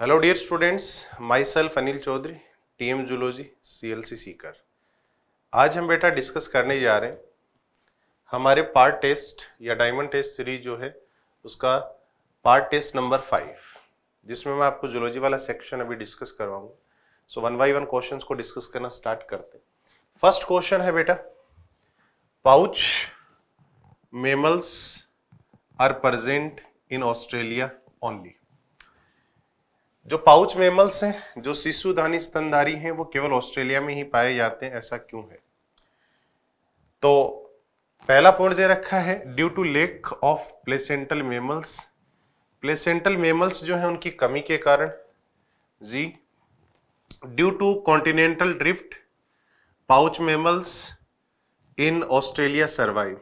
Hello dear students myself Anil Chaudhary T M zoology C L C Sikar आज हम बेटा discuss करने जा रहे हैं। हमारे पार्ट टेस्ट या डायमंड टेस्ट सीरीज़ जो है, उसका पार्ट टेस्ट नंबर फाइव जिसमें मैं आपको जूलॉजी वाला सेक्शन अभी discuss करवाऊँगा। So one by one question को डिस्कस करना स्टार्ट करते हैं। फ़र्स्ट क्वेश्चन है बेटा। Pouch mammals are present in Australia only जो पाउच मेमल्स हैं, जो शिशुधानी स्तनधारी हैं, वो केवल ऑस्ट्रेलिया में ही पाए जाते हैं, ऐसा क्यों है? तो पहला पॉइंट दे रखा है due to lack of placental mammals placental mammals जो है, उनकी कमी के कारण, जी due to continental drift pouch mammals in Australia survive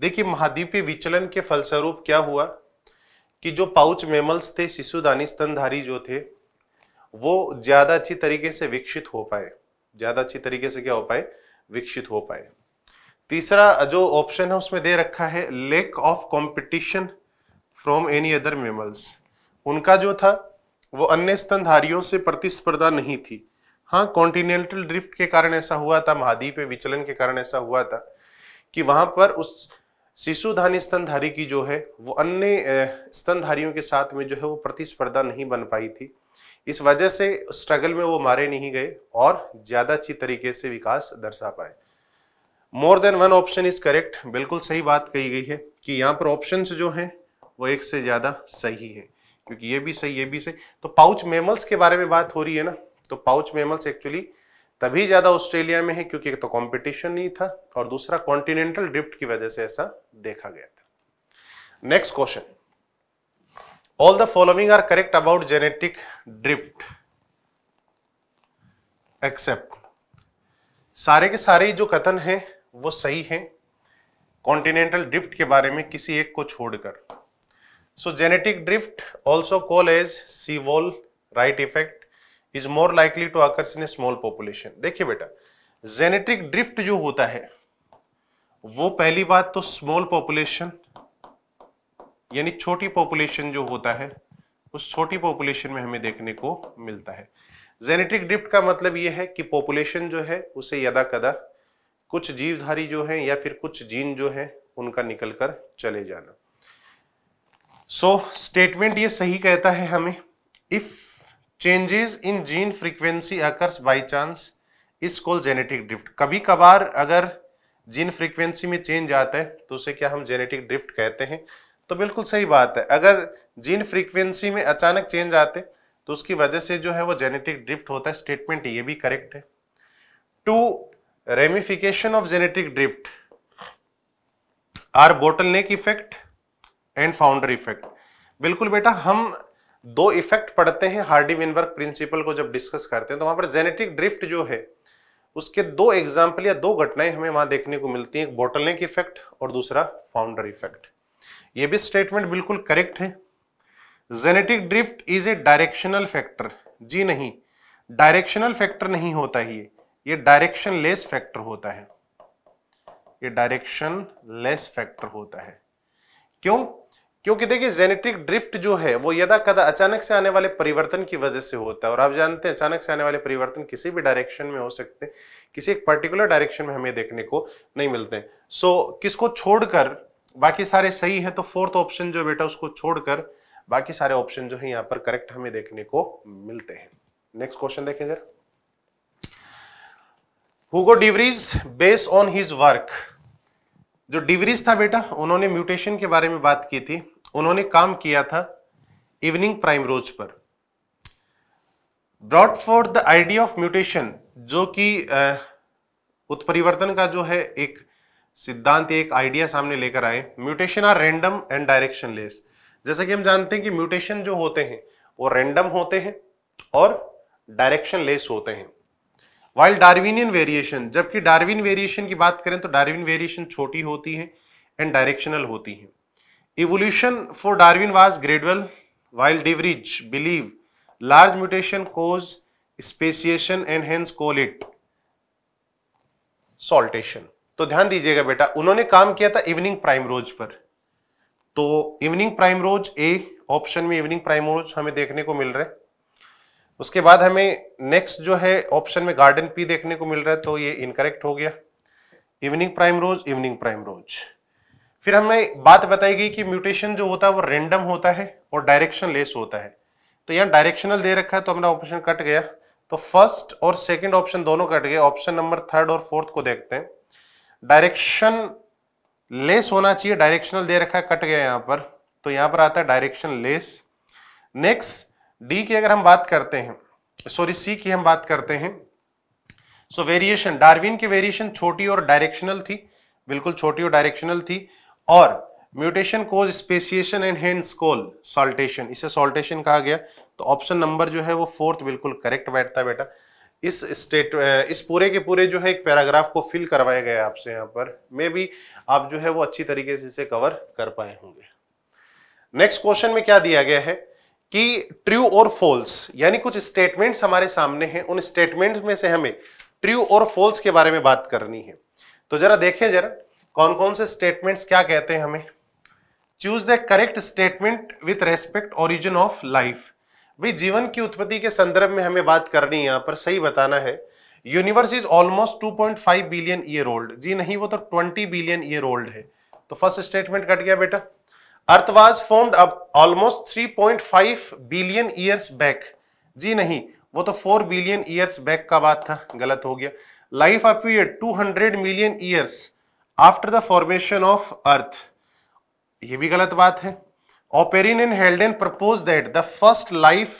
देखिए, महाद्वीपीय विचलन के फलस्वरूप क्या हुआ? कि जो पाउच मेमल्स थे शिशुदानी स्तनधारी जो थे, वो ज़्यादा अच्छी तरीके से विकसित हो पाए। ज़्यादा अच्छी तरीके से क्या हो पाए? विकसित हो पाए। तीसरा जो ऑप्शन है, उसमें दे रखा है lack of competition from any other mammals उनका जो था, वो अन्य स्तनधारियों से प्रतिस्पर्धा नहीं थी। हाँ कॉन्टिनेंटल ड्रिफ्ट के कारण ऐसा हुआ था, महाद्वीप विचलन के कारण ऐसा हुआ था, कि वहाँ पर उस शिशुधानी स्तनधारी की जो है, वो अन्य स्तनधारियों के साथ में जो है, वो प्रतिस्पर्धा नहीं बन पाई थी। इस वजह से स्ट्रगल में वो मारे नहीं गए और ज़्यादा अच्छी तरीके से विकास दर्शा पाए। More than one option is correct. बिल्कुल सही बात कही गई है कि यहाँ पर ऑप्शन जो है, वो एक से ज़्यादा सही है, क्योंकि ये भी सही, ये भी सही। तो पाउच मेमल्स के बारे में बात हो रही है ना तो पाउच मेमल्स एक्चुअली तभी ज़्यादा ऑस्ट्रेलिया में है, क्योंकि एक तो कंपटीशन नहीं था और दूसरा कॉन्टिनेंटल ड्रिफ्ट की वजह से ऐसा देखा गया था। Next question all the following are correct about genetic drift except सारे के सारे जो कथन हैं, वो सही हैं। कॉन्टिनेंटल ड्रिफ्ट के बारे में किसी एक को छोड़कर। So genetic drift also call as Sewall Wright effect is more likely to occurs in a small population देखिए बेटा जेनेटिक ड्रिफ्ट जो होता है वो पहली बात तो स्मॉल पॉपुलेशन यानी छोटी पॉपुलेशन जो होता है उस छोटी पॉपुलेशन में हमें देखने को मिलता है। जेनेटिक ड्रिफ्ट का मतलब यह है कि पॉपुलेशन जो है उसे यदा कदा कुछ जीवधारी जो है या फिर कुछ जीन जो है उनका निकलकर चले जाना। सो so, स्टेटमेंट ये सही कहता है हमें if changes in gene frequency occurs by chance is call genetic drift कभी कभार अगर जीन फ्रीक्वेंसी में चेंज आता है तो उसे क्या हम जेनेटिक ड्रिफ्ट कहते हैं? तो बिल्कुल सही बात है। अगर जीन फ्रीक्वेंसी में अचानक चेंज आते तो उसकी वजह से जो है वो जेनेटिक ड्रिफ्ट होता है। स्टेटमेंट ये भी करेक्ट है। Two ramification of genetic drift are bottleneck effect and founder effect बिल्कुल बेटा, हम दो इफ़ेक्ट पढ़ते हैं हार्डी विनबर्ग प्रिंसिपल को जब डिस्कस करते हैं तो वहाँ पर जेनेटिक ड्रिफ्ट जो है, उसके दो एग्ज़ाम्पल या दो घटनाएँ हमें वहाँ देखने को मिलती हैं, एक बोटलनेक इफ़ेक्ट और दूसरा फाउंडर इफ़ेक्ट ये भी स्टेटमेंट बिल्कुल करेक्ट है। Genetic drift is a directional factor जी नहीं डायरेक्शनल फैक्टर नहीं होता ही ये डायरेक्शन लेस फैक्टर होता है। ये डायरेक्शन लेस फैक्टर होता है। क्यों? क्योंकि देखिए जेनेटिक ड्रिफ्ट जो है वो यदा कदा अचानक से आने वाले परिवर्तन की वजह से होता है। और आप जानते हैं अचानक से आने वाले परिवर्तन किसी भी डायरेक्शन में हो सकते हैं। किसी एक पर्टिकुलर डायरेक्शन में हमें देखने को नहीं मिलते सो so, किसको छोड़कर बाकी सारे सही है तो फोर्थ ऑप्शन जो बेटा उसको छोड़कर बाकी सारे ऑप्शन जो है यहाँ पर करेक्ट हमें देखने को मिलते हैं। नेक्स्ट क्वेश्चन देखें जरा। Hugo de Vries base on his work जो डिवरीज था बेटा उन्होंने म्यूटेशन के बारे में बात की थी। उन्होंने काम किया था इवनिंग प्राइम रोज पर। Brought forth the idea of mutation जो कि उत्परिवर्तन का जो है एक सिद्धांत, एक आइडिया सामने लेकर आए। Mutation are random and directionless जैसा कि हम जानते हैं कि म्यूटेशन जो होते हैं, वो रैंडम होते हैं और डायरेक्शन लेस होते हैं। वाइल डार्विनियन वेरिएशन जबकि डार्विन वेरिएशन की बात करें तो डार्विन वेरिएशन छोटी होती है एंड डायरेक्शनल होती है। Evolution for Darwin was gradual, while DeVries believe large mutation cause speciation and hence call it saltation तो ध्यान दीजिएगा बेटा उन्होंने काम किया था इवनिंग प्राइम रोज पर। तो evening primrose A option में इवनिंग प्राइम रोज हमें देखने को मिल रहा। है उसके बाद हमें नेक्स्ट जो है ऑप्शन में गार्डन पी देखने को मिल रहा है तो ये इनकरेक्ट हो गया। Evening primrose evening primrose फिर हमें बात बताई गई कि म्यूटेशन जो होता है वो रेंडम होता है और डायरेक्शन लेस होता है। तो यहाँ डायरेक्शनल दे रखा है तो हमारा ऑप्शन कट गया। तो फ़र्स्ट और सेकंड ऑप्शन दोनों कट गए। ऑप्शन नंबर थर्ड और फोर्थ को देखते हैं। डायरेक्शन लेस होना चाहिए डायरेक्शनल दे रखा है, कट गया यहाँ पर। तो यहाँ पर आता है डायरेक्शन लेस नेक्स्ट डी की अगर हम बात करते हैं सॉरी सी की हम बात करते हैं। सो वेरिएशन डार्विन की वेरिएशन छोटी और डायरेक्शनल थी। बिल्कुल छोटी और डायरेक्शनल थी। और mutation cause speciation and hence स्कोल saltation इसे सॉल्टेशन कहा गया। तो ऑप्शन नंबर जो है वो फोर्थ बिल्कुल करेक्ट बैठता है बेटा। इस स्टेट इस पूरे के पूरे जो है एक पैराग्राफ को फिल करवाया गया आपसे यहाँ पर। मे भी आप जो है वो अच्छी तरीके से इसे कवर कर पाए होंगे। नेक्स्ट क्वेश्चन में क्या दिया गया है कि ट्रू और फॉल्स यानी कुछ स्टेटमेंट्स हमारे सामने हैं। उन स्टेटमेंट्स में से हमें ट्रू और फॉल्स के बारे में बात करनी है। तो जरा देखें जरा। कौन कौन से स्टेटमेंट्स क्या कहते हैं हमें? Choose the correct statement with respect origin of life भाई, जीवन की उत्पत्ति के संदर्भ में हमें बात करनी है यहाँ पर, सही बताना है। Universe is almost 2.5 billion year old जी नहीं, वो तो 20 बिलियन ईयर ओल्ड है। तो फ़र्स्ट स्टेटमेंट कट गया बेटा। अर्थ वॉज़ फॉर्म्ड अब ऑलमोस्ट 3.5 बिलियन ईयर्स बैक जी नहीं, वो तो 4 बिलियन ईयर्स बैक का बात था, गलत हो गया। Life appear 200 million years after the formation of earth ये भी गलत बात है। Operin and Halden proposed that the first life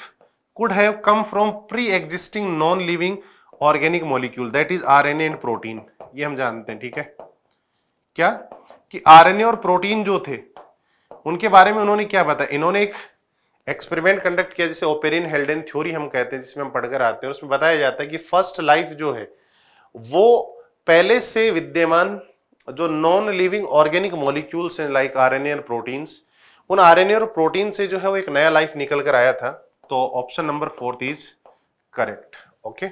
could have come from pre-existing non-living organic molecule, that is RNA and protein. ये हम जानते हैं, ठीक है? क्या? कि आरएनए और प्रोटीन जो थे, उनके बारे में उन्होंने क्या बताया? इन्होंने एक एक्सपेरिमेंट कंडक्ट किया जिसे ओपेरिन हेल्डेन थ्योरी हम कहते हैं, जिसमें हम पढ़कर आते हैं। उसमें बताया जाता है कि फ़र्स्ट लाइफ जो है, वो पहले से विद्यमान जो नॉन लिविंग ऑर्गेनिक मॉलिक्यूल्स हैं लाइक आरएनए और प्रोटीन्स उन आरएनए और प्रोटीन से जो है वो एक नया लाइफ निकल कर आया था। तो option number fourth is correct okay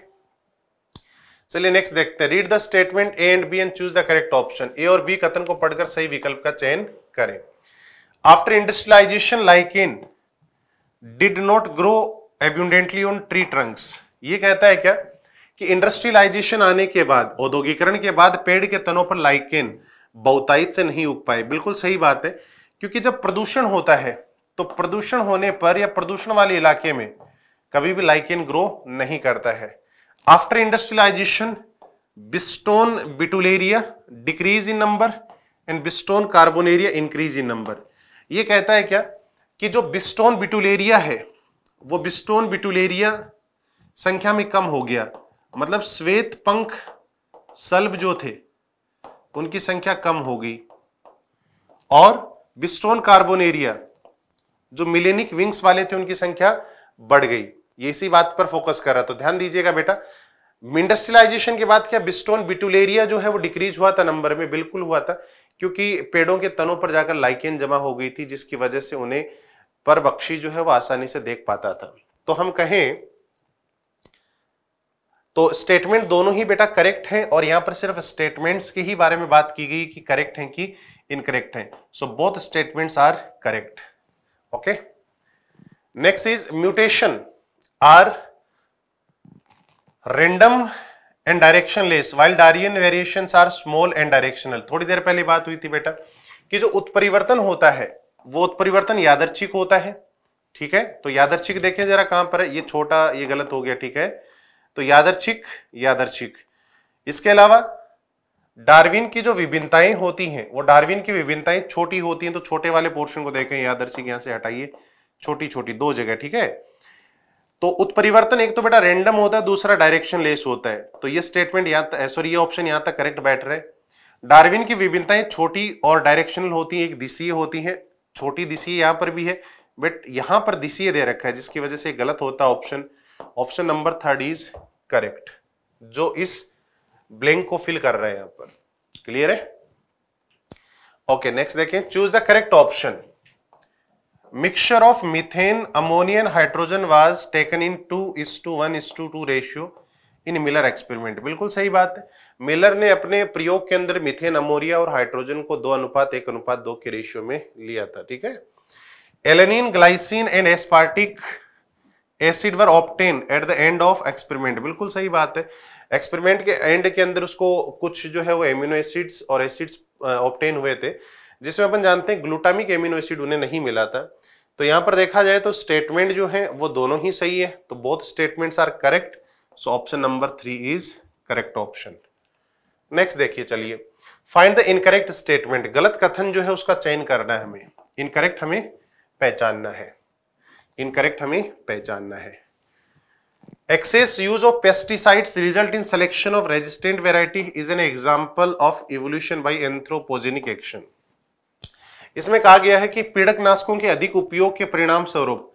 चलिए नेक्स्ट देखते हैं। Read the statement A and B and choose the correct option A और बी कथन को पढ़कर सही विकल्प का चयन करें। After industrialisation lichen did not grow abundantly on tree trunks ये कहता है क्या? कि इंडस्ट्रियलाइजेशन आने के बाद, औद्योगिकरण के बाद पेड़ के तनों पर लाइकेन बहुतायत से नहीं उग पाए। बिल्कुल सही बात है, क्योंकि जब प्रदूषण होता है तो प्रदूषण होने पर या प्रदूषण वाले इलाके में कभी भी लाइकेन ग्रो नहीं करता है। After industrialisation Biston betularia decrease in number and Biston carbonaria increase in number ये कहता है क्या कि जो बिस्टोन बिटुलेरिया है, वो बिस्टोन बिटुलेरिया संख्या में कम हो गया। मतलब श्वेत पंख सल्ब जो थे, उनकी संख्या कम हो गई। और बिस्टोन कार्बोनेरिया, जो मिलेनिक विंग्स वाले थे, उनकी संख्या बढ़ गई। ये इसी बात पर फोकस कर रहा तो ध्यान दीजिएगा बेटा इंडस्ट्रियलाइजेशन के बाद क्या बिस्टोन बिटुलेरिया जो है, वो डिक्रीज हुआ था नंबर में? बिल्कुल हुआ था, क्योंकि पेड़ों के तनों पर जाकर लाइकेन जमा हो गई थी, जिसकी वजह से उन्हें पर बख्शी जो है, वो आसानी से देख पाता था। तो हम कहें तो स्टेटमेंट दोनों ही बेटा करेक्ट है और यहाँ पर सिर्फ़ स्टेटमेंट्स के ही बारे में बात की गई कि करेक्ट है कि इनकरेक्ट है। So both statements are correct okay next is mutation are random and directionless while Darwinian variation are small and directional थोड़ी देर पहले बात हुई थी बेटा कि जो उत्परिवर्तन होता है, वो उत्परिवर्तन यादर्चिक होता है। ठीक है? तो यादर्चिक देखें जरा कहाँ पर है। ये छोटा, ये गलत हो गया, ठीक है? तो यादर्चिक यादर्चिक इसके अलावा, डार्विन की जो विभिन्नताएँ होती हैं, वो डार्विन की विभिन्नताएँ छोटी होती हैं तो छोटे वाले पोर्शन को देखें यादर्शिक यहाँ से हटाइए। छोटी छोटी दो जगह, ठीक है? तो उत्परिवर्तन, एक तो बेटा रैंडम होता है, दूसरा डायरेक्शन लेस होता है। तो ये स्टेटमेंट यहाँ सॉरी ये ऑप्शन यहाँ तक करेक्ट बैठ रहे डार्विन की विभिन्नताएँ छोटी और डायरेक्शनल होती है, एक दिशीय होती है, छोटी दिशीय यहाँ पर भी है बट यहाँ पर दिशीय दे रखा है, जिसकी वजह से गलत होता है option option number third is correct. जो इस ब्लैंक को फिल कर रहे हैं यहाँ पर। क्लियर है? ओके नेक्स्ट देखें। Choose the correct option mixture of methane ammonia hydrogen was taken in two is to one is to two ratio in Miller experiment बिल्कुल सही बात है। मिलर ने अपने प्रयोग के अंदर मिथेन अमोनिया और हाइड्रोजन को दो अनुपात, एक अनुपात दो के रेशियो में लिया था, ठीक है? Alanine glycine and aspartic acid were obtained at the end of experiment. बिल्कुल सही बात है। एक्सपेरिमेंट के एंड के अंदर उसको कुछ जो है वो एमिनो एसिड्स और एसिड्स ऑप्टेन हुए थे, जिसमें अपन जानते हैं ग्लूटामिक एमिनो एसिड उन्हें नहीं मिला था। तो यहाँ पर देखा जाए तो स्टेटमेंट जो है, वो दोनों ही सही है। तो both statements are correct so option number three is correct option next देखिए, चलिए। फाइंड द इनकरेक्ट स्टेटमेंट गलत कथन जो है उसका चयन करना है हमें। इनकरेक्ट हमें पहचानना है। इनकरेक्ट हमें पहचानना है। Excess use of pesticides result in selection of resistant variety is an example of evolution by anthropogenic action इसमें कहा गया है कि पीड़क नाशकों के अधिक उपयोग के परिणाम स्वरूप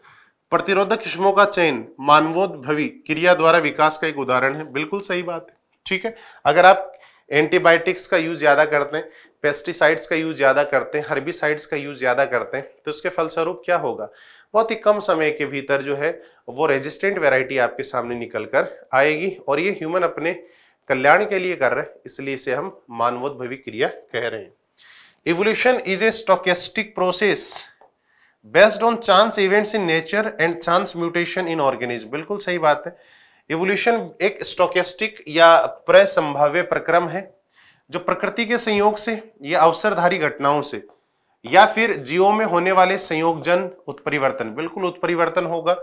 प्रतिरोधक किस्मों का चयन मानवोद्भवी क्रिया द्वारा विकास का एक उदाहरण है। बिल्कुल सही बात है। ठीक है? अगर आप एंटीबायोटिक्स का यूज़ ज़्यादा करते हैं पेस्टिसाइड्स का यूज़ ज़्यादा करते हैं हर्बिसाइड्स का यूज़ ज़्यादा करते हैं तो उसके फलस्वरूप क्या होगा? बहुत ही कम समय के भीतर जो है, वो रेजिस्टेंट वेराइटी आपके सामने निकल कर आएगी और ये ह्यूमन अपने कल्याण के लिए कर रहे हैं, इसलिए इसे हम मानवोद्भवी क्रिया कह रहे हैं। Evolution is a stochastic process based on chance events in nature and chance mutation in organism बिल्कुल सही बात है। इवोल्यूशन एक स्टोकेस्टिक या प्रसंभाव्य प्रक्रम है, जो प्रकृति के संयोग से या अवसरधारी घटनाओं से या फिर जीवों में होने वाले संयोगजन उत्परिवर्तन, बिल्कुल उत्परिवर्तन होगा।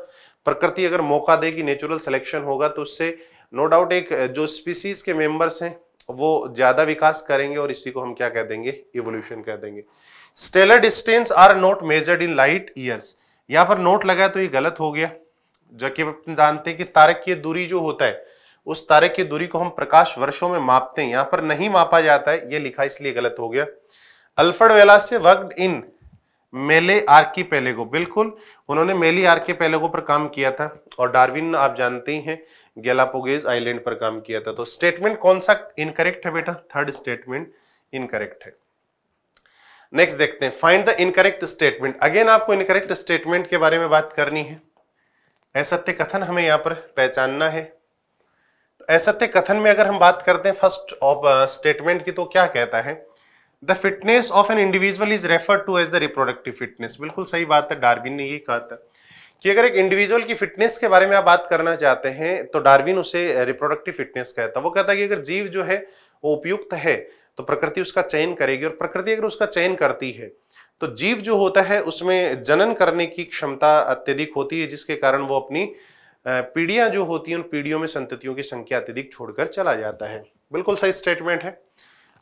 प्रकृति अगर मौका देगी नेचुरल सिलेक्शन होगा तो उससे नो डाउट एक, जो स्पीसीज के मेंबर्स हैं, वो ज़्यादा विकास करेंगे और इसी को हम क्या कह देंगे? इवोल्यूशन कह देंगे। Stellar distance are not measured in light years यहाँ पर नोट लगा तो ये गलत हो गया। जो कि जानते हैं कि तारक की दूरी जो होता है, उस तारक की दूरी को हम प्रकाश वर्षों में मापते हैं। यहाँ पर नहीं मापा जाता है, ये लिखा इसलिए गलत हो गया। अल्फर्ड वेला से वर्कड इन मेले आर्की पेलेगो बिल्कुल, उन्होंने मेली आर्की पेलेगो पर काम किया था और डार्विन आप जानते ही हैं गेलापोगेज आइलैंड पर काम किया था। तो स्टेटमेंट कौन सा इनकरेक्ट है बेटा? थर्ड स्टेटमेंट इनकरेक्ट है। नेक्स्ट देखते हैं। Find the incorrect statement again आपको इनकरेक्ट स्टेटमेंट के बारे में बात करनी है। असत्य कथन हमें यहाँ पर पहचानना है। तो असत्य कथन में अगर हम बात करते हैं फ़र्स्ट ऑफ़ स्टेटमेंट की तो क्या कहता है? The fitness of an individual is refer to as the reproductive fitness बिल्कुल सही बात है डार्विन ने ये कहा था कि अगर एक इंडिविजुअल की फिटनेस के बारे में आप बात करना चाहते हैं तो डार्विन उसे रिप्रोडक्टिव फिटनेस कहता है। वो कहता है कि अगर जीव जो है, वो उपयुक्त है तो प्रकृति उसका चयन करेगी और प्रकृति अगर उसका चयन करती है तो जीव जो होता है, उसमें जनन करने की क्षमता अत्यधिक होती है, जिसके कारण वो अपनी पीढ़ियाँ जो होती हैं, उन पीढ़ियों में संततियों की संख्या अत्यधिक छोड़कर चला जाता है। बिल्कुल सही स्टेटमेंट है।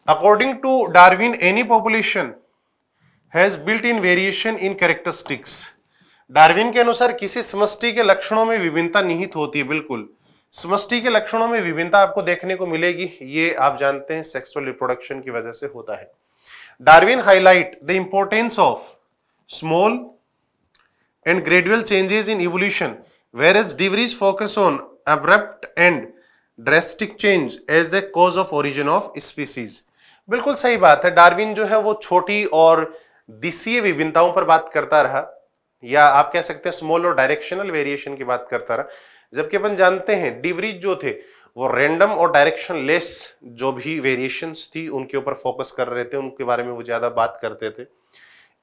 According to Darwin, any population has built-in variation in characteristics. Darwin के अनुसार किसी समष्टि के लक्षणों में विभिन्नता निहित होती है बिल्कुल। समष्टि के लक्षणों में विभिन्नता आपको देखने को मिलेगी ये आप जानते हैं सेक्सुअल रिप्रोडक्शन की वजह से होता है। Darwin highlight the importance of small and gradual changes in evolution whereas de Vries focus on abrupt and drastic change as the cause of origin of species बिल्कुल सही बात है। डार्विन जो है वो छोटी और दिशीय विभिन्नताओं पर बात करता रहा, या आप कह सकते हैं स्मॉल और डायरेक्शनल वेरिएशन की बात करता रहा। जबकि अपन जानते हैं, डिवरीज जो थे, वो रैंडम और डायरेक्शन लेस जो भी वेरिएशंस थी, उनके ऊपर फोकस कर रहे थे, उनके बारे में वो ज़्यादा बात करते थे।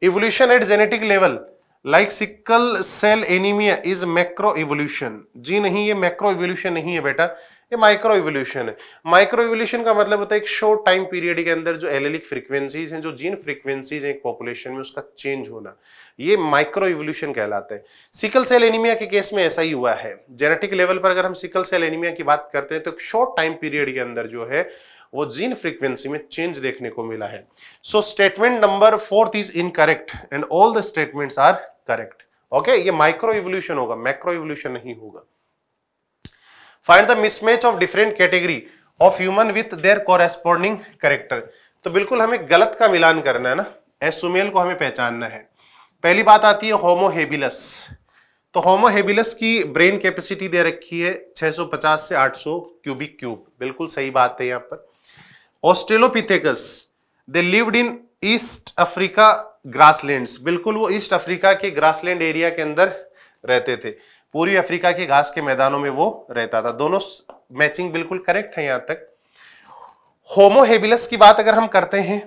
Evolution at genetic level like sickle cell anaemia is macro evolution जी नहीं, ये मैक्रो इवोल्यूशन नहीं है बेटा। ये माइक्रो इवोल्यूशन है। माइक्रो इवोल्यूशन का मतलब होता है एक शॉर्ट टाइम पीरियड के अंदर जो एलिलिक फ्रीक्वेंसीज हैं, जो जीन फ्रीक्वेंसीज हैं एक पॉपुलेशन में, उसका चेंज होना। ये माइक्रो इवोल्यूशन कहलाते हैं। सिकल सेल एनीमिया के केस में ऐसा ही हुआ है। जेनेटिक लेवल पर अगर हम सिकल सेल एनीमिया की बात करते हैं तो एक शॉर्ट टाइम पीरियड के अंदर जो है, वो जीन फ्रीक्वेंसी में चेंज देखने को मिला है। So statement number fourth is incorrect and all the statements are correct okay ये माइक्रो इवोल्यूशन होगा मैक्रो इवोल्यूशन नहीं होगा। Find the mismatch of different category of human with their corresponding character तो बिल्कुल हमें गलत का मिलान करना है ना? एसुमेल को हमें पहचानना है। पहली बात आती है होमोहेबिलस तो होमोहेबिलस की ब्रेन कैपेसिटी दे रखी है 650 से 800 क्यूबिक क्यूब। बिल्कुल सही बात है यहाँ पर। Australopithecus they lived in East Africa grasslands बिल्कुल वो ईस्ट अफ्रीका के ग्रासलैंड एरिया के अंदर रहते थे। पूर्वी अफ्रीका के घास के मैदानों में वो रहता था। दोनों मैचिंग बिल्कुल करेक्ट है यहाँ तक। होमोहेबिलस की बात अगर हम करते हैं,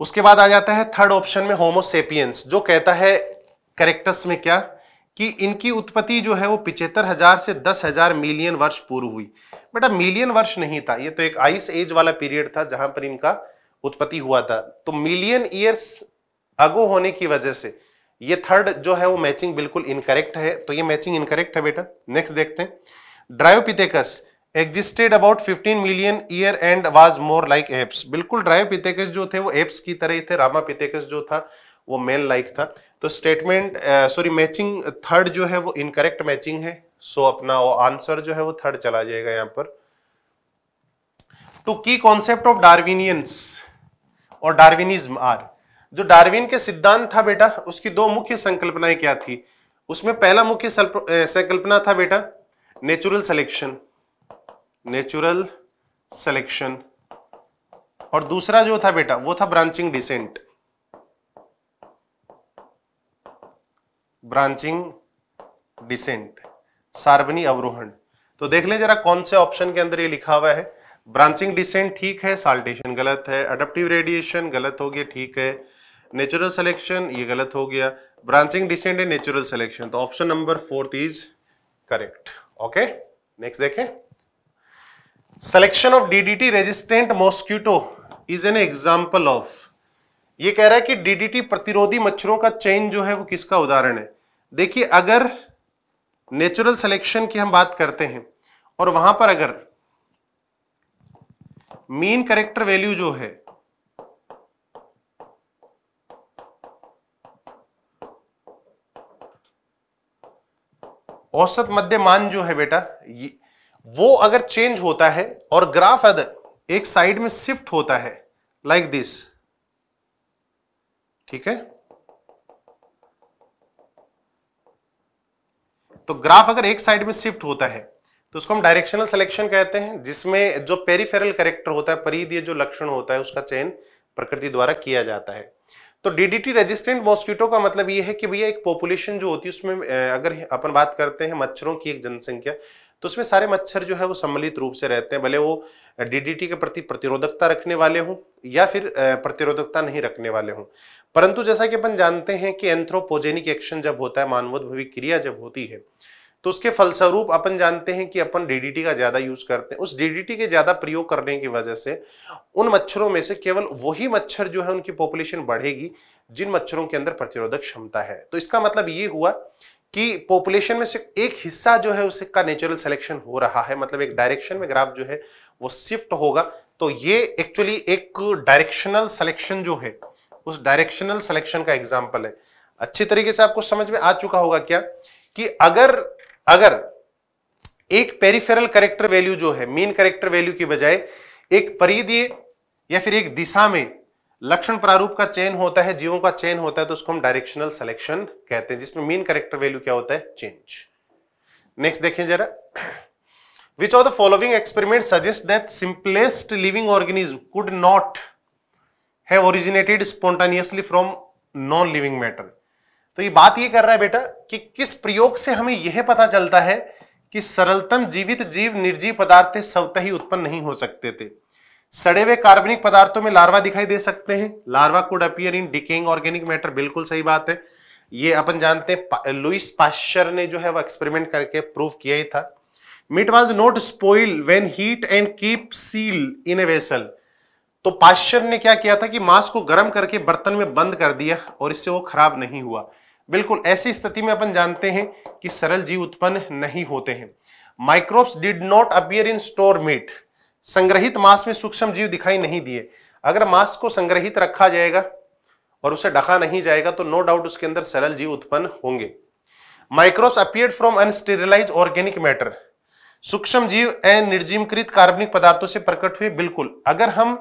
उसके बाद आ जाता है थर्ड ऑप्शन में होमोसेपियंस जो कहता है करेक्टस में क्या? कि इनकी उत्पत्ति जो है वो पिछहत्तर हज़ार से दस हज़ार मिलियन वर्ष पूर्व हुई। बेटा मिलियन वर्ष नहीं था। ये तो एक आइस एज वाला पीरियड था जहाँ पर इनका उत्पत्ति हुआ था। तो मिलियन ईयर्स अगो होने की वजह से ये थर्ड जो है वो मैचिंग बिल्कुल इनकरेक्ट है। तो ये मैचिंग इनकरेक्ट है बेटा। नेक्स्ट देखते हैं। Dryopithecus existed about 15 million year and was more like apes बिल्कुल ड्रायोपिथेकस जो थे वो एप्स की तरह ही थे। रामापिथेकस जो था वो मेल लाइक था। तो स्टेटमेंट सॉरी मैचिंग थर्ड जो है वो इनकरेक्ट मैचिंग है। सो so, अपना वो आंसर जो है वो थर्ड चला जाएगा यहाँ पर। टू की कॉन्सेप्ट ऑफ़ डार्विनियंस और डार्विनिज्म आर जो डार्विन के सिद्धांत था बेटा, उसकी दो मुख्य संकल्पनाएँ क्या थी? उसमें पहला मुख्य संकल्पना था बेटा नेचुरल सिलेक्शन नेचुरल सिलेक्शन और दूसरा जो था बेटा, वो था ब्रांचिंग डिसेंट ब्रांचिंग डिसेंट सार्वनी अवरोहण। तो देख लें जरा कौन से ऑप्शन के अंदर ये लिखा हुआ है। ब्रांचिंग डिसेंट ठीक है साल्टेशन गलत है अडप्टिव रेडिएशन गलत हो गया, ठीक है। नेचुरल सिलेक्शन ये गलत हो गया। Branching descent and natural selection तो option number fourth is correct okay next देखें। Selection of DDT resistant mosquito is an example of ये कह रहा है कि डीडीटी प्रतिरोधी मच्छरों का चेन जो है वो किसका उदाहरण है? देखिए, अगर नेचुरल सिलेक्शन की हम बात करते हैं, और वहाँ पर अगर मीन करेक्टर वैल्यू जो है औसत मध्य मान जो है बेटा, ये, वो अगर चेंज होता है और ग्राफ अदर एक साइड में शिफ्ट होता है लाइक दिस ठीक है? तो ग्राफ अगर एक साइड में शिफ्ट होता है तो उसको हम डायरेक्शनल सिलेक्शन कहते हैं, जिसमें जो पेरिफेरल करेक्टर होता है, परिधीय जो लक्षण होता है, उसका चयन प्रकृति द्वारा किया जाता है। तो डीडीटी रेजिस्टेंट मॉस्किटो का मतलब ये है कि भैया एक पॉपुलेशन जो होती है, उसमें अगर अपन बात करते हैं मच्छरों की एक जनसंख्या तो उसमें सारे मच्छर जो है वो सम्मिलित रूप से रहते हैं, भले वो डीडीटी के प्रति प्रतिरोधकता रखने वाले हों या फिर प्रतिरोधकता नहीं रखने वाले हों। परंतु जैसा कि अपन जानते हैं कि एंथ्रोपोजेनिक एक्शन जब होता है, मानवोद्भवी क्रिया जब होती है तो उसके फलस्वरूप अपन जानते हैं कि अपन डीडीटी का ज़्यादा यूज़ करते हैं। उस डीडीटी के ज़्यादा प्रयोग करने की वजह से उन मच्छरों में से केवल वही मच्छर जो है उनकी पॉपुलेशन बढ़ेगी, जिन मच्छरों के अंदर प्रतिरोधक क्षमता है। तो इसका मतलब ये हुआ कि पॉपुलेशन में से एक हिस्सा जो है उसका नेचुरल सिलेक्शन हो रहा है। मतलब एक डायरेक्शन में ग्राफ जो है वो शिफ्ट होगा। तो ये एक्चुअली एक डायरेक्शनल सिलेक्शन जो है, उस डायरेक्शनल सिलेक्शन का एग्ज़ाम्पल है। अच्छी तरीके से आपको समझ में आ चुका होगा क्या कि अगर अगर एक पेरिफेरल करेक्टर वैल्यू जो है मीन करेक्टर वैल्यू की बजाय एक परिधीय या फिर एक दिशा में लक्षण प्रारूप का चयन होता है, जीवों का चयन होता है तो उसको हम डायरेक्शनल सिलेक्शन कहते हैं, जिसमें मीन करेक्टर वैल्यू क्या होता है? चेंज नेक्स्ट देखें जरा। Which of the following experiment suggest that simplest living organism could not have originated spontaneously from non living matter तो ये बात ये कर रहा है बेटा कि किस प्रयोग से हमें यह पता चलता है कि सरलतम जीवित जीव निर्जीव पदार्थ स्वतः ही उत्पन्न नहीं हो सकते थे। सड़े हुए कार्बनिक पदार्थों में लार्वा दिखाई दे सकते हैं। Larva could appear in decaying organic matter बिल्कुल सही बात है। ये अपन जानते हैं लुइस पाश्चर ने जो है वो एक्सपेरिमेंट करके प्रूव किया ही था। Meat was not spoil when heat and keep seal in a vessel तो पाश्चर ने क्या किया था कि मांस को गर्म करके बर्तन में बंद कर दिया और इससे वो खराब नहीं हुआ। बिल्कुल ऐसी स्थिति में अपन जानते हैं कि सरल जीव उत्पन्न नहीं होते हैं। Microbes did not appear in store meat संग्रहित मांस में सूक्ष्म जीव दिखाई नहीं दिए। अगर मांस को संग्रहित रखा जाएगा और उसे ढका नहीं जाएगा तो नो डाउट उसके अंदर सरल जीव उत्पन्न होंगे। Microbes appeared from unsterilised organic matter सूक्ष्म जीव एंड निर्जीवकृत कार्बनिक पदार्थों से प्रकट हुए, बिल्कुल। अगर हम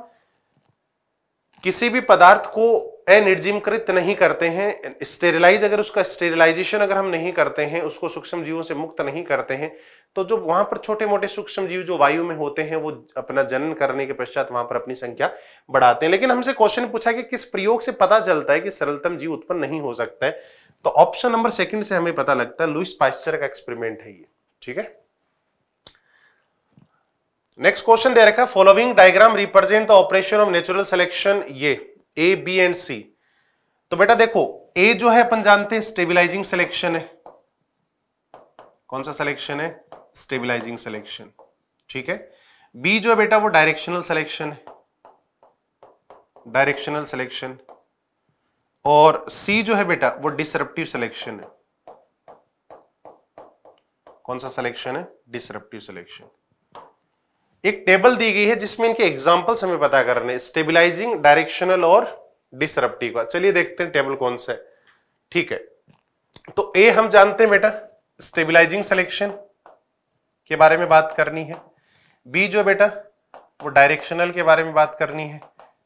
किसी भी पदार्थ को अनिर्जीमकृत नहीं करते हैं, स्टेरिलाइज अगर उसका स्टेरिलाइजेशन अगर हम नहीं करते हैं, उसको सूक्ष्म जीवों से मुक्त नहीं करते हैं तो जो वहाँ पर छोटे मोटे सूक्ष्म जीव जो वायु में होते हैं, वो अपना जनन करने के पश्चात वहाँ पर अपनी संख्या बढ़ाते हैं। लेकिन हमसे क्वेश्चन पूछा कि किस प्रयोग से पता चलता है कि सरलतम जीव उत्पन्न नहीं हो सकता है तो ऑप्शन नंबर सेकंड से हमें पता लगता है, लुइस पास्चर का एक्सपेरिमेंट है ये, ठीक है? नेक्स्ट क्वेश्चन दे रखा following diagram represent the operation of natural selection ये। ए बी एंड सी तो बेटा देखो ए जो है, अपन जानते हैं स्टेबिलाईजिंग सिलेक्शन है। कौन सा सिलेक्शन है? स्टेबिलाईजिंग सिलेक्शन ठीक है? बी जो है बेटा, वो डायरेक्शनल सिलेक्शन है। डायरेक्शनल सिलेक्शन और सी जो है बेटा, वो डिसरप्टिव सिलेक्शन है। कौन सा सिलेक्शन है? डिसरप्टिव सिलेक्शन एक टेबल दी गई है जिसमें इनके एग्जांपल्स हमें पता करने स्टेबिलाईजिंग डायरेक्शनल और डिसरप्टिव का। चलिए देखते हैं टेबल कौन सा है। ठीक है। तो ए हम जानते हैं बेटा स्टेबिलाईजिंग सिलेक्शन के बारे में बात करनी है। बी जो बेटा, वो डायरेक्शनल के बारे में बात करनी है।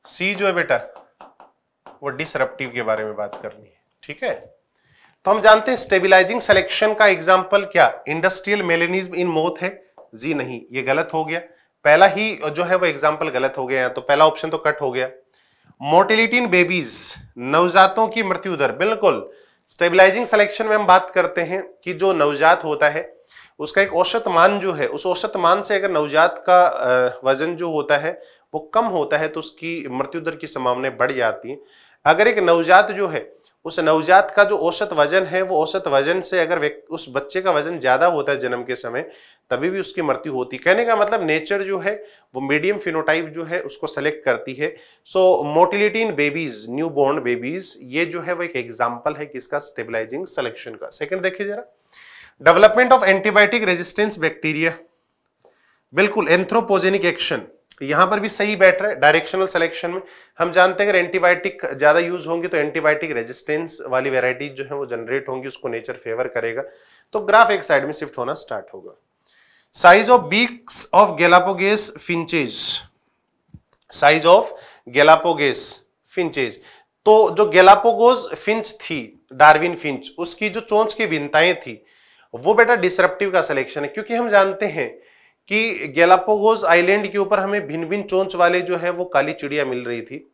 सी जो है बेटा, वो डिसरप्टिव के बारे में बात करनी है। ठीक है। तो हम जानते हैं स्टेबिलाईजिंग सिलेक्शन का एग्ज़ाम्पल क्या? इंडस्ट्रियल मेलेनिज्म इन मोथ है। जी नहीं, ये गलत हो गया। पहला ही जो है वो एग्ज़ाम्पल गलत हो गया तो पहला ऑप्शन तो कट हो गया। मोर्टिलिटी इन बेबीज नवजातों की मृत्यु दर, बिल्कुल। स्टेबिलाईजिंग सिलेक्शन में हम बात करते हैं कि जो नवजात होता है, उसका एक औसत मान जो है, उस औसत मान से अगर नवजात का वज़न जो होता है, वो कम होता है तो उसकी मृत्यु दर की संभावनाएँ बढ़ जाती हैं। अगर एक नवजात जो है उस नवजात का जो औसत वज़न है, वो औसत वज़न से अगर उस बच्चे का वज़न ज़्यादा होता है जन्म के समय, तभी भी उसकी मृत्यु होती कहने का मतलब नेचर जो है, वो मीडियम फिनोटाइप जो है, उसको सेलेक्ट करती है। So motility in babies newborn babies, ये जो है, वो एक एग्ज़ाम्पल है किसका? स्टेबिलाईजिंग सेलेक्शन का। सेकेंड देखिए जरा। Development of antibiotic resistance bacteria. बिल्कुल, एंथ्रोपोजेनिक एक्शन। यहाँ पर भी सही बैठ रहा है। डायरेक्शनल सिलेक्शन में हम जानते हैं अगर एंटीबायोटिक ज़्यादा यूज़ होंगे तो एंटीबायोटिक रेजिस्टेंस वाली वेराइटीज जो है वो जनरेट होंगी, उसको नेचर फेवर करेगा। तो ग्राफ एक साइड में शिफ्ट होना स्टार्ट होगा। Size of beaks of Galapagos finches size of Galapagos finches तो जो गेलापोगोज फिंच थी डार्विन फिंच उसकी जो चोंच की भिन्नताएँ थी, वो बेटा डिसरप्टिव का सिलेक्शन है। क्योंकि हम जानते हैं कि गैलापोगोज आइलैंड के ऊपर हमें भिन्न भिन्न चोंच वाले जो है वो काली चिड़िया मिल रही थी।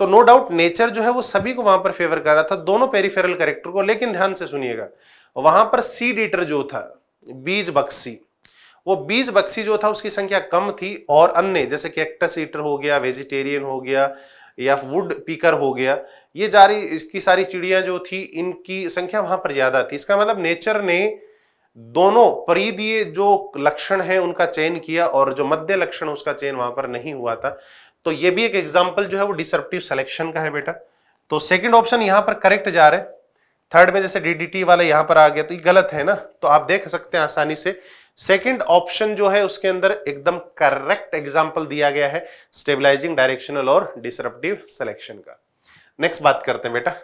तो नो डाउट नेचर जो है वो सभी को वहाँ पर फेवर कर रहा था, दोनों पेरिफेरल करेक्टर को, लेकिन ध्यान से सुनिएगा, वहाँ पर सीड ईटर जो था, बीज बक्सी, वो बीज बक्सी जो था उसकी संख्या कम थी और अन्य, जैसे कैक्टस ईटर हो गया वेजिटेरियन हो गया, या वुड पीकर हो गया, ये जारी, इसकी सारी चिड़िया जो थी, इनकी संख्या वहाँ पर ज़्यादा थी। इसका मतलब नेचर ने दोनों परिदीय जो लक्षण है उनका चयन किया और जो मध्य लक्षण उसका चयन वहाँ पर नहीं हुआ था। तो ये भी एक एग्ज़ाम्पल जो है वो डिसरप्टिव सिलेक्शन का है बेटा। तो सेकंड ऑप्शन यहाँ पर करेक्ट जा रहे थर्ड में जैसे डीडीटी वाला यहाँ पर आ गया तो ये गलत है ना? तो आप देख सकते हैं आसानी से। सेकंड ऑप्शन जो है उसके अंदर एकदम करेक्ट एग्ज़ाम्पल दिया गया है स्टेबिलाईजिंग डायरेक्शनल और डिसरप्टिव सिलेक्शन का। नेक्स्ट बात करते हैं बेटा।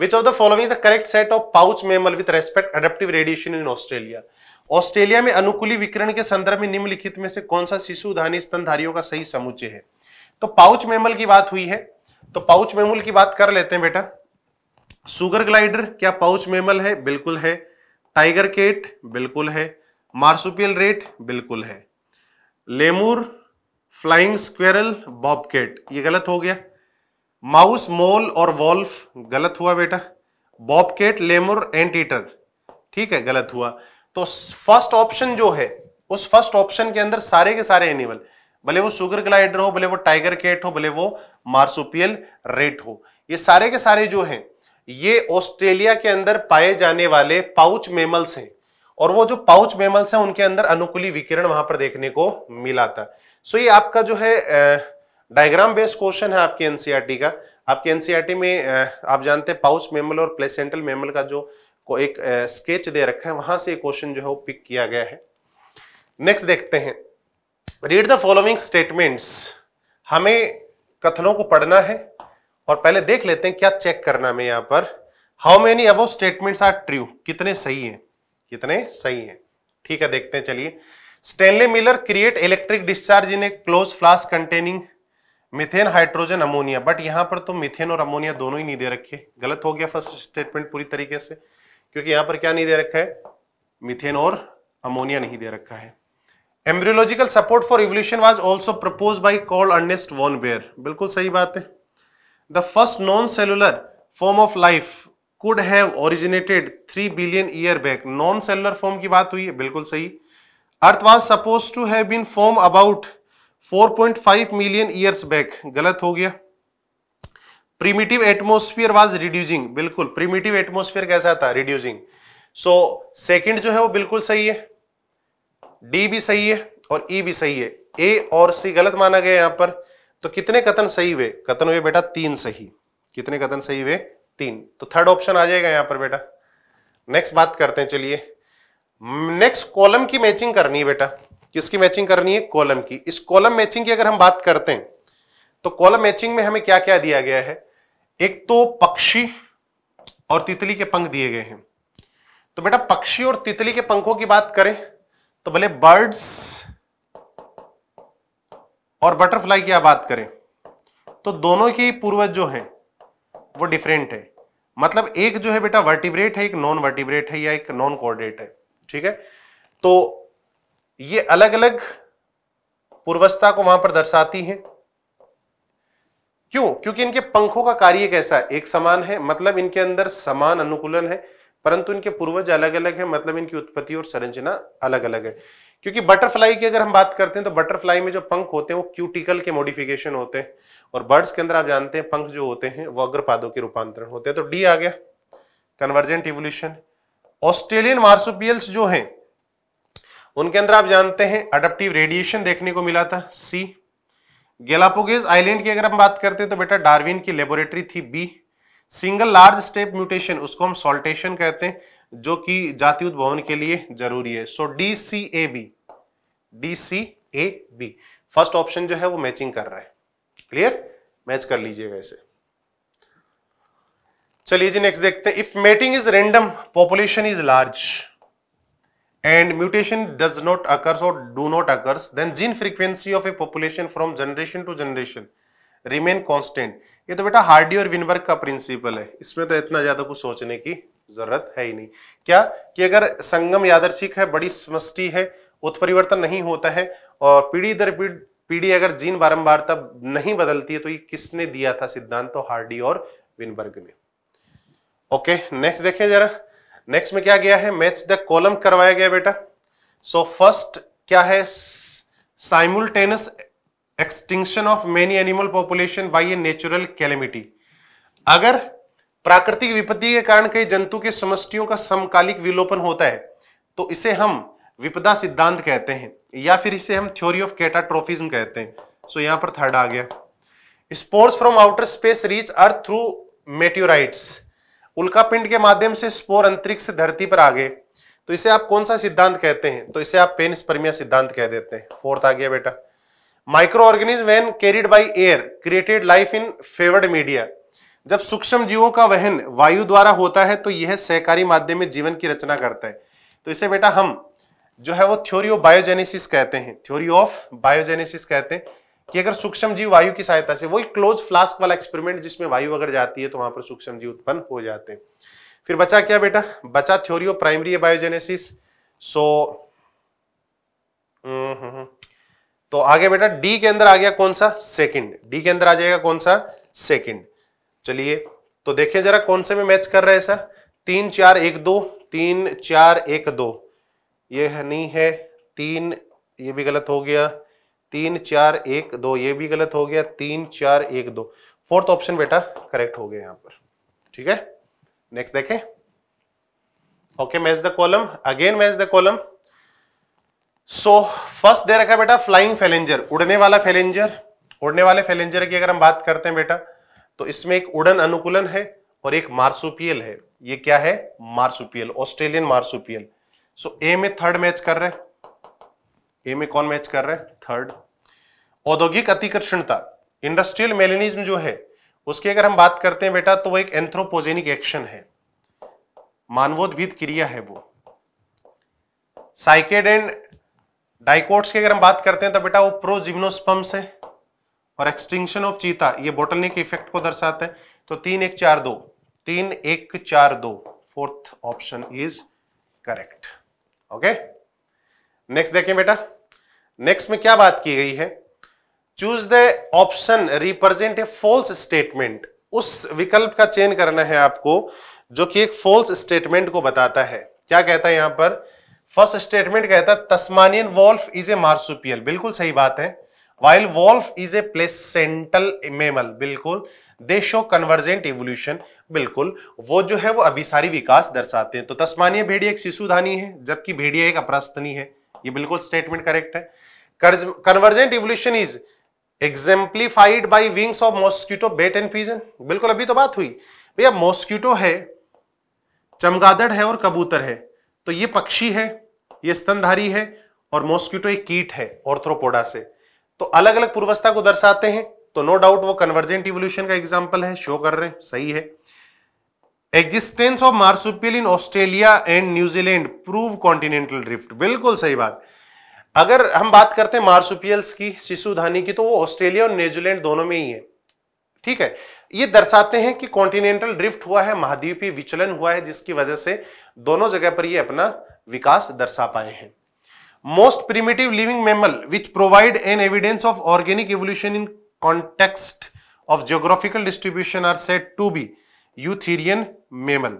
Which of the following the correct set of pouch mammal with respect adaptive radiation? Australia में अनुकूली विकिरण के संदर्भ में निम्नलिखित में से कौन सा शिशु धानी स्तनधारियों का सही समुच्चय है? तो पाउच मेमल की बात हुई है। तो पाउच मेमल की बात कर लेते हैं बेटा। सुगर ग्लाइडर क्या पाउच मेमल है? बिल्कुल है। टाइगर केट बिल्कुल है। मार्सुपियल रेट बिल्कुल है। लेमूर फ्लाइंग स्क्वेरल बॉबकेट ये गलत हो गया। माउस, मोल और वॉल्फ। गलत हुआ बेटा। Bobcat, lemur anteater. ठीक है, गलत हुआ। तो फ़र्स्ट ऑप्शन जो है, उस फ़र्स्ट ऑप्शन के अंदर सारे के सारे एनिमल भले वो सुगर ग्लाइडर हो, भले वो टाइगर केट हो, भले वो मार्सुपियल रेट हो, ये सारे के सारे जो हैं, ये ऑस्ट्रेलिया के अंदर पाए जाने वाले पाउच मेमल्स हैं। और वो जो पाउच मेमल्स हैं, उनके अंदर अनुकूली विकिरण वहाँ पर देखने को मिला था। सो ये आपका जो है डायग्राम बेस्ड क्वेश्चन है आपके एनसीईआरटी e का। आपके एनसीईआरटी e में आप जानते हैं पाउच मेमल और प्लेसेंटल मेमल का जो को एक स्केच दे रखा है, वहाँ से क्वेश्चन जो है वो पिक किया गया है। नेक्स्ट देखते हैं। रीड द फॉलोइंग स्टेटमेंट्स हमें कथनों को पढ़ना है और पहले देख लेते हैं क्या चेक करना हमें यहाँ पर। How many above statements are true कितने सही हैं? कितने सही हैं? ठीक है, देखते हैं, चलिए। Stanley Miller create electric discharge in a close flask containing methane, hydrogen, ammonia. But यहाँ पर तो मिथेन और अमोनिया दोनों ही नहीं दे रखे गलत हो गया फ़र्स्ट स्टेटमेंट पूरी तरीके से। क्योंकि यहाँ पर क्या नहीं दे रखा है? मिथेन और अमोनिया नहीं दे रखा है। Embryological support for evolution was also propose by Karl Ernest von Baer बिल्कुल सही बात है। The first non cellular form of life could have originated three billion year back non cellular form की बात हुई है। बिल्कुल सही। Earth was suppose to have been form about 4.5 million years back. गलत हो गया। प्रीमिटिव एटमोस्फियर वाज रिड्यूसिंग बिल्कुल प्रीमिटिव एटमोस्फियर कैसा था? रिड्यूसिंग सो सेकंड जो है वो बिल्कुल सही है। डी भी सही है और ई e भी सही है। ए और सी गलत माना गया यहाँ पर। तो कितने कथन सही हुए? कथन हुए बेटा तीन सही। कितने कथन सही हुए? तीन। तो थर्ड ऑप्शन आ जाएगा यहाँ पर बेटा। नेक्स्ट बात करते हैं, चलिए। नेक्स्ट कॉलम की मैचिंग करनी है बेटा। किसकी मैचिंग करनी है? कॉलम की। इस कॉलम मैचिंग की अगर हम बात करते हैं तो कॉलम मैचिंग में हमें क्या क्या दिया गया है? एक तो पक्षी और तितली के पंख दिए गए हैं। तो बेटा, पक्षी और तितली के पंखों की बात करें तो भले बर्ड्स और बटरफ्लाई की आप बात करें तो दोनों की पूर्वज जो हैं, वो डिफरेंट है। मतलब एक जो है बेटा वर्टिब्रेट है, एक नॉन वर्टिब्रेट है या एक नॉन कोऑर्डिनेट है। ठीक है? तो ये अलग अलग पूर्वस्था को वहाँ पर दर्शाती हैं। क्यों? क्योंकि इनके पंखों का कार्य कैसा है? एक समान है मतलब इनके अंदर समान अनुकूलन है, परंतु इनके पूर्वज अलग अलग है मतलब इनकी उत्पत्ति और संरचना अलग अलग है। क्योंकि बटरफ्लाई की अगर हम बात करते हैं तो बटरफ्लाई में जो पंख होते हैं, वो क्यूटिकल के मॉडिफिकेशन होते हैं, और बर्ड्स के अंदर आप जानते हैं, पंख जो होते हैं, वो अग्रपादों के रूपांतरण होते हैं। तो डी आ गया, कन्वर्जेंट इवोल्यूशन। ऑस्ट्रेलियन मार्सोपियल्स जो हैं उनके अंदर आप जानते हैं अडप्टिव रेडिएशन देखने को मिला था सी गेलापोगेज आइलैंड की अगर हम बात करते हैं तो बेटा डार्विन की लेबोरेटरी थी B single large step mutation उसको हम सॉल्टेशन कहते हैं, जो कि जाति उद्भवन के लिए ज़रूरी है। So D C A B D C A B first option जो है, वो मैचिंग कर रहा है। क्लियर मैच कर लीजिएगा इसे। चलिए जी नेक्स्ट देखते हैं। If mating is random population is large and mutation does not occurs और do not occurs then gene frequency of a population from generation to generation remain constant ये तो बेटा हार्डी और विनबर्ग का प्रिंसिपल है। इसमें तो इतना ज़्यादा कुछ सोचने की ज़रूरत है ही नहीं। क्या? कि अगर संगम यादर्शिक है, बड़ी समष्टि है, उत्परिवर्तन नहीं होता है, और पीढ़ी दर पीढ़ी अगर जीन बारंबारता नहीं बदलती है तो ये किसने दिया था सिद्धांत? तो हार्डी और विनबर्ग ने। ओके नेक्स्ट देखें जरा। नेक्स्ट में क्या गया है? मैच द कॉलम करवाया गया बेटा। सो so फ़र्स्ट क्या है? Simultaneous extinction of many animal population by a natural calamity अगर प्राकृतिक विपत्ति के कारण कई जंतु के समष्टियों का समकालिक विलोपन होता है तो इसे हम विपदा सिद्धांत कहते हैं या फिर इसे हम थ्योरी ऑफ़ कैटाट्रोफिज्म कहते हैं। सो so, यहाँ पर थर्ड आ गया। Spores from outer space reach earth through meteorites उल्कापिंड के माध्यम से स्पोर अंतरिक्ष धरती पर आ गए। तो इसे आप कौन सा सिद्धांत कहते हैं? तो इसे आप पेनिस्पर्मिया सिद्धांत कह देते हैं। फोर्थ आ गया बेटा। Micro organism when carried by air created life in favoured media जब सूक्ष्म जीवों का वहन वायु द्वारा होता है तो यह सहकारी माध्यम में जीवन की रचना करता है। तो इसे बेटा हम जो है वो थ्योरी ऑफ़ बायोजेनेसिस कहते हैं। थ्योरी ऑफ़ बायोजेनेसिस कहते हैं। कि अगर सूक्ष्म जीव वायु की सहायता से वही क्लोज फ्लास्क वाला एक्सपेरिमेंट जिसमें वायु अगर जाती है तो वहाँ पर सूक्ष्म जीव उत्पन्न हो जाते हैं। फिर बचा क्या बेटा? बचा theory of primary biogenesis so तो आगे बेटा डी के अंदर आ गया कौन सा? सेकंड डी के अंदर आ जाएगा कौन सा? सेकंड चलिए तो देखिए जरा कौन से में मैच कर रहे हैं सर तीन, चार, एक, दो। तीन, चार, एक, दो। ये नहीं है। तीन, ये भी गलत हो गया। तीन चार एक दो, ये भी गलत हो गया, तीन चार एक दो। फोर्थ ऑप्शन बेटा करेक्ट हो गया यहाँ पर, ठीक है? नेक्स्ट देखें। Okay match the column again match the column so first दे रखा है बेटा फ्लाइंग फेलेंजर उड़ने वाला फेलेंजर उड़ने वाले फेलेंजर की अगर हम बात करते हैं बेटा तो इसमें एक उड़न अनुकूलन है और एक मार्सुपियल है। ये क्या है? Marsupial Australian marsupial so A में थर्ड मैच कर रहे ए में कौन मैच कर रहे थर्ड औद्योगिक अतिकर्षणता इंडस्ट्रियल मेलेनिज्म जो है, उसकी अगर हम बात करते हैं बेटा तो वो एक एंथ्रोपोजेनिक एक्शन है। मानवोद्भिद क्रिया है वो। साइकेड एंड डाइकोट्स की अगर हम बात करते हैं तो बेटा वो प्रोजिम्नोस्पम्स है और एक्सटिंक्शन ऑफ़ चीता, ये बोटलनिक के इफ़ेक्ट को दर्शाता है। तो तीन एक चार दो, तीन एक चार दो fourth option is correct okay next देखें बेटा नेक्स्ट में क्या बात की गई है? Choose the option represent a false statement उस विकल्प का चयन करना है आपको, जो कि एक फॉल्स स्टेटमेंट को बताता है। क्या कहता है यहाँ पर? फ़र्स्ट स्टेटमेंट कहता है Tasmanian wolf is a marsupial बिल्कुल सही बात है। While wolf is a placental mammal बिल्कुल। दे शो कन्वर्जेंट इवोल्यूशन बिल्कुल। वो जो है, वो अभिसारी विकास दर्शाते हैं। तो तस्मानीय भेड़िया एक शिशुधानी है, जबकि भेड़िया एक अपरास्तनी है। ये बिल्कुल स्टेटमेंट करेक्ट है। Convergent evolution is exemplified by wings of mosquito bat and pigeon बिल्कुल, अभी तो बात हुई। भैया मॉस्किटो है, चमगादड़ है और कबूतर है। तो ये पक्षी है, ये स्तनधारी है और मॉस्किटो एक कीट है ऑर्थ्रोपोडा से। तो अलग अलग पूर्वस्था को दर्शाते हैं तो नो डाउट वो कन्वर्जेंट इवोल्यूशन का एग्ज़ाम्पल है शो कर रहे सही है। Existence of marsupial in Australia and New Zealand prove continental drift बिल्कुल सही बात। अगर हम बात करते हैं मार्सुपियल्स की शिशुधानी की तो वो ऑस्ट्रेलिया और न्यूजीलैंड दोनों में ही है। ठीक है? ये दर्शाते हैं कि कॉन्टिनेंटल ड्रिफ्ट हुआ है, महाद्वीपीय विचलन हुआ है, जिसकी वजह से दोनों जगह पर ये अपना विकास दर्शा पाए हैं। Most primitive living mammal which provide an evidence of organic evolution in context of geographical distribution are set to be eutherian mammal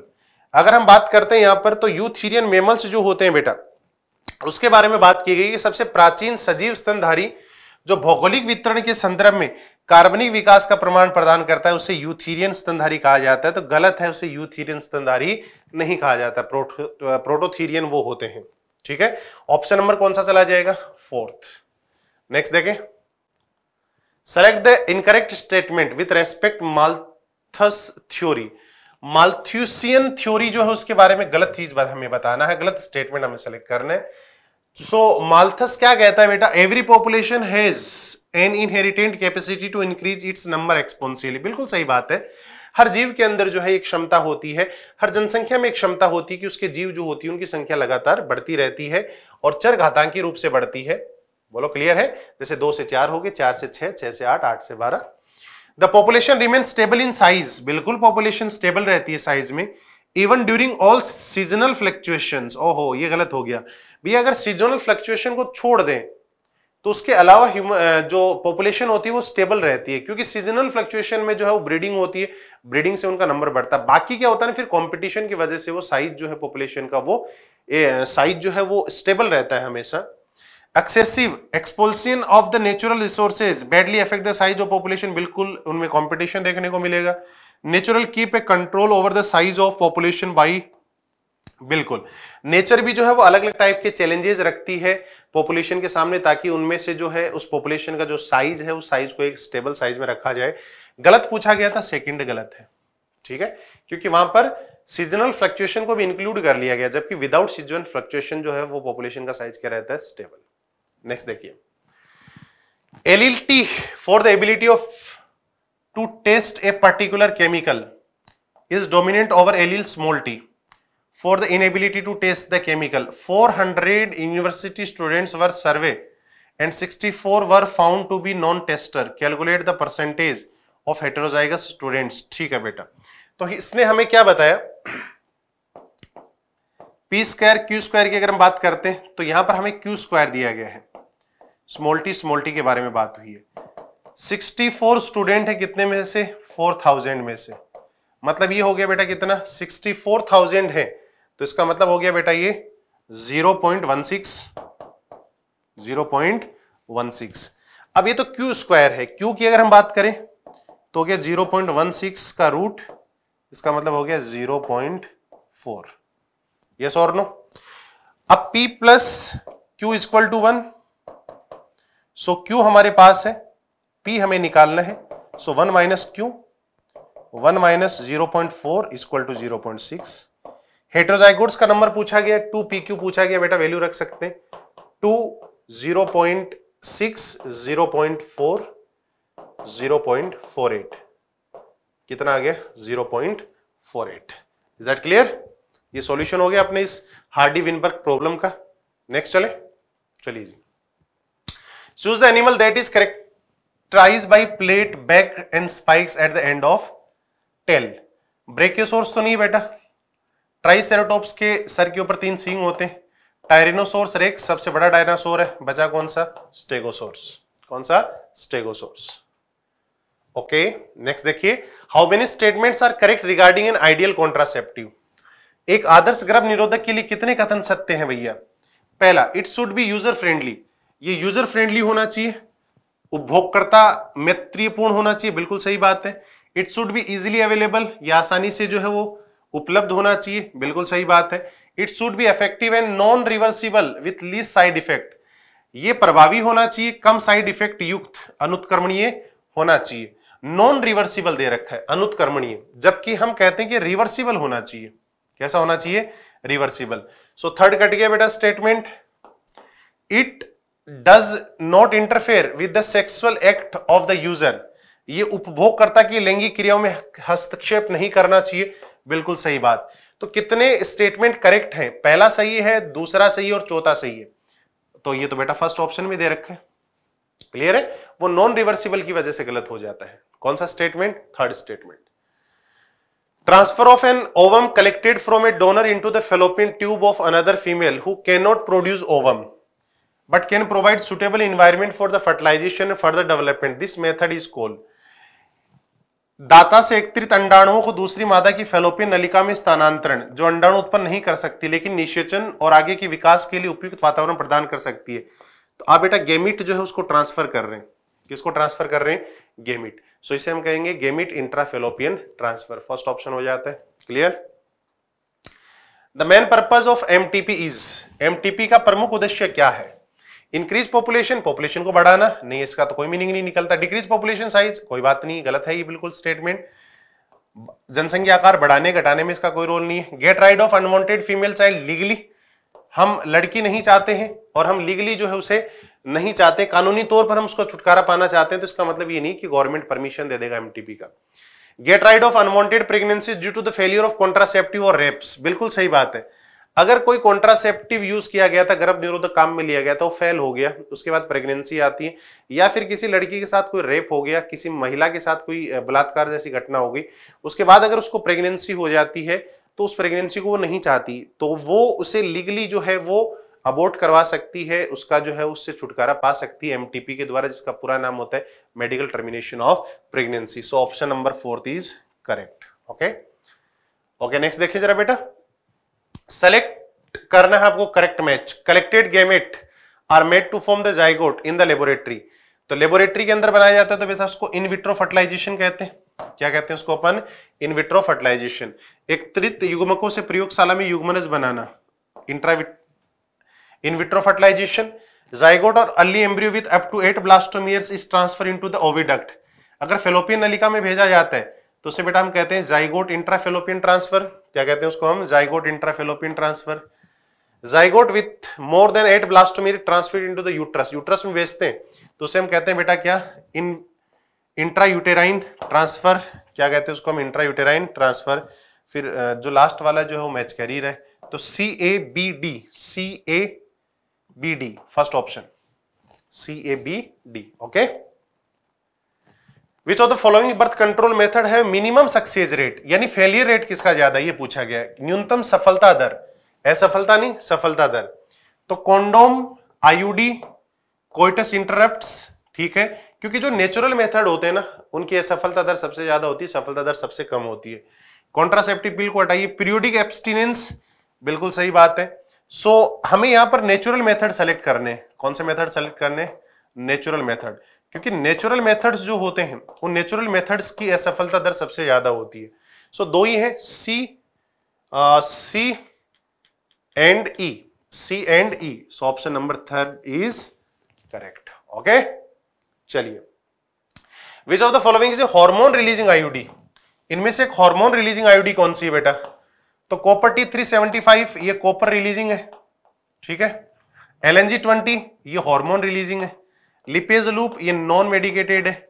अगर हम बात करते हैं यहाँ पर तो यूथीरियन मेमल्स जो होते हैं बेटा उसके बारे में बात की गई कि सबसे प्राचीन सजीव स्तनधारी जो भौगोलिक वितरण के संदर्भ में कार्बनिक विकास का प्रमाण प्रदान करता है, उसे यूथीरियन स्तनधारी कहा जाता है। तो गलत है, उसे यूथीरियन स्तनधारी नहीं कहा जाता। प्रोटो, प्रोटोथीरियन वो होते हैं। ठीक है? ऑप्शन नंबर कौन सा चला जाएगा? फोर्थ। नेक्स्ट देखें। Select the incorrect statement with respect Malthus theory Malthusian theory जो है उसके बारे में गलत चीज़ हमें बताना है, गलत स्टेटमेंट हमें सेलेक्ट करना है। सो माल्थस क्या कहता है बेटा? Every population has an inherent capacity to increase its number exponentially बिल्कुल सही बात है। हर जीव के अंदर जो है एक क्षमता होती है। हर जनसंख्या में एक क्षमता होती है कि उसके जीव जो होती है, उनकी संख्या लगातार बढ़ती रहती है और चर घातांकी रूप से बढ़ती है। बोलो क्लियर है? जैसे दो से चार हो गए, चार से छह छह से आठ आठ से बारह। The population remain stable in size बिल्कुल पॉपुलेशन स्टेबल रहती है साइज़ में. Even during all seasonal fluctuation ओहो, ये गलत हो गया। भैया, अगर सीजनल फ्लक्चुएशन को छोड़ दें तो उसके अलावा जो पॉपुलेशन होती है, वो स्टेबल रहती है। क्योंकि सीजनल फ्लक्चुएशन में जो है, वो ब्रीडिंग होती है। ब्रीडिंग से उनका नंबर बढ़ता है। बाकी क्या होता है ना, फिर कंपटीशन की वजह से वो साइज़ जो है पॉपुलेशन का वो साइज़ जो है, वो स्टेबल रहता है हमेशा। Excessive explosion of the natural resources badly affect the size of population बिल्कुल उनमें कंपटीशन देखने को मिलेगा। Natural keep a control over the size of population by बिल्कुल। नेचर भी जो है वो अलग अलग टाइप के चैलेंजेस रखती है पॉपुलेशन के सामने ताकि उनमें से जो है उस पॉपुलेशन का जो साइज़ है, उस साइज़ को एक स्टेबल साइज़ में रखा जाए। गलत पूछा गया था सेकंड गलत है। ठीक है? क्योंकि वहाँ पर सीजनल फ्लक्चुएशन को भी इंक्लूड कर लिया गया, जबकि विदाउट सीजनल फ्लक्चुएशन जो है वो पॉपुलेशन का साइज़ क्या रहता है? स्टेबल नेक्स्ट देखिए। Allele T for the ability of to test a particular chemical is dominant over allele small t for the inability to test the chemical 400 university students were survey and 64 were found to be non tester calculate the percentage of heterozygous students ठीक है बेटा। तो इसने हमें क्या बताया? P square Q square की अगर हम बात करते हैं तो यहाँ पर हमें क्यू स्क्वायर दिया गया है। स्मॉल टी स्मॉल टी के बारे में बात हुई है। 64 स्टूडेंट है कितने में से? 4000 में से। मतलब ये हो गया बेटा कितना? 64,000 है। तो इसका मतलब हो गया बेटा ये 0.16 0.16 अब ये तो क्यू स्क्वायर है। क्यू की अगर हम बात करें तो हो गया 0.16 का रूट इसका मतलब हो गया 0.4 यस और नो अब p plus q equal to one so q हमारे पास है पी हमें निकालना है। So one minus q one minus zero point four equal to zero point six heterozygotes का नंबर पूछा गया टू पी क्यू पूछा गया, बेटा वैल्यू रख सकते हैं। Two zero point six zero point four zero point four eight कितना आ गया? Zero point four eight is that clear ये सॉल्यूशन हो गया अपने इस हार्डी विनबर्ग प्रॉब्लम का। नेक्स्ट चले। चलिए जी। Choose the animal that is characterise by plate back and spikes at the end of tail brachiosaurs तो नहीं बेटा। ट्राइसेरोटॉप्स के सर के ऊपर तीन सींग होते हैं। टायरिनोसोर्स रेक्स सबसे बड़ा डायनासोर है। बचा कौन सा? स्टेगोसोर्स कौन सा? स्टेगोसोर्स ओके नेक्स्ट देखिए। How many statements are correct regarding an ideal contraceptive एक आदर्श गर्भ निरोधक के लिए कितने कथन सत्य हैं भैया? पहला it should be user friendly ये यूज़र फ्रेंडली होना चाहिए उपभोगकर्ता मैत्रीपूर्ण होना चाहिए, बिल्कुल सही बात है। It should be easily available या आसानी से जो है वो उपलब्ध होना चाहिए, बिल्कुल सही बात है। It should be effective and non reversible with least side effect ये प्रभावी होना चाहिए, कम साइड इफ़ेक्ट युक्त, अनुत्कर्मणीय होना चाहिए। नॉन रिवर्सिबल दे रखा है, अनुत्कर्मणीय, जबकि हम कहते हैं कि रिवर्सिबल होना चाहिए। कैसा होना चाहिए? रिवर्सिबल सो थर्ड कट गया बेटा statement it does not interfere with the sexual act of the user ये उपभोगकर्ता की लैंगिक क्रियाओं में हस्तक्षेप नहीं करना चाहिए। बिल्कुल सही बात। तो कितने स्टेटमेंट करेक्ट हैं? पहला सही है, दूसरा सही और चौथा सही है। तो ये तो बेटा फ़र्स्ट ऑप्शन में दे रखा क्लियर है? वो नॉन रिवर्सिबल की वजह से गलत हो जाता है। कौन सा statement third statement transfer of an ovum collected from a donor into the fallopian tube of another female who can not produce ovum but can provide suitable environment for the fertilisation and further development this method is called दाता से एकत्रित अंडाणुओं को दूसरी मादा की fallopian नलिका में स्थानांतरण, जो अंडाणु उत्पन्न नहीं कर सकती, लेकिन निषेचन और आगे के विकास के लिए उपयुक्त वातावरण प्रदान कर सकती है। तो आप बेटा गेमिट जो है उसको ट्रांसफ़र कर रहे हैं। किसको ट्रांसफ़र कर रहे हैं? गेमिट। सो इसे हम कहेंगे gamete intrafallopian transfer. First option हो जाता है। Clear? The main purpose of MTP is MTP का प्रमुख उद्देश्य क्या है? इंक्रीज पॉपुलेशन पॉपुलेशन को बढ़ाना, नहीं इसका तो कोई मीनिंग नहीं निकलता। डिक्रीज पॉपुलेशन साइज़ कोई बात नहीं, गलत है ये बिल्कुल स्टेटमेंट जनसंख्या आकार बढ़ाने, घटाने में इसका कोई रोल नहीं है। Get rid of unwanted female child legally हम लड़की नहीं चाहते हैं और हम लीगली जो है उसे नहीं चाहते। कानूनी तौर पर हम उसका छुटकारा पाना चाहते हैं तो इसका मतलब ये नहीं कि गवर्नमेंट परमिशन दे देगा एमटीपी का। Get rid of unwanted pregnancy due to the failure of contraceptive और रेप्स बिल्कुल सही बात है। अगर कोई कॉन्ट्रासेप्टिव यूज़ किया गया था गर्भ निरोधक काम में लिया गया था, वो फेल हो गया, उसके बाद प्रेगनेंसी आती है, या फिर किसी लड़की के साथ कोई रेप हो गया, किसी महिला के साथ कोई बलात्कार जैसी घटना हो गई, उसके बाद अगर उसको प्रेगनेंसी हो जाती है तो उस प्रेगनेंसी को वो नहीं चाहती तो वो उसे लीगली जो है वो अबोर्ट करवा सकती है, उसका जो है उससे छुटकारा पा सकती है एमटीपी के द्वारा, जिसका पूरा नाम होता है medical termination of pregnancy so option number fourth is correct okay okay next देखिए जरा बेटा। सेलेक्ट करना है आपको correct match collected gamete are made to form the zygote in the laboratory तो लेबोरेटरी के अंदर बनाया जाता है तो बेटा उसको इन विट्रो फर्टिलाइजेशन कहते हैं। क्या कहते हैं उसको अपन? इन विट्रो फर्टिलाइजेशन एक त्रित युग्मकों से प्रयोगशाला में युग्मनज बनाना। इंट्राविट इन विट्रो फर्टिलाइजेशन जाइगोट और early embryo with up to eight blastomeres is transfer into the oviduct अगर फेलोपियन नलिका में भेजा जाता है तो उसे बेटा हम कहते हैं जाइगोट इंट्राफेलोपियन ट्रांसफ़र क्या कहते हैं उसको हम? Zygote intrafallopian transfer zygote with more than eight blastomeric transfer into the uterus uterus में भेजते हैं। तो उसे हम कहते हैं, बेटा, क्या? इन इंट्रा यूटेराइन ट्रांसफ़र क्या कहते हैं उसको हम? इंट्रा यूटेराइन ट्रांसफ़र फिर जो लास्ट वाला जो है, वो मैच कैरियर है। तो C A B D C A B D first option C A B D okay which of the following birth control method है मिनिमम सक्सेस रेट यानी फेलियर रेट किसका ज़्यादा ये पूछा गया न्यूनतम सफलता दर। असफलता नहीं? सफलता दर। तो कॉन्डोम आयुडी कोइटस इंटरप्ट ठीक है? क्योंकि जो नेचुरल मेथड होते हैं ना उनकी असफलता दर सबसे ज़्यादा होती है सफलता दर सबसे कम होती है। कॉन्ट्रासेप्टिव पिल को हटाइए। पीरियोडिक एब्सटिनेंस बिल्कुल सही बात है। सो so, हमें यहाँ पर नेचुरल मेथड सेलेक्ट करने कौन से मेथड सेलेक्ट करने नेचुरल मेथड क्योंकि नेचुरल मेथड्स जो होते हैं उन नेचुरल मेथड्स की असफलता दर सबसे ज़्यादा होती है। सो so, दो ही है C C and E C and E so option number third is correct okay चलिए। Which of the following is a hormone releasing IUD इनमें से एक हार्मोन रिलीजिंग आईयूडी कौन सी है बेटा? तो कॉपर टी 375 ये कॉपर रिलीजिंग है। ठीक है? एलएनजी 20 ये हार्मोन रिलीजिंग है। लिपेज लूप ये नॉन मेडिकेटेड है।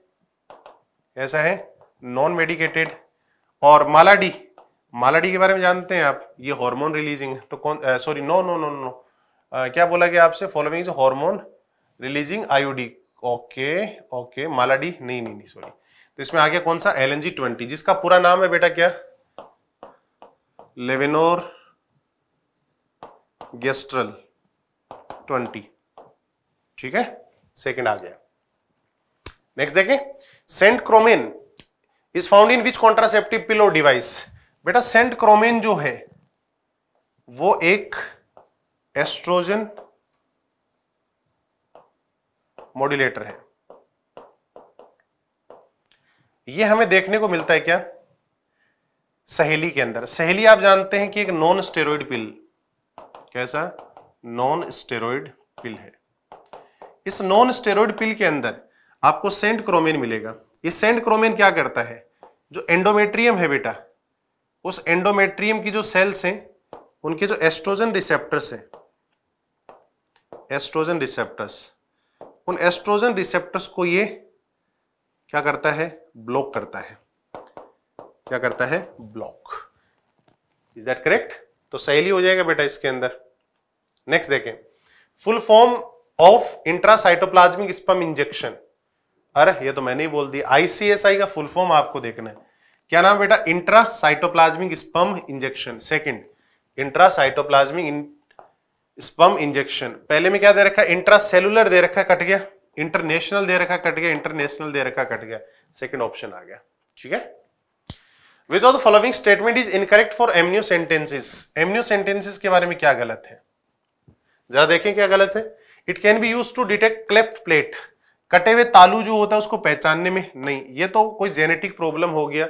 ऐसा है? नॉन मेडिकेटेड और मालाडी मालाडी के बारे में जानते हैं आप? ये हार्मोन रिलीजिंग है। तो कौन sorry no no no no क्या बोला गया आपसे? Following is hormone releasing IUD okay okay मालाडी, नहीं नहीं नहीं सॉरी तो इसमें आ गया कौन सा? एल ट्वेंटी जिसका पूरा नाम है बेटा क्या? लेवेनोर गेस्ट्रल ट्वेंटी ठीक है? सेकंड आ गया। नेक्स्ट देखें। Centchroman is found in which contraceptive pill or device बेटा सेंट क्रोमिन जो है, वो एक एस्ट्रोजन मॉड्यूलेटर है। ये हमें देखने को मिलता है क्या? सहेली के अंदर। सहेली, आप जानते हैं कि एक नॉन स्टेरॉइड पिल कैसा? नॉन स्टेरॉइड पिल है। इस नॉन स्टेरॉइड पिल के अंदर आपको सेंट क्रोमेन मिलेगा। ये सेंट क्रोमेन क्या करता है? जो एंडोमेट्रियम है बेटा, उस एंडोमेट्रियम की जो सेल्स हैं, उनके जो एस्ट्रोजन रिसेप्टर्स हैं एस्ट्रोजन रिसेप्टर्स उन एस्ट्रोजन रिसेप्टर्स को ये क्या करता है? ब्लॉक करता है। क्या करता है? ब्लॉक इज़ दैट करेक्ट तो सहेली हो जाएगा बेटा इसके अंदर। नेक्स्ट देखें। Full form of intracytoplasmic sperm injection अरे, ये तो मैंने ही बोल दिया। आईसीएसआई का फुल फॉर्म आपको देखना है। क्या नाम बेटा? Intracytoplasmic sperm injection second intracytoplasmic sperm injection पहले में क्या दे रखा है? इंट्रासेलुलर दे रखा कट गया। इंटरनेशनल दे रखा कट गया। इंटरनेशनल दे रखा कट गया। सेकंड ऑप्शन आ गया। ठीक है? Which of the following statement is incorrect for amniocentesis amniocentesis के बारे में क्या गलत है? जरा देखें क्या गलत है। It can be use to detect cleft palate कटे हुए तालू जो होता है उसको पहचानने में नहीं। ये तो कोई जेनेटिक प्रॉब्लम हो गया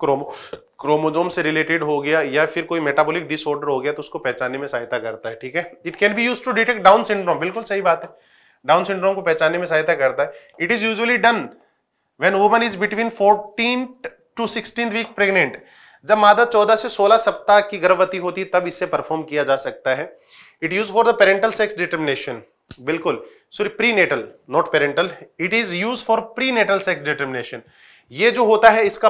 क्रोमो क्रोमोजोम से रिलेटेड हो गया या फिर कोई मेटाबॉलिक डिसऑर्डर हो गया तो उसको पहचानने में सहायता करता है, ठीक है? It can be use to detect Down syndrome बिल्कुल सही बात है। डाउन सिंड्रोम को पहचानने में सहायता करता है। It is usually done when woman is between 14 to 16 week pregnant जब मादा 14 से 16 सप्ताह की गर्भवती होती तब इसे परफॉर्म किया जा सकता है। It use for the parental sex determination बिल्कुल। Sorry prenatal not parental it is use for prenatal sex determination ये जो होता है, इसका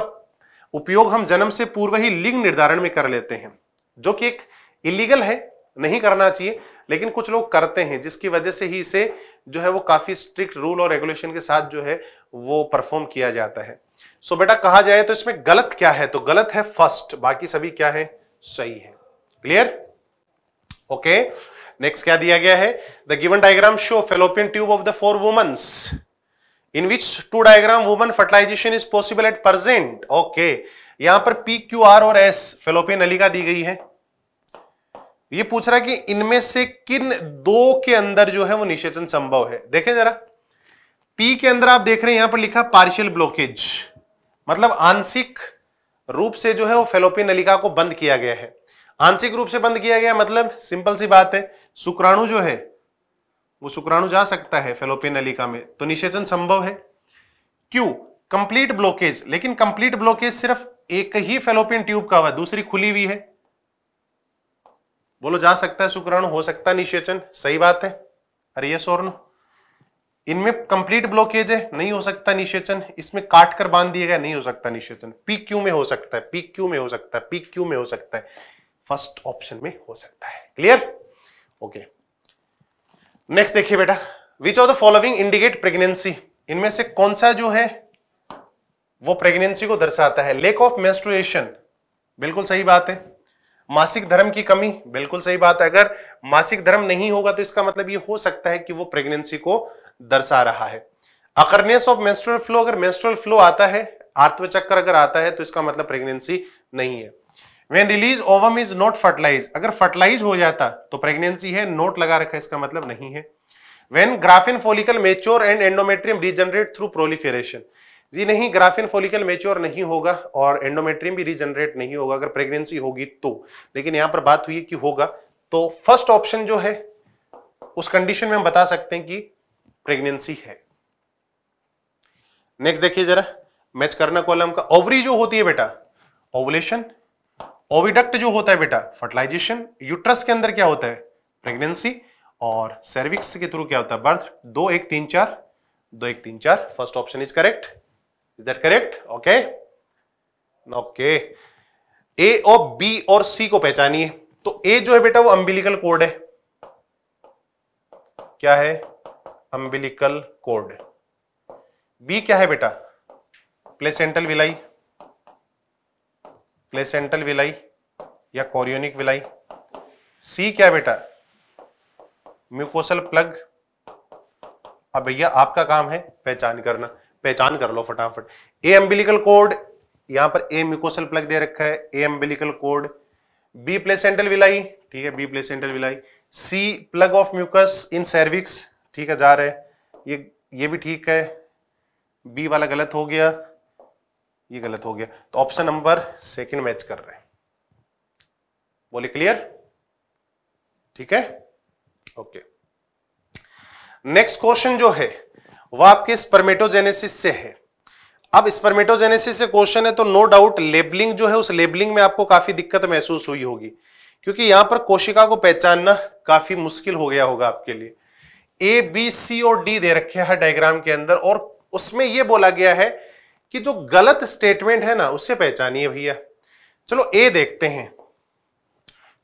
उपयोग हम जन्म से पूर्व ही लिंग निर्धारण में कर लेते हैं, जो कि एक इलीगल है, नहीं करना चाहिए, लेकिन कुछ लोग करते हैं, जिसकी वजह से ही इसे जो है वो काफ़ी स्ट्रिक्ट रूल और रेगुलेशन के साथ जो है वो परफॉर्म किया जाता है। सो so, बेटा, कहा जाए तो इसमें गलत क्या है? तो गलत है फ़र्स्ट बाकी सभी क्या है? सही है। क्लियर ओके नेक्स्ट क्या दिया गया है? The given diagram show fallopian tube of the four womens in which two diagram woman fertilisation is possible at present okay यहाँ पर पी क्यू आर और एस फेलोपियन नलिका दी गई है। ये पूछ रहा है कि इनमें से किन दो के अंदर जो है वो निषेचन संभव है? देखें जरा। पी के अंदर आप देख रहे हैं, यहाँ पर लिखा पार्शियल ब्लॉकेज मतलब आंशिक रूप से जो है वो फेलोपियन नलिका को बंद किया गया है। आंशिक रूप से बंद किया गया मतलब सिंपल सी बात है, शुक्राणु जो है, वो शुक्राणु जा सकता है फेलोपियन नलिका में तो निषेचन संभव है। क्यों? कंप्लीट ब्लॉकेज लेकिन कंप्लीट ब्लॉकेज सिर्फ़ एक ही फेलोपियन ट्यूब का हुआ, दूसरी खुली हुई है। बोलो, जा सकता है शुक्राणु, हो सकता है निषेचन, सही बात है। अरे स्वर्ण, इनमें कंप्लीट ब्लॉकेज है, नहीं हो सकता निषेचन, इसमें काट कर बाँध दिया गया, नहीं हो सकता निषेचन। पी क्यू में हो सकता है पी क्यू में हो सकता है पी क्यू में हो सकता है? फ़र्स्ट ऑप्शन में हो सकता है। क्लियर ओके नेक्स्ट देखिए बेटा which of the following indicate pregnancy इनमें से कौन सा जो है, वो प्रेगनेंसी को दर्शाता है? लेक ऑफ़ मेस्ट्रुएशन बिल्कुल सही बात है। मासिक धर्म की कमी, बिल्कुल सही बात है। अगर मासिक धर्म नहीं होगा तो इसका मतलब ये हो सकता है कि वो प्रेगनेंसी को दर्शा रहा है। अकरनेस ऑफ़ मेस्ट्रुअल फ्लो अगर मेस्ट्रुअल फ्लो आता है आर्थव आर्तवचक्र अगर आता है तो इसका मतलब प्रेगनेंसी नहीं है। When release ovum is not fertilise अगर फर्टिलाइज हो जाता तो प्रेगनेंसी है, नोट लगा रखा इसका मतलब नहीं है। When Graafian follicle mature and endometrium regenerate through proliferation जी नहीं ग्राफिन फोलिकल मेच्योर नहीं होगा और एंडोमेट्रियम भी रीजनरेट नहीं होगा, अगर प्रेगनेंसी होगी तो। लेकिन यहाँ पर बात हुई कि होगा तो फ़र्स्ट ऑप्शन जो है, उस कंडीशन में हम बता सकते हैं कि प्रेगनेंसी है। नेक्स्ट देखिए जरा मैच करना कॉलम का। ओवरी जो होती है बेटा ओवुलेशन ओविडक्ट जो होता है बेटा फर्टिलाइजेशन यूट्रस के अंदर क्या होता है? प्रेगनेंसी और सर्विक्स के थ्रू क्या होता है? बर्थ दो, एक, तीन, चार, दो, एक, तीन, चार first option is correct is that correct okay okay A और बी और सी को पहचानिए। तो ए जो है बेटा, वो अंबिलिकल कोड है। क्या है? अंबिलिकल कोड बी क्या है बेटा? प्लेसेंटल विलाई प्लेसेंटल विलाई या कोरियोनिक विलाई। सी क्या बेटा? Mucosal plug. अब भैया आपका काम है पहचान करना। पहचान कर लो फटाफट। ए एम्बिलिकल कोड, यहाँ पर ए म्यूकोसल प्लग दे रखा है। A umbilical cord. B placental villi, ठीक है, B placental villi. C plug of mucus in cervix, ठीक है, जा रहे ये ये भी ठीक है। बी वाला गलत हो गया। ये गलत हो गया। तो ऑप्शन नंबर सेकंड मैच कर रहे हैं। बोले क्लियर ठीक है? ओके नेक्स्ट क्वेश्चन जो है, वो आपके स्पर्मेटोजेनेसिस से है। अब स्पर्मेटोजेनेसिस से क्वेश्चन है तो नो डाउट लेबलिंग जो है, उस लेबलिंग में आपको काफ़ी दिक्कत महसूस हुई होगी। क्योंकि यहाँ पर कोशिका को पहचानना काफ़ी मुश्किल हो गया होगा आपके लिए। ए बी सी और डी दे रखे हैं डायग्राम के अंदर और उसमें यह बोला गया है कि जो गलत स्टेटमेंट है ना उससे पहचानिए भैया। चलो, ए देखते हैं।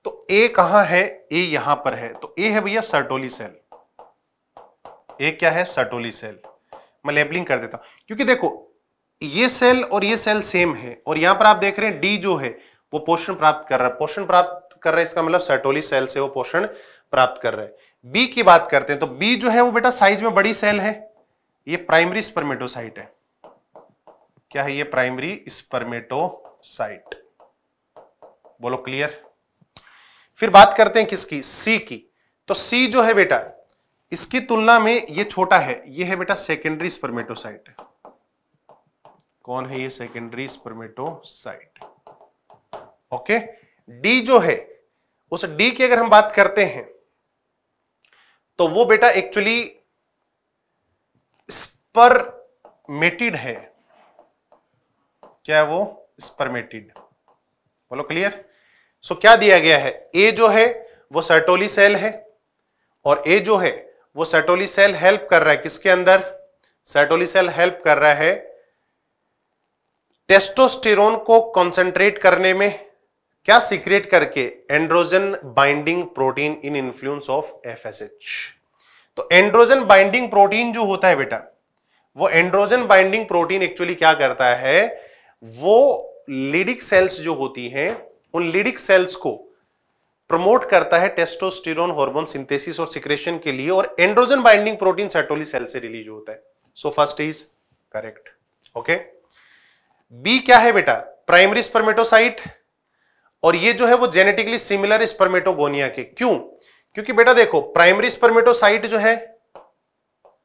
तो ए कहाँ है? ए यहाँ पर है। तो ए है भैया सर्टोली सेल। ए क्या है? Sertoli cell. मैं लेबलिंग कर देता हूँ। क्योंकि देखो, ये सेल और ये सेल सेम है। और यहाँ पर आप देख रहे हैं, डी जो है, वो पोषण प्राप्त कर रहा है। पोषण प्राप्त कर रहा है, इसका मतलब सर्टोली सेल से वो पोषण प्राप्त कर रहा है। बी की बात करते हैं तो बी जो है, वो बेटा साइज़ में बड़ी सेल है। ये प्राइमरी स्पर्मेटोसाइट है। क्या है ये प्राइमरी स्पर्मेटोसाइट बोलो क्लियर फिर बात करते हैं किसकी? सी की। तो सी जो है बेटा, इसकी तुलना में ये छोटा है, ये है बेटा सेकेंडरी स्पर्मेटोसाइट कौन है ये सेकेंडरी स्पर्मेटोसाइट ओके डी जो है, उस डी की अगर हम बात करते हैं तो वो बेटा एक्चुअली स्पर्मेटिड है। क्या है वो? स्पर्मेटिड बोलो क्लियर सो so, क्या दिया गया है? ए जो है वो सर्टोली सेल है और ए जो है वो सर्टोली सेल हेल्प कर रहा है किसके अंदर? सर्टोली सेल हेल्प कर रहा है टेस्टोस्टेरोन को कंसंट्रेट करने में। क्या सीक्रेट करके? Androgen binding protein in influence of FSH तो एंड्रोजन बाइंडिंग प्रोटीन जो होता है बेटा वो एंड्रोजन बाइंडिंग प्रोटीन एक्चुअली क्या करता है? वो लिडिक सेल्स जो होती हैं, उन लिडिक सेल्स को प्रमोट करता है टेस्टोस्टेरोन हार्मोन सिंथेसिस और सिक्रेशन के लिए और androgen binding protein Sertoli cell से रिलीज़ होता है। So first is correct okay B क्या है बेटा? प्राइमरी स्पर्मेटोसाइट और ये जो है वो जेनेटिकली सिमिलर स्पर्मेटोगोनिया के। क्यों? क्योंकि बेटा देखो प्राइमरी स्पर्मेटोसाइट जो है,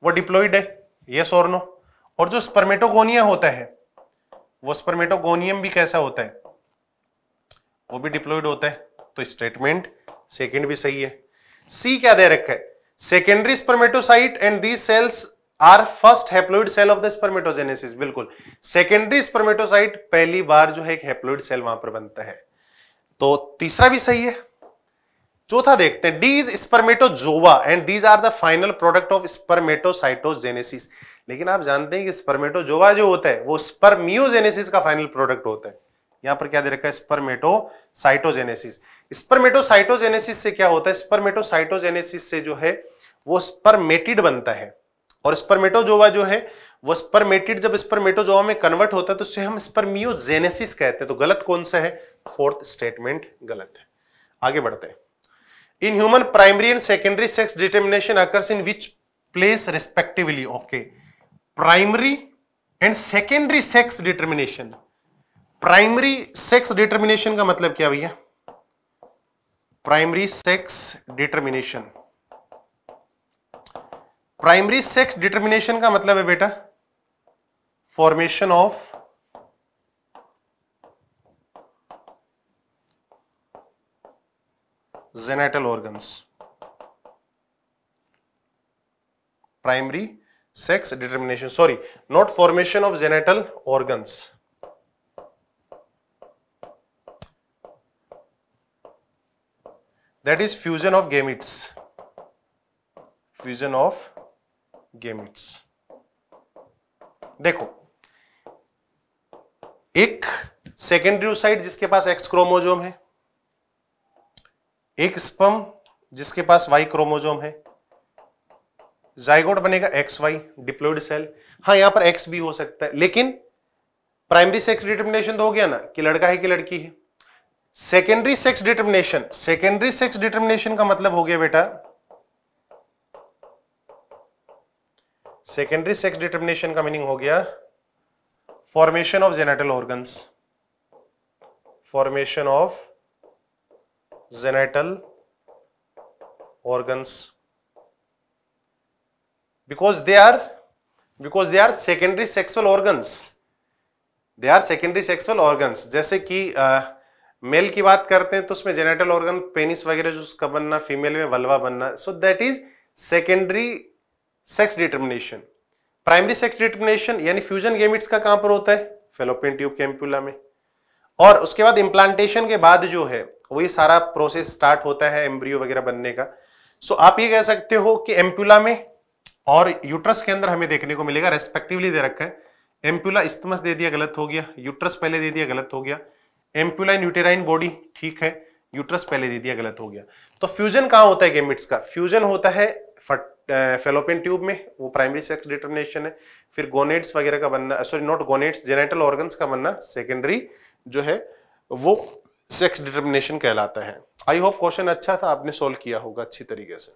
वो डिप्लॉइड है यस और नो और जो स्पर्मेटोगोनिया होता है वो स्पर्मेटोगोनियम भी कैसा होता है? वो भी डिप्लोइड होता है तो स्टेटमेंट सेकेंड भी सही है। सी क्या दे रखा है? Secondary spermatocyte and these cells are first haploid cell of the spermatogenesis बिल्कुल। सेकेंडरी स्पर्मेटोसाइट पहली बार जो है एक हैप्लोइड सेल वहाँ पर बनता है। तो तीसरा भी सही है। चौथा देखते हैं D is spermatozoa and these are the final product of spermatocytogenesis लेकिन आप जानते हैं कि स्पर्मेटोजोवा जो होता है, वो स्पर्मियोजेनेसिस का फाइनल प्रोडक्ट होता है। यहाँ पर क्या दे रखा है? स्पर्मेटोसाइटोजेनेसिस स्पर्मेटोसाइटोजेनेसिस से क्या होता है? स्पर्मेटोसाइटोजेनेसिस से जो है, वो स्पर्मेटिड बनता है। और स्पर्मेटोजोवा जो है, वो स्पर्मेटिड जब स्पर्मेटोजोवा में कन्वर्ट होता है तो उसे हम स्पर्मियोजेनेसिस कहते हैं। तो गलत कौन सा है? फोर्थ स्टेटमेंट गलत है। आगे बढ़ते हैं। In human primary and secondary sex determination occurs in which place respectively okay primary and secondary sex determination primary sex determination का मतलब क्या भैया? Primary sex determination primary sex determination का मतलब है बेटा formation of genital organs primary sex determination sorry not formation of genital organs that is fusion of gametes. Fusion of gametes. देखो, एक सेकेंडरी साइड जिसके पास एक्स क्रोमोजोम है एक स्पम जिसके पास वाई क्रोमोजोम है। जाइगोट बनेगा एक्स वाई डिप्लोइड सेल हाँ यहाँ पर एक्स भी हो सकता है, लेकिन प्राइमरी सेक्स डिटर्मिनेशन तो हो गया ना, कि लड़का है कि लड़की है। Secondary sex determination secondary sex determination का मतलब हो गया बेटा सेकेंडरी सेक्स डिटर्मिनेशन का मीनिंग हो गया formation of genital organs formation of genital organs because they are because they are secondary sexual organs they are secondary sexual organs जैसे कि मेल की बात करते हैं तो उसमें जेनेटल ऑर्गन पेनिस वगैरह जो उसका बनना फीमेल में वल्वा बनना। So that is secondary sex determination primary sex determination यानी फ्यूजन गेमिट्स का कहाँ पर होता है? फेलोपियन ट्यूब के एम्पुला में। और उसके बाद इम्प्लांटेशन के बाद जो है वही सारा प्रोसेस स्टार्ट होता है एम्ब्रियो वगैरह बनने का। सो आप ये कह सकते हो कि एम्प्यूला में और यूट्रस के अंदर हमें देखने को मिलेगा रेस्पेक्टिवली दे रखा है। एम्पुला इस्तमस दे दिया, गलत हो गया। यूट्रस पहले दे दिया, गलत हो गया। एम्पुलाइन यूटेराइन बॉडी ठीक है। यूट्रस पहले दे दिया, गलत हो गया। तो फ्यूजन कहाँ होता है गेमिट्स का? फ्यूजन होता है फेलोपियन ट्यूब में, वो प्राइमरी सेक्स डिटर्मिनेशन है। फिर गोनेट्स वगैरह का बनना sorry not gonads genital organs का बनना सेकेंडरी जो है, वो सेक्स डिटर्मिनेशन कहलाता है। आई होप क्वेश्चन अच्छा था, आपने सोल्व किया होगा अच्छी तरीके से।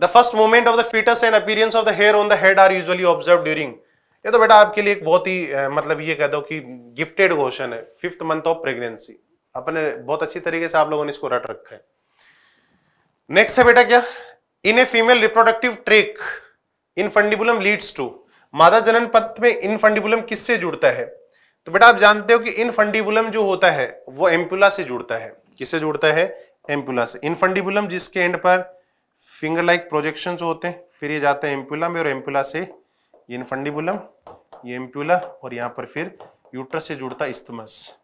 The first movement of the foetus and appearance of the hair on the head are usually observe during ये तो बेटा आपके लिए एक बहुत ही मतलब ये कह दो कि गिफ्टेड क्वेश्चन है। फिफ्थ मंथ ऑफ़ प्रेगनेंसी अपने बहुत अच्छी तरीके से आप लोगों ने इसको रट रखा है। नेक्स्ट है बेटा क्या? In a female reproductive tract infundibulum leads to मादा जनन पथ में इन फंडिबुलम किससे जुड़ता है? तो बेटा आप जानते हो कि इन फंडिबुलम जो होता है, वो एम्पुला से जुड़ता है। किससे जुड़ता है? एम्पुला से। इन फंडिबुलम जिसके एंड पर फिंगर लाइक प्रोजेक्शन होते हैं, फिर ये जाते हैं एम्पुला में और एम्पुला से ये इनफंडिबुलम, ये एम्पुला और यहाँ पर फिर यूट्रस से जुड़ता इस्तमस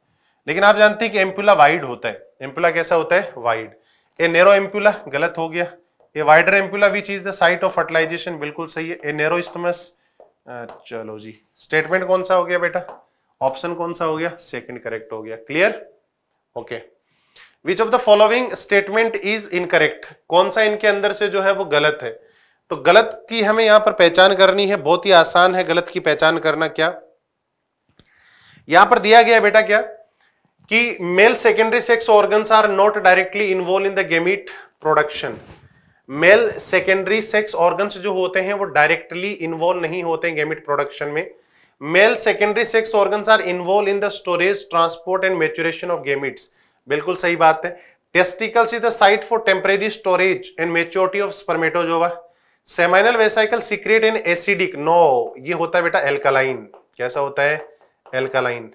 लेकिन आप जानते हैं कि एम्पुला वाइड होता है। एम्पुला कैसा होता है? वाइड ए नेरो एम्पुला गलत हो गया। A wider ampulla which is the site of fertilisation बिल्कुल सही है। ए नेरो इस्तमस चलो जी। स्टेटमेंट कौन सा हो गया बेटा? ऑप्शन कौन सा हो गया? सेकंड करेक्ट हो गया. Clear okay which of the following statement is incorrect कौन सा इनके अंदर से जो है वो गलत है? तो गलत की हमें यहाँ पर पहचान करनी है। बहुत ही आसान है गलत की पहचान करना क्या? यहाँ पर दिया गया बेटा क्या? कि male secondary sex organs are not directly involve in the gamete production male secondary sex organs जो होते हैं वो डायरेक्टली इन्वॉल्व नहीं होते हैं गेमिट प्रोडक्शन में। Male secondary sex organs are involve in the storage transport and maturation of gametes बिल्कुल सही बात है। Testicles is the site for temporary storage and maturity of spermatozoa seminal vesicle secrete in acidic no ये होता है बेटा alkaline कैसा होता है? एल्कालाइन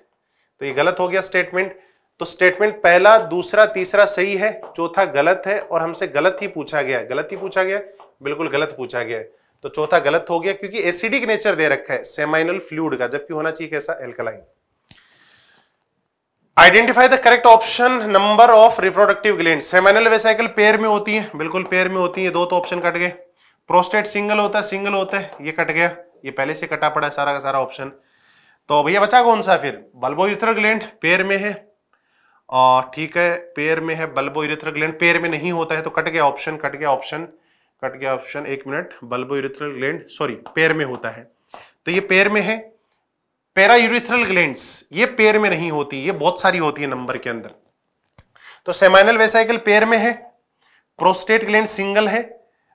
तो ये गलत हो गया स्टेटमेंट तो स्टेटमेंट पहला, दूसरा, तीसरा सही है। चौथा गलत है और हमसे गलत ही पूछा गया गलत ही पूछा गया बिल्कुल गलत पूछा गया तो चौथा गलत हो गया क्योंकि एसिडिक नेचर दे रखा है सेमाइनल फ्लूड का, जबकि होना चाहिए कैसा? Alkaline identify the correct option number of reproductive gland seminal vesicle pair में होती है, बिल्कुल पेयर में होती है दो तो ऑप्शन कट गए. प्रोस्टेट सिंगल होता है सिंगल होता है, ये कट गया. ये पहले से कटा पड़ा सारा का सारा ऑप्शन तो भैया बचा कौन सा फिर? बल्बो यूथर ग्लैंड पेयर में है. और ठीक है पेयर में है बल्बो यूरिथ्रल ग्लैंड पेयर में नहीं होता है तो कट गया ऑप्शन कट गया ऑप्शन कट गया ऑप्शन, एक minute bulbourethral gland sorry pair में होता है। तो ये पेयर में है पेरा यूरिथ्रल ग्लैंड्स ये पेयर में नहीं होती, ये बहुत सारी होती है नंबर के अंदर। तो सेमाइनल वेसाइकल पेयर में है प्रोस्टेट ग्लैंड सिंगल है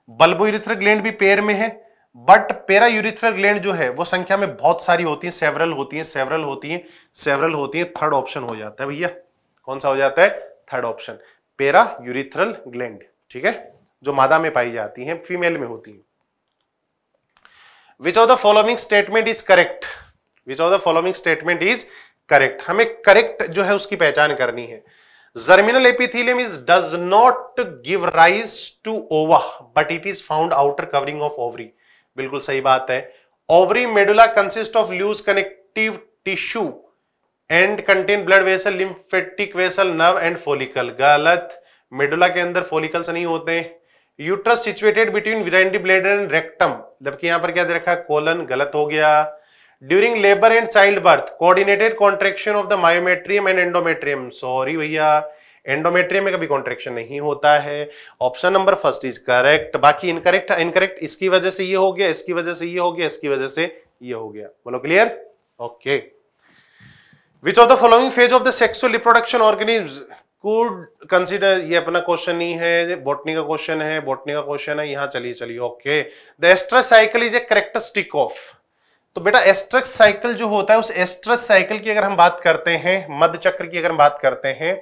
बल्बो यूरिथ्रल ग्लैंड भी पेयर में है बट पेरा यूरिथ्रल ग्लैंड जो है, वो संख्या में बहुत सारी होती है सेवरल होती है सेवरल होती है सेवरल होती है थर्ड ऑप्शन हो जाता है भैया। कौन सा हो जाता है? Third option para urethral gland ठीक है? जो मादा में पाई जाती है फीमेल में होती है। Which of the following statement is correct which of the following statement is correct हमें करेक्ट जो है उसकी पहचान करनी है। Germinal epithelium is does not give rise to ova but it is found outer covering of ovary बिल्कुल सही बात है। Ovary medulla consist of loose connective tissue and contain blood vessel lymphatic vessel nerve and follicle गलत। Medulla के अंदर follicles नहीं होते। Uterus situated between urinary bladder and rectum जबकि यहाँ पर क्या दे रखा है? कोलन गलत हो गया। During labour and child birth coordinated contraction of the myometrium and endometrium sorry भैया एंडोमेट्रियम में कभी कॉन्ट्रेक्शन नहीं होता है। Option number first is correct बाकी इनकरेक्ट इनकरेक्ट इसकी वजह से ये हो गया, इसकी वजह से ये हो गया, इसकी वजह से ये हो गया। बोलो clear okay which of the following phase of the sexual reproduction organism could consider ये अपना क्वेश्चन नहीं है बोटनी का क्वेश्चन है बोटनी का क्वेश्चन है, यहाँ चलिए चलिए okay the oestrus cycle is a characteristic of तो बेटा एस्ट्रस साइकिल जो होता है, उस एस्ट्रस साइकिल की अगर हम बात करते हैं, मध्य चक्र की अगर हम बात करते हैं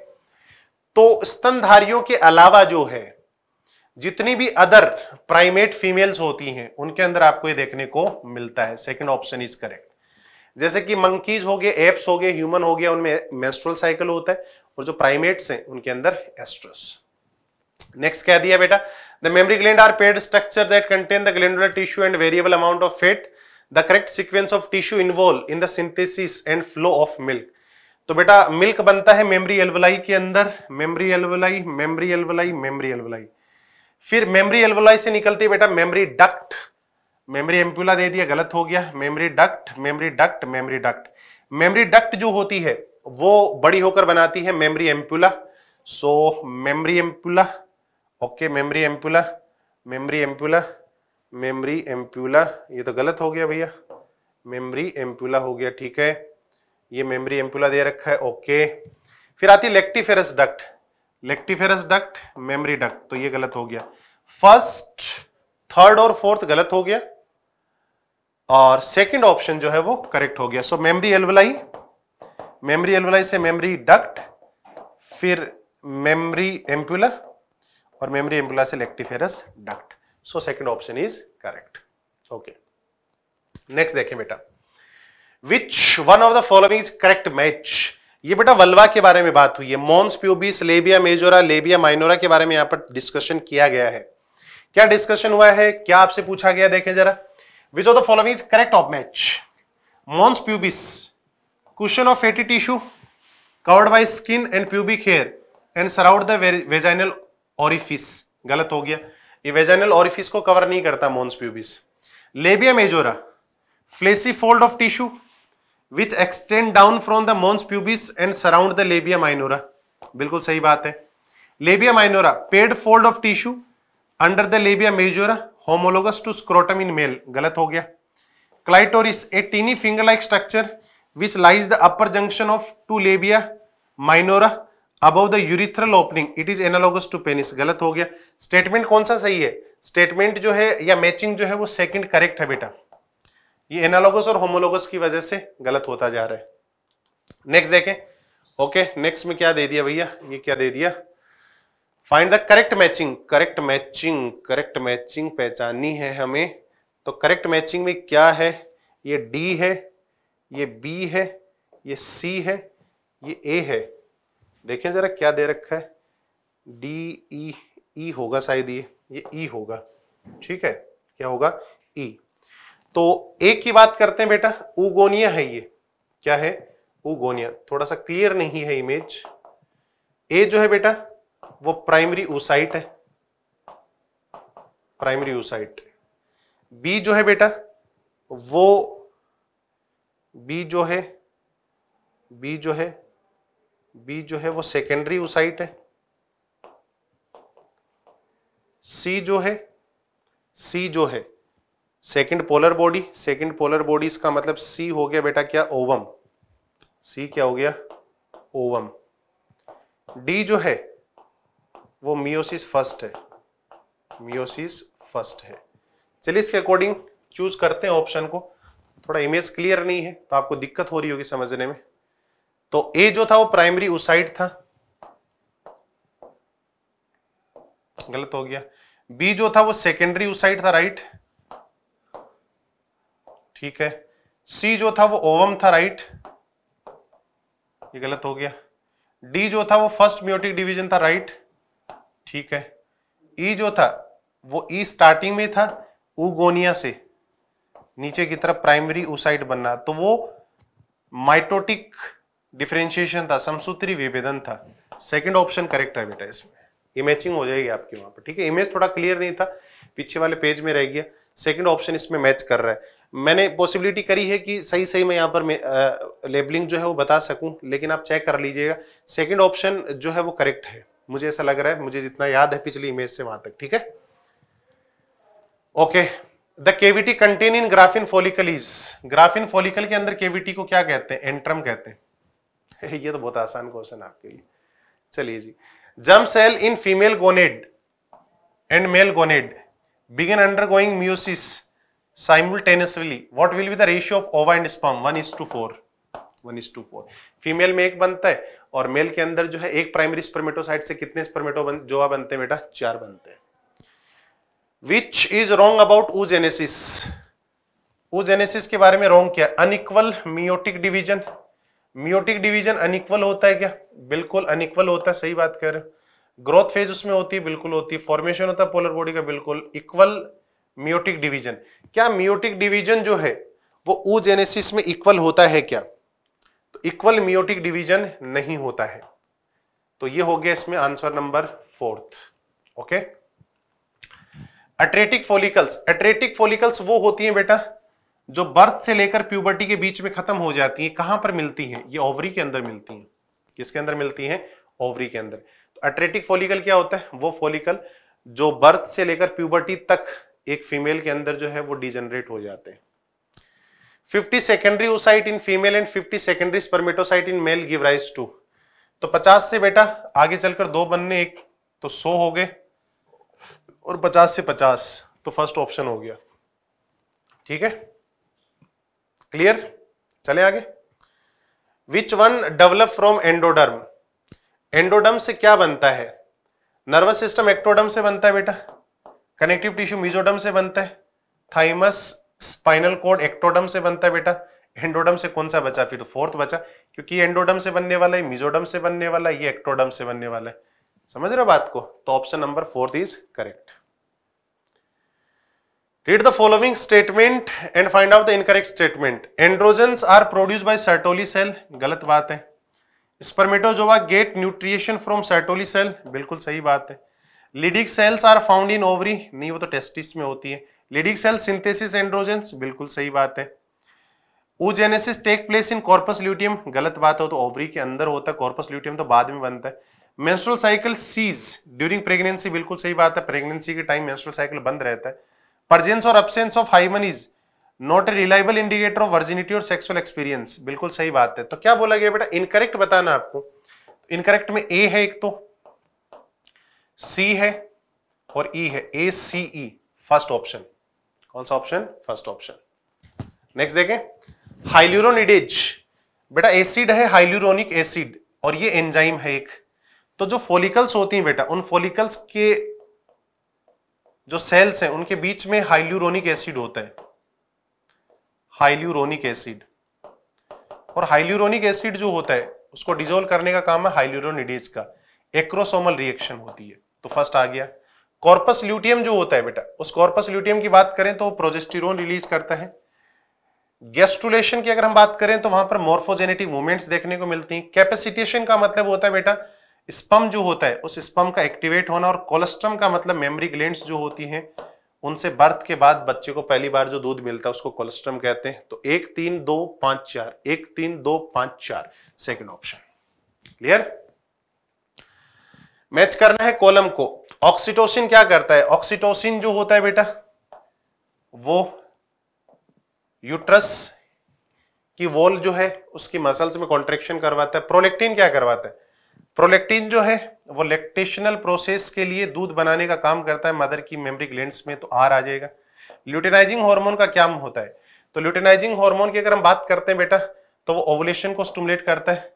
तो स्तनधारियों के अलावा जो है, जितनी भी अदर प्राइमेट फीमेल्स होती हैं, उनके अंदर आपको ये देखने को मिलता है। सेकंड ऑप्शन इज़ करेक्ट जैसे कि मंकीज हो गए एप्स हो गए ह्यूमन हो गया, उनमें मेस्ट्रल साइकिल होता है। और जो प्राइमेट्स हैं, उनके अंदर एस्ट्रस नेक्स्ट क्या दिया बेटा the mammary gland are paired structure that contain the glandular tissue and variable amount of fat the correct sequence of tissue involve in the synthesis and flow of milk तो बेटा milk बनता है mammary alveoli के अंदर। Mammary alveoli mammary alveoli mammary alveoli फिर mammary alveoli से निकलती है बेटा मेमरी डक्ट मेमरी एम्पुला दे दिया, गलत हो गया। Mammary duct mammary duct mammary duct mammary duct जो होती है वो बड़ी होकर बनाती है mammary ampulla. So, mammary ampulla, okay, mammary ampulla mammary ampulla mammary ampulla. ये तो गलत हो गया भैया। मेमरी एम्पुला हो गया, ठीक है। ये मेमरी एम्पुला दे रखा है, ओके। फिर आती है lactiferous duct. Lactiferous duct, mammary duct तो ये गलत हो गया। फ़र्स्ट, थर्ड और फोर्थ गलत हो गया। और सेकंड ऑप्शन जो है वो करेक्ट हो गया। So mammary alveoli mammary alveoli से मेमरी डक्ट, फिर मेमरी एम्पुला और मेमरी एम्पुला से lactiferous duct. So second option is correct okay next देखें बेटा। Which one of the following is correct match ये बेटा वल्वा के बारे में बात हुई है। Mons pubis labia majora labia minora के बारे में यहाँ पर डिस्कशन किया गया है। क्या डिस्कशन हुआ है? क्या आपसे पूछा गया? देखें जरा। Which of the following is correct of match mons pubis question of fatty tissue covered by skin and pubic hair and surround the vaginal orifice गलत हो गया। ये वेजाइनल ऑरिफिस को कवर नहीं करता mons pubis labia majora fleshy fold of tissue which extend down from the mons pubis and surround the labia minora बिल्कुल सही बात है। Labia minora paired fold of tissue under the labia majora homologous to scrotum in male गलत हो गया। Clitoris a tiny finger like structure which lies the upper junction of two labia minora above the urethral opening it is analogous to penis गलत हो गया। Statement कौन सा सही है? स्टेटमेंट जो है या मैचिंग जो है वो सेकंड करेक्ट है बेटा। ये एनालोगस और होमोलोगस की वजह से गलत होता जा रहा है। नेक्स्ट देखें। ओके नेक्स्ट में क्या दे दिया भैया? ये क्या दे दिया? Find the correct matching correct matching correct matching पहचानी है हमें। तो करेक्ट मैचिंग में क्या है? ये डी है। ये बी है, ये सी है, ये ए है। देखें जरा क्या दे रखा है। डी ई ई होगा शायद ये ये ई e होगा। ठीक है, क्या होगा? E e. तो ए की बात करते हैं बेटा उगोनिया है ये। क्या है? उगोनिया थोड़ा सा क्लियर नहीं है इमेज ए जो है बेटा, वो प्राइमरी ऊसाइट है। प्राइमरी ऊसाइट बी जो है बेटा, वो बी जो है बी जो है बी जो है वो सेकेंडरी ऊसाइट है। सी जो है सी जो है second polar body second polar body इसका मतलब सी हो गया बेटा क्या? ओवम सी क्या हो गया? ओवम डी जो है, वो मियोसिस फ़र्स्ट है। मियोसिस फ़र्स्ट है। चलिए इसके अकॉर्डिंग चूज़ करते हैं ऑप्शन को। थोड़ा इमेज क्लियर नहीं है तो आपको दिक्कत हो रही होगी समझने में। तो ए जो था वो प्राइमरी उस साइड था। गलत हो गया। बी जो था वो सेकेंडरी उस साइड था राइट ठीक है। सी जो था वो ओवम था राइट ये गलत हो गया। डी जो था वो फ़र्स्ट म्योटिक डिवीज़न था राइट ठीक है। ई e जो था वो ई e स्टार्टिंग में था उगोनिया से। नीचे की तरफ़ प्राइमरी ऊसाइड बनना तो वो माइटोटिक डिफ्रेंशिएशन था, समसूत्री विभेदन था। सेकंड ऑप्शन करेक्ट है बेटा इसमें। इमेजिंग हो जाएगी आपकी वहाँ पर, ठीक है? इमेज थोड़ा क्लियर नहीं था, पीछे वाले पेज में रह गया। सेकंड ऑप्शन इसमें मैच कर रहा है। मैंने पॉसिबिलिटी करी है कि सही सही मैं यहाँ पर लेबलिंग जो है वो बता सकूँ, लेकिन आप चेक कर लीजिएगा। सेकंड ऑप्शन जो है वो करेक्ट है। मुझे ऐसा लग रहा है, मुझे जितना याद है पिछली इमेज से वहाँ तक, ठीक है? Okay the cavity contain in Graafian follicle is Graafian follicle के अंदर केविटी को क्या कहते हैं? एंट्रम कहते हैं। ये तो बहुत आसान क्वेश्चन आपके लिए। चलिए जी। Germ cell in female gonad and male gonad begin undergoing meiosis simultaneously. What will be the ratio of ova and sperm? 1 is to 4 1 is to 4 female में एक बनता है और मेल के अंदर जो है एक प्राइमरी स्पर्मेटोसाइट से कितने स्पर्मेटो बन, जोआ बनते हैं बेटा? चार बनते हैं। Which is wrong about oogenesis genesis के बारे में रॉन्ग किया? Unequal meiotic division meiotic division unequal होता है क्या? बिल्कुल अनइक्वल होता है, सही बात कह रहे हो। ग्रोथ फ़ेज़ उसमें होती है, बिल्कुल होती है। फॉर्मेशन होता है पोलर बॉडी का, बिल्कुल। इक्वल मियोटिक डिवीज़न क्या मियोटिक डिवीज़न जो है, वो ऊजेनेसिस में इक्वल होता है क्या? तो इक्वल मियोटिक डिवीज़न नहीं होता है। तो ये हो गया इसमें answer number fourth okay atretic follicles atretic follicles वो होती हैं बेटा, जो बर्थ से लेकर प्यूबर्टी के बीच में खत्म हो जाती है। कहाँ पर मिलती हैं? ये ओवरी के अंदर मिलती हैं। किसके अंदर मिलती हैं? ओवरी के अंदर। तो अट्रेटिक फोलिकल क्या होता है? वो फोलिकल जो बर्थ से लेकर प्यूबर्टी तक एक फीमेल के अंदर जो है वो डिजेनरेट हो जाते हैं। 50 secondary oocyte in female and 50 secondary spermatocyte in male give rise to तो 50 से बेटा, आगे चलकर दो बनने एक तो 100 हो गए। और 50 से 50 तो फ़र्स्ट ऑप्शन हो गया। ठीक है? क्लियर चले आगे। Which one develop from endoderm endoderm से क्या बनता है? नर्वस सिस्टम एक्टोडर्म से बनता है बेटा। कनेक्टिव टिश्यू मिजोडम से बनता है। थाइमस स्पाइनल कोड एक्टोडम से बनता है बेटा। एंडोडम से कौन सा बचा? फिर फोर्थ बचा। क्योंकि एंडोडम से बनने वाला है मिजोडम से बनने वाला है, ये एक्टोडम से बनने वाला है। समझ रहे हो बात को? तो option number fourth is correct read the following statement and find out the incorrect statement androgens are produce by Sertoli cell गलत बात है. Spermatozoa get nutrition from Sertoli cell बिल्कुल सही बात है. Leydig cells are found in ovary नहीं, वो तो टेस्टिस में होती है. लिडिक सेल सिंथेसिस एंड्रोजेंस बिल्कुल सही बात है. Oogenesis take place in corpus luteum गलत बात हो तो ओवरी के अंदर होता है. कॉर्पस ल्यूटियम तो बाद में बनता है. Menstrual cycle cease during pregnancy बिल्कुल सही बात है। प्रेगनेंसी के टाइम मेंस्ट्रुअल साइकिल बंद रहता है। परजेंस और absence of hymen is not a reliable indicator of virginity और सेक्सुअल एक्सपीरियंस बिल्कुल सही बात है। तो क्या बोला गया बेटा? इनकरेक्ट बताना आपको। इनकरेक्ट में ए है एक तो। सी है और ई e है। A C E first option कौन सा ऑप्शन फ़र्स्ट ऑप्शन नेक्स्ट देखें। हाइल्यूरोनिडेज बेटा एसिड है हाइल्यूरोनिक एसिड और ये एंजाइम है एक। तो जो फोलिकल्स होती हैं बेटा, उन फोलिकल्स के जो सेल्स हैं, उनके बीच में हाइल्यूरोनिक एसिड होता है। हाइल्यूरोनिक एसिड और हाइल्यूरोनिक एसिड जो होता है, उसको डिजोल्व करने का काम है हाइल्यूरोनिडेज का। एक्रोसोमल रिएक्शन होती है। तो फ़र्स्ट आ गया। कॉर्पस ल्यूटियम जो होता है बेटा, उस कॉर्पस ल्यूटियम की बात करें तो प्रोजेस्टिरोन रिलीज़ करता है। गेस्टुलेशन की अगर हम बात करें तो वहाँ पर मोर्फोजेनेटिक मूवमेंट्स देखने को मिलती हैं। कैपेसिटेशन का मतलब होता है बेटा स्पम जो होता है, उस स्पम का एक्टिवेट होना और कोलेस्ट्रम का मतलब मेमोरी ग्लैंड जो होती हैं, उनसे बर्थ के बाद बच्चे को पहली बार जो दूध मिलता है, उसको कोलेस्ट्रम कहते हैं। तो एक, तीन, दो, पाँच, चार, एक, तीन, दो, पाँच, चार सेकेंड ऑप्शन क्लियर मैच करना है कॉलम को। ऑक्सीटोसिन क्या करता है? ऑक्सीटोसिन जो होता है बेटा, वो यूट्रस की वॉल जो है, उसकी मसल्स में कॉन्ट्रेक्शन करवाता है। प्रोलेक्टिन क्या करवाता है? प्रोलेक्टिन जो है, वो लेक्टेशनल प्रोसेस के लिए दूध बनाने का काम करता है मदर की मेमोरी ग्लैंड्स में तो आर आ जाएगा। ल्यूटेनाइजिंग हार्मोन का क्या होता है? तो ल्यूटेनाइजिंग हार्मोन की अगर हम बात करते हैं बेटा तो वो ओवुलेशन को स्टमुलेट करता है।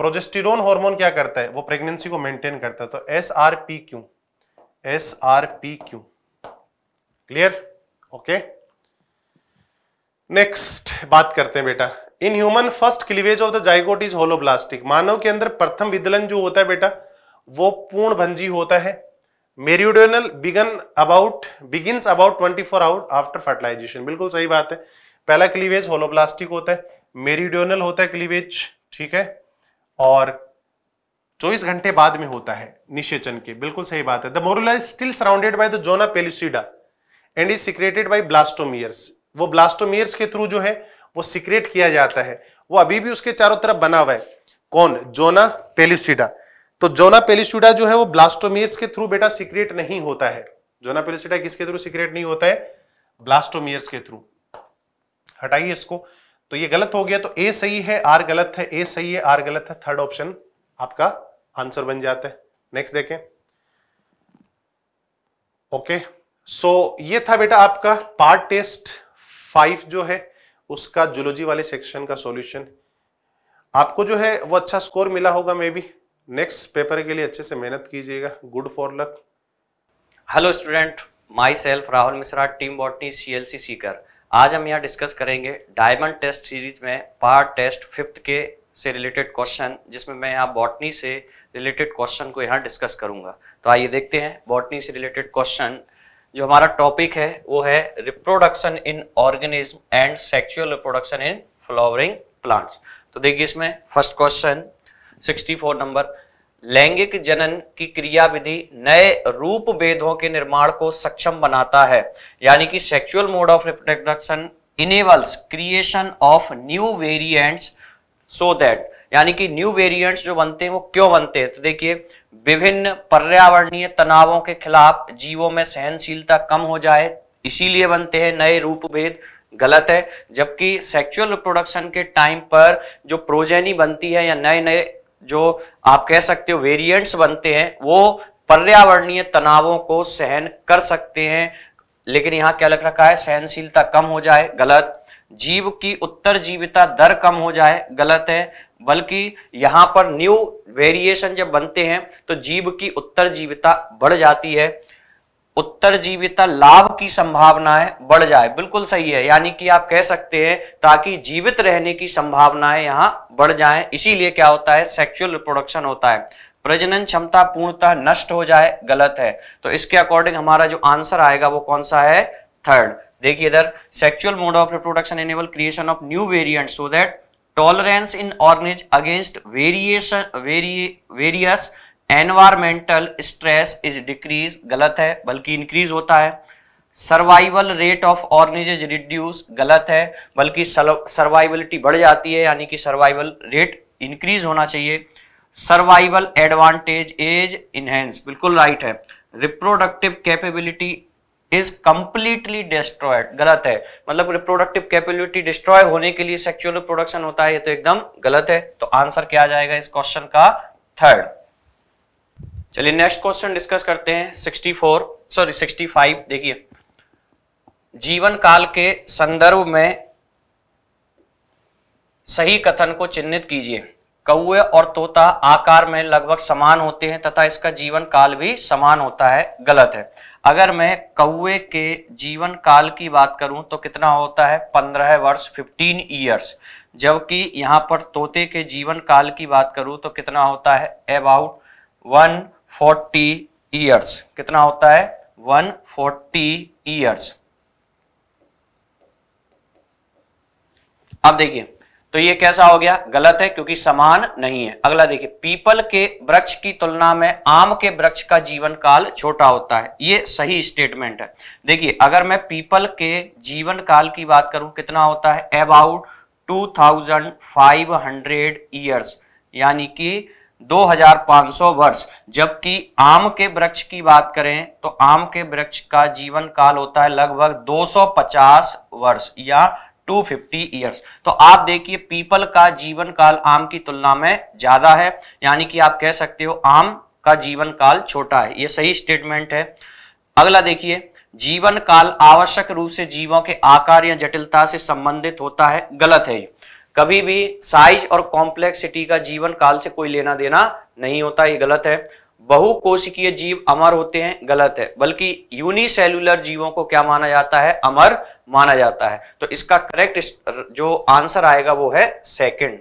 प्रोजेस्टिरोन हार्मोन क्या करता है? वो प्रेगनेंसी को मेंटेन करता है। तो S R P Q? S R P Q? Clear okay next बात करते हैं बेटा। In human first cleavage of the zygote is holoblastic मानव के अंदर प्रथम विदलन जो होता है बेटा, वो पूर्ण भंजी होता है। Meridional began about begins about 24 आउट आफ्टर फर्टिलाइजेशन बिल्कुल सही बात है। पहला क्लीवेज होलोब्लास्टिक होता है। मेरिडियोनल होता है क्लीवेज ठीक है? और 24 घंटे बाद में होता है निषेचन के। बिल्कुल सही बात है। The morula is still surrounded by the zona pellucida and is secreted by blastomeres वो ब्लास्टोमियर्स के थ्रू जो है वो सिक्रेट किया जाता है। वो अभी भी उसके चारों तरफ़ बना हुआ है। कौन? Zona pellucida. तो जोना पेलिसिडा जो है वो ब्लास्टोमियर्स के थ्रू बेटा सिक्रेट नहीं होता है। जोना पेलिसिडा किसके थ्रू सिक्रेट नहीं होता है? ब्लास्टोमियर्स के थ्रू। हटाइए इसको। तो ये गलत हो गया तो ए सही है आर गलत है। ए सही है आर गलत है। थर्ड ऑप्शन आपका आंसर बन जाता है। नेक्स्ट देखें। ओके सो ये था बेटा आपका पार्ट टेस्ट फाइव जो है। उसका जुलोजी वाले सेक्शन का सॉल्यूशन आपको जो है वो अच्छा स्कोर मिला होगा मे बी नेक्स्ट पेपर के लिए अच्छे से मेहनत कीजिएगा। Good for luck hello student myself Rahul Mishra team botany C L C Sikar आज हम यहाँ डिस्कस करेंगे डायमंड टेस्ट सीरीज़ में पार्ट टेस्ट फिफ्थ के से रिलेटेड क्वेश्चन जिसमें मैं यहाँ बॉटनी से रिलेटेड क्वेश्चन को यहाँ डिस्कस करूँगा। तो आइए देखते हैं बॉटनी से रिलेटेड क्वेश्चन जो हमारा टॉपिक है, वो है reproduction in organism and sexual reproduction in flowering plants तो देखिए इसमें फ़र्स्ट क्वेश्चन 64 नंबर लैंगिक जनन की क्रिया विधि नए रूप भेदों के निर्माण को सक्षम बनाता है, यानी कि sexual mode of reproduction enables creation of new variants so that यानी कि न्यू वेरिएंट्स जो बनते हैं, वो क्यों बनते हैं? तो देखिए विभिन्न पर्यावरणीय तनावों के खिलाफ जीवों में सहनशीलता कम हो जाए, इसीलिए बनते हैं नए रूप भेद गलत है, जबकि सेक्सुअल रिप्रोडक्शन के टाइम पर जो प्रोजेनी बनती है या नए नए जो आप कह सकते हो वेरिएंट्स बनते हैं, वो पर्यावरणीय तनावों को सहन कर सकते हैं। लेकिन यहाँ क्या लग रखा है? सहनशीलता कम हो जाए, गलत। जीव की उत्तर जीविता दर कम हो जाए, गलत है। बल्कि यहाँ पर न्यू वेरिएशन जब बनते हैं तो जीव की उत्तर जीविता बढ़ जाती है। उत्तर जीविता लाभ की संभावनाएँ बढ़ जाए। बिल्कुल सही है। यानी कि आप कह सकते हैं, ताकि जीवित रहने की संभावनाएँ यहाँ बढ़ जाएँ। इसीलिए क्या होता है सेक्सुअल रिप्रोडक्शन होता है। प्रजनन क्षमता पूर्णतः नष्ट हो जाए, गलत है। तो इसके अकॉर्डिंग हमारा जो आंसर आएगा, वो कौन सा है? थर्ड देखिए इधर sexual mode of reproduction enable creation of new variant so that tolerance in organism against variation various environmental stress is decrease गलत है, बल्कि इंक्रीज होता है। Survival rate of organism reduce गलत है, बल्कि सर्वाइवलिटी बढ़ जाती है, यानी कि सर्वाइवल रेट इंक्रीज होना चाहिए। सर्वाइवल एडवांटेज एज इनहेंस बिल्कुल राइट है। Reproductive capability is completely destroyed गलत है। मतलब रिप्रोडक्टिव कैपेबिलिटी डिस्ट्रॉय होने के लिए सेक्सुअल रिप्रोडक्शन होता है, ये तो एकदम गलत है। तो आंसर क्या आ जाएगा इस क्वेश्चन का? थर्ड चलिए नेक्स्ट क्वेश्चन डिस्कस करते हैं। 64 सॉरी 65 देखिए। जीवन काल के संदर्भ में सही कथन को चिन्हित कीजिए। कौए और तोता आकार में लगभग समान होते हैं तथा इसका जीवन काल भी समान होता है। गलत है। अगर मैं कौए के जीवन काल की बात करूँ तो कितना होता है? पंद्रह वर्ष फिफ्टीन ईयर्स जबकि यहाँ पर तोते के जीवन काल की बात करूँ तो कितना होता है? अबाउट वन फोर्टी ईयर्स कितना होता है? वन फोर्टी ईयर्स अब देखिए। तो ये कैसा हो गया? गलत है, क्योंकि समान नहीं है। अगला देखिए, पीपल के वृक्ष की तुलना में आम के वृक्ष का जीवन काल छोटा होता है। ये सही स्टेटमेंट है। देखिए, अगर मैं पीपल के जीवन काल की बात करूँ, कितना होता है? अबाउट 2500 ईयर्स यानी कि 2500 वर्ष। जबकि आम के वृक्ष की बात करें तो आम के वृक्ष का जीवन काल होता है लगभग 250 वर्ष, या 250 ईयर्स तो आप देखिए, पीपल का जीवन काल आम की तुलना में ज़्यादा है। यानी कि आप कह सकते हो, आम का जीवन काल छोटा है। ये सही स्टेटमेंट है। अगला देखिए जीवन काल आवश्यक रूप से जीवों के आकार या जटिलता से संबंधित होता है। गलत है कभी भी साइज़ और कॉम्प्लेक्सिटी का जीवन काल से कोई लेना देना नहीं होता, ये गलत है। बहुकोशिकीय जीव अमर होते हैं, गलत है। बल्कि यूनिसेल्युलर जीवों को क्या माना जाता है? अमर माना जाता है। तो इसका करेक्ट जो आंसर आएगा वो है सेकंड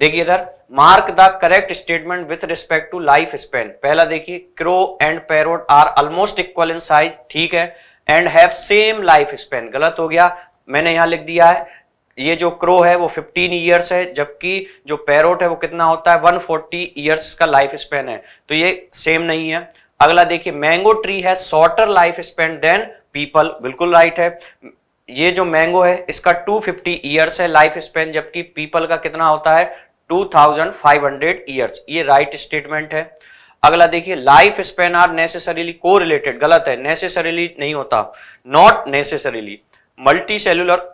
देखिए इधर mark the correct statement with respect to life span पहला देखिए crow and parrot are almost equal in size ठीक है? And have same life span गलत हो गया, मैंने यहाँ लिख दिया है। ये जो क्रो है, वो 15 ईयर्स है, जबकि जो पैरोट है, वो कितना होता है? 140 ईयर्स इसका लाइफ स्पेन है। तो ये सेम नहीं है। अगला देखिए मैंगो ट्री है shorter life span than peepal बिल्कुल राइट है। ये जो मैंगो है, इसका 250 ईयर्स है लाइफ स्पेन जबकि पीपल का कितना होता है? 2500 ईयर्स ये राइट स्टेटमेंट है। अगला देखिए लाइफ स्पेन आर नेसेसरीली को रिलेटेड गलत है। नेसेसरीली नहीं होता। Not necessarily multicellular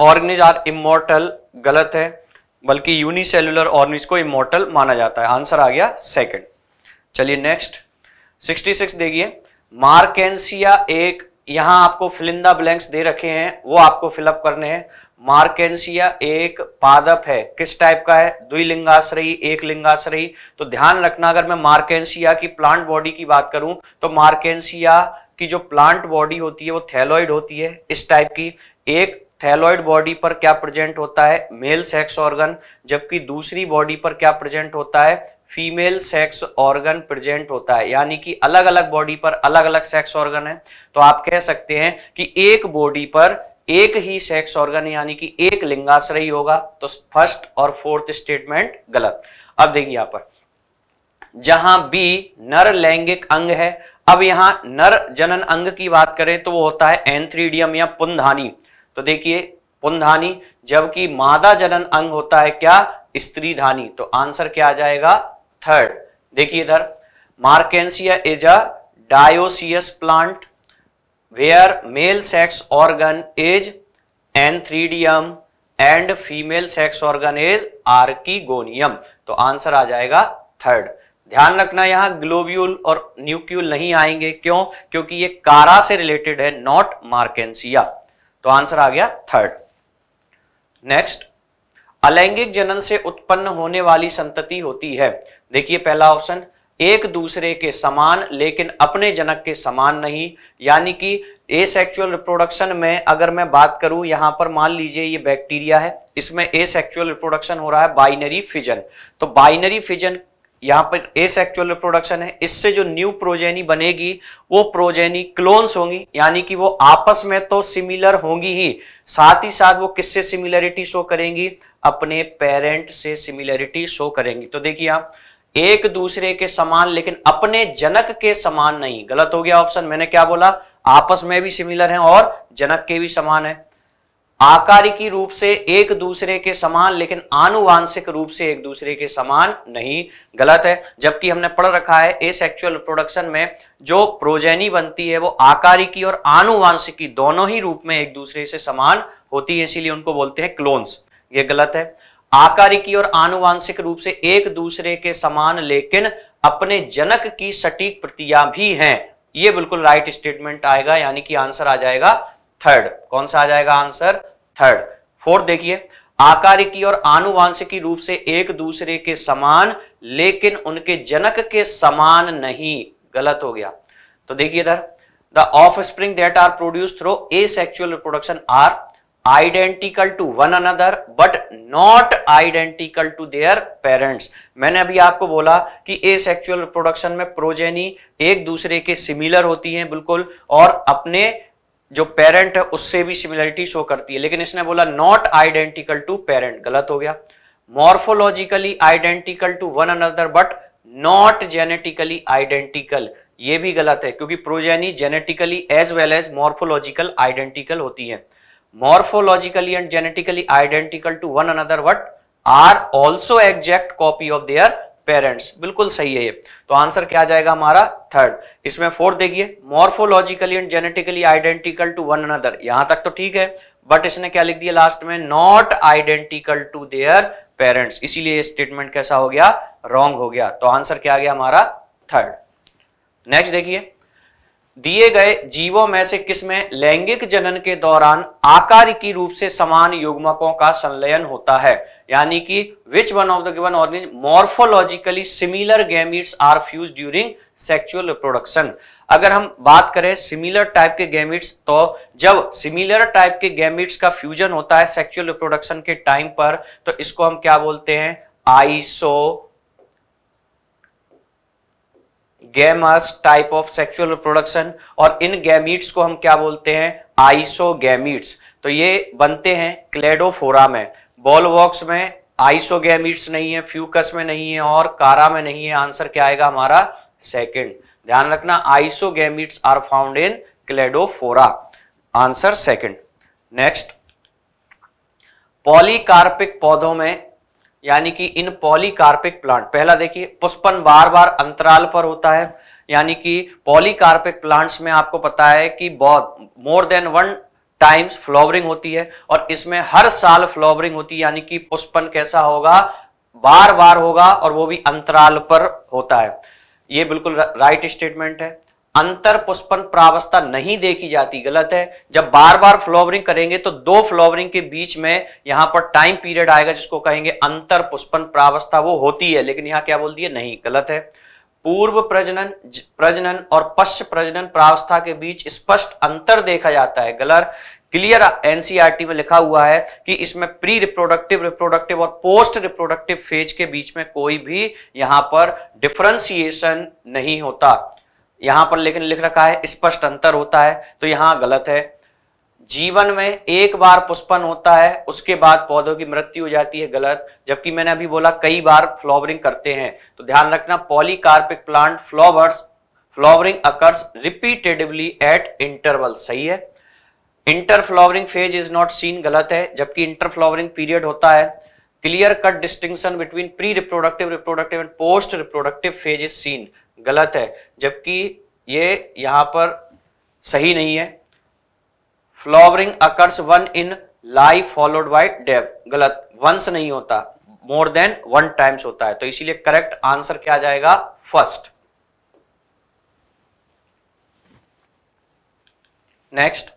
organism are immortal गलत है, बल्कि यूनिसेलुलर ऑर्गनिज को इमोर्टल माना जाता है। आंसर आ गया सेकंड चलिए नेक्स्ट 66 देखिए। मार्केंसिया एक यहाँ आपको फिलिंदा ब्लैंक्स दे रखे हैं, वो आपको फिलअप करने हैं। मार्केंसिया एक पादप है। किस टाइप का है? दुई द्विलिंगाश्रयी एक लिंगाश्रयी तो ध्यान रखना, अगर मैं मार्केंसिया की प्लांट बॉडी की बात करूँ तो मार्केंसिया की जो प्लांट बॉडी होती है, वो थैलोइड होती है। इस टाइप की। एक थैलोइड बॉडी पर क्या प्रेजेंट होता है? मेल सेक्स ऑर्गन जबकि दूसरी बॉडी पर क्या प्रेजेंट होता है? फीमेल सेक्स ऑर्गन प्रेजेंट होता है। यानी कि अलग अलग बॉडी पर अलग अलग सेक्स ऑर्गन है। तो आप कह सकते हैं कि एक बॉडी पर एक ही सेक्स ऑर्गन यानी कि एक लिंगाश्रयी होगा। तो फ़र्स्ट और फोर्थ स्टेटमेंट गलत। अब देखिए यहाँ पर। जहाँ बी नर लैंगिक अंग है, अब यहाँ नर जनन अंग की बात करें तो वो होता है एंथ्रीडियम या पुंधानी। तो देखिए, पुनधानी जबकि मादा जनन अंग होता है क्या? स्त्री धानी तो आंसर क्या आ जाएगा? थर्ड देखिए इधर Marchantia is a dioecious plant where male sex organ is antheridium and female sex organ is archegonium तो आंसर आ जाएगा थर्ड ध्यान रखना, यहाँ ग्लोब्यूल और न्यूक्यूल नहीं आएँगे। क्यों? क्योंकि ये कारा से रिलेटेड है नॉट मार्केंसिया तो आंसर आ गया थर्ड नेक्स्ट अलैंगिक जनन से उत्पन्न होने वाली संतति होती है। देखिए पहला ऑप्शन एक दूसरे के समान लेकिन अपने जनक के समान नहीं। यानी कि ए सेक्चुअल रिप्रोडक्शन में अगर मैं बात करूँ, यहाँ पर मान लीजिए ये बैक्टीरिया है, इसमें ए सेक्चुअल रिप्रोडक्शन हो रहा है बाइनरी फिजन तो बाइनरी फिजन यहाँ पर ए सेक्चुअल रिप्रोडक्शन है। इससे जो न्यू प्रोजेनी बनेगी, वो प्रोजेनी क्लोन्स होंगी। यानी कि वो आपस में तो सिमिलर होंगी ही। साथ ही साथ वो किससे सिमिलरिटी शो करेंगी? अपने पेरेंट से सिमिलरिटी शो करेंगी। तो देखिए आप, एक दूसरे के समान, लेकिन अपने जनक के समान नहीं। गलत हो गया ऑप्शन मैंने क्या बोला? आपस में भी सिमिलर हैं और जनक के भी समान है। आकारिकी रूप से एक दूसरे के समान, लेकिन आनुवांशिक रूप से एक दूसरे के समान नहीं। गलत है। जबकि हमने पढ़ रखा है ए सेक्चुअल प्रोडक्शन में जो प्रोजेनी बनती है, वो आकारिकी और आनुवांशिकी दोनों ही रूप में एक दूसरे से समान होती है, इसीलिए उनको बोलते हैं क्लोन्स ये गलत है। आकारिकी और आनुवांशिक रूप से एक दूसरे के समान, लेकिन अपने जनक की सटीक प्रतिया भी हैं। ये बिल्कुल राइट स्टेटमेंट आएगा, यानी कि आंसर आ जाएगा। थर्ड कौन सा आ जाएगा आंसर? थर्ड फोर्थ देखिए आकारिकी और आनुवांशिकी रूप से एक दूसरे के समान, लेकिन उनके जनक के समान नहीं। गलत हो गया। तो देखिए इधर the offspring that are produce through asexual reproduction are identical to one another but not identical to their parents मैंने अभी आपको बोला कि ए सेक्चुअल रिप्रोडक्शन में प्रोजेनी एक दूसरे के सिमिलर होती हैं, बिल्कुल, और अपने जो पेरेंट है, उससे भी सिमिलरिटी शो करती है। लेकिन इसने बोला नॉट आइडेंटिकल टू पेरेंट गलत हो गया। Morphologically identical to one another but not genetically identical ये भी गलत है, क्योंकि progeny genetically as well as morphological identical होती है। Morphologically and genetically identical to one another what are also exact copy of their parents. बिल्कुल सही है ये। तो आंसर क्या आ जाएगा हमारा? थर्ड इसमें फोर्थ देखिए। Morphologically and genetically identical to one another यहाँ तक तो ठीक है। बट इसने क्या लिख दिया लास्ट में? Not identical to their parents इसीलिए स्टेटमेंट कैसा हो गया? रॉन्ग हो गया। तो आंसर क्या आ गया हमारा? थर्ड नेक्स्ट देखिए। दिए गए जीवों में से किसमें लैंगिक जनन के दौरान आकारिकी रूप से समान युग्मकों का संलयन होता है। यानी कि which one of the given organism morphologically similar gametes are fuse during sexual reproduction अगर हम बात करें सिमिलर टाइप के गैमिट्स तो जब सिमिलर टाइप के गैमिट्स का फ्यूजन होता है सेक्सुअल रिप्रोडक्शन के टाइम पर तो इसको हम क्या बोलते हैं? Isogamous type of sexual reproduction और इन गैमीट्स को हम क्या बोलते हैं? आइसोगैमीट्स तो ये बनते हैं क्लेडोफोरा में। बॉलवॉक्स में आइसोगैमीट्स नहीं है, फ्यूकस में नहीं है और कारा में नहीं है। आंसर क्या आएगा हमारा? सेकंड ध्यान रखना, isogametes are found in Cladophora answer second next polycarpic पौधों में, यानी कि इन पॉलीकार्पिक प्लांट, पहला देखिए, पुष्पन बार बार अंतराल पर होता है, यानी कि पॉलीकार्पिक प्लांट्स में आपको पता है कि बहुत more than one times flowering होती है और इसमें हर साल फ्लावरिंग होती है, यानी कि पुष्पन कैसा होगा? बार बार होगा और वो भी अंतराल पर होता है। ये बिल्कुल राइट स्टेटमेंट है। अंतर पुष्पन प्रावस्था नहीं देखी जाती, गलत है। जब बार बार फ्लोवरिंग करेंगे तो दो फ्लोवरिंग के बीच में यहाँ पर टाइम पीरियड आएगा जिसको कहेंगे अंतर पुष्पन प्रावस्था, वो होती है, लेकिन यहाँ क्या बोल दिए नहीं, गलत है। पूर्व प्रजनन प्रजनन और पश्च प्रजनन प्रावस्था के बीच स्पष्ट अंतर देखा जाता है। गलर, क्लियर एनसीईआरटी में लिखा हुआ है कि इसमें प्री रिप्रोडक्टिव रिप्रोडक्टिव और पोस्ट रिप्रोडक्टिव फ़ेज़ के बीच में कोई भी यहाँ पर डिफ्रेंसिएशन नहीं होता। यहाँ पर लेकिन लिख रखा है, स्पष्ट अंतर होता है तो यहाँ गलत है। जीवन में एक बार पुष्पन होता है, उसके बाद पौधों की मृत्यु हो जाती है गलत। जबकि मैंने अभी बोला कई बार फ्लॉवरिंग करते हैं तो ध्यान रखना polycarpic plant flowers, flowering occurs repeatedly at interval सही है? Inter flowering phase is not seen गलत है। जबकि इंटर फ्लावरिंग पीरियड होता है clear cut distinction between pre reproductive reproductive and post reproductive phase is seen गलत है। जबकि ये यहाँ पर सही नहीं है। Flowering occurs one in life followed by death गलत. वंस नहीं होता. मोर देन वन टाइम्स होता है. तो इसीलिए करेक्ट आंसर क्या जाएगा? फ़र्स्ट नेक्स्ट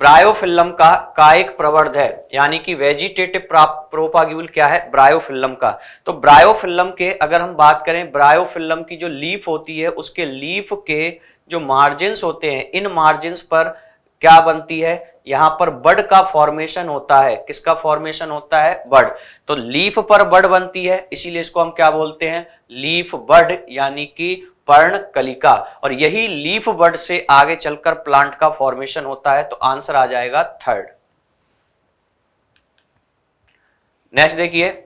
ब्रायोफिल्म का कायिक प्रवर्ध है. यानी कि वेजिटेटिव प्रोपाग्यूल क्या है? ब्रायोफिल्म का. तो ब्रायोफिल्म के अगर हम बात करें ब्रायोफिल्म की जो लीफ होती है, उसके लीफ के जो मार्जिन्स होते हैं, इन मार्जिन्स पर क्या बनती है? यहाँ पर बड का फॉर्मेशन होता है। किसका फॉर्मेशन होता है? बड। तो लीफ पर बड बनती है, इसीलिए इसको हम क्या बोलते हैं? लीफ बड, यानी कि पर्ण कलिका। और यही लीफ बर्ड से आगे चलकर प्लांट का फॉर्मेशन होता है तो आंसर आ जाएगा थर्ड नेक्स्ट देखिए,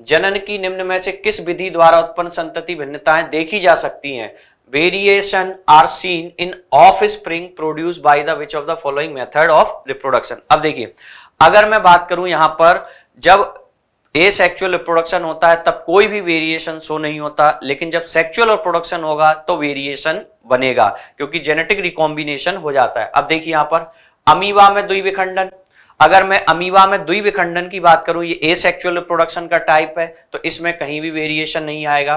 जनन की निम्न में से किस विधि द्वारा उत्पन्न संतति भिन्नताएँ देखी जा सकती हैं? Are seen in offspring produce by the which of the following method of reproduction अब देखिए, अगर मैं बात करूँ यहाँ पर, जब ए सेक्चुअल रिप्रोडक्शन होता है, तब कोई भी वेरिएशन शो नहीं होता, लेकिन जब सेक्चुअल रिप्रोडक्शन होगा तो वेरिएशन बनेगा, क्योंकि जेनेटिक रिकॉम्बिनेशन हो जाता है। अब देखिए यहाँ पर अमीवा में द्विविखंडन। अगर मैं अमीवा में द्विविखंडन की बात करूँ, ये ए सेक्चुअल रिप्रोडक्शन का टाइप है तो इसमें कहीं भी वेरिएशन नहीं आएगा।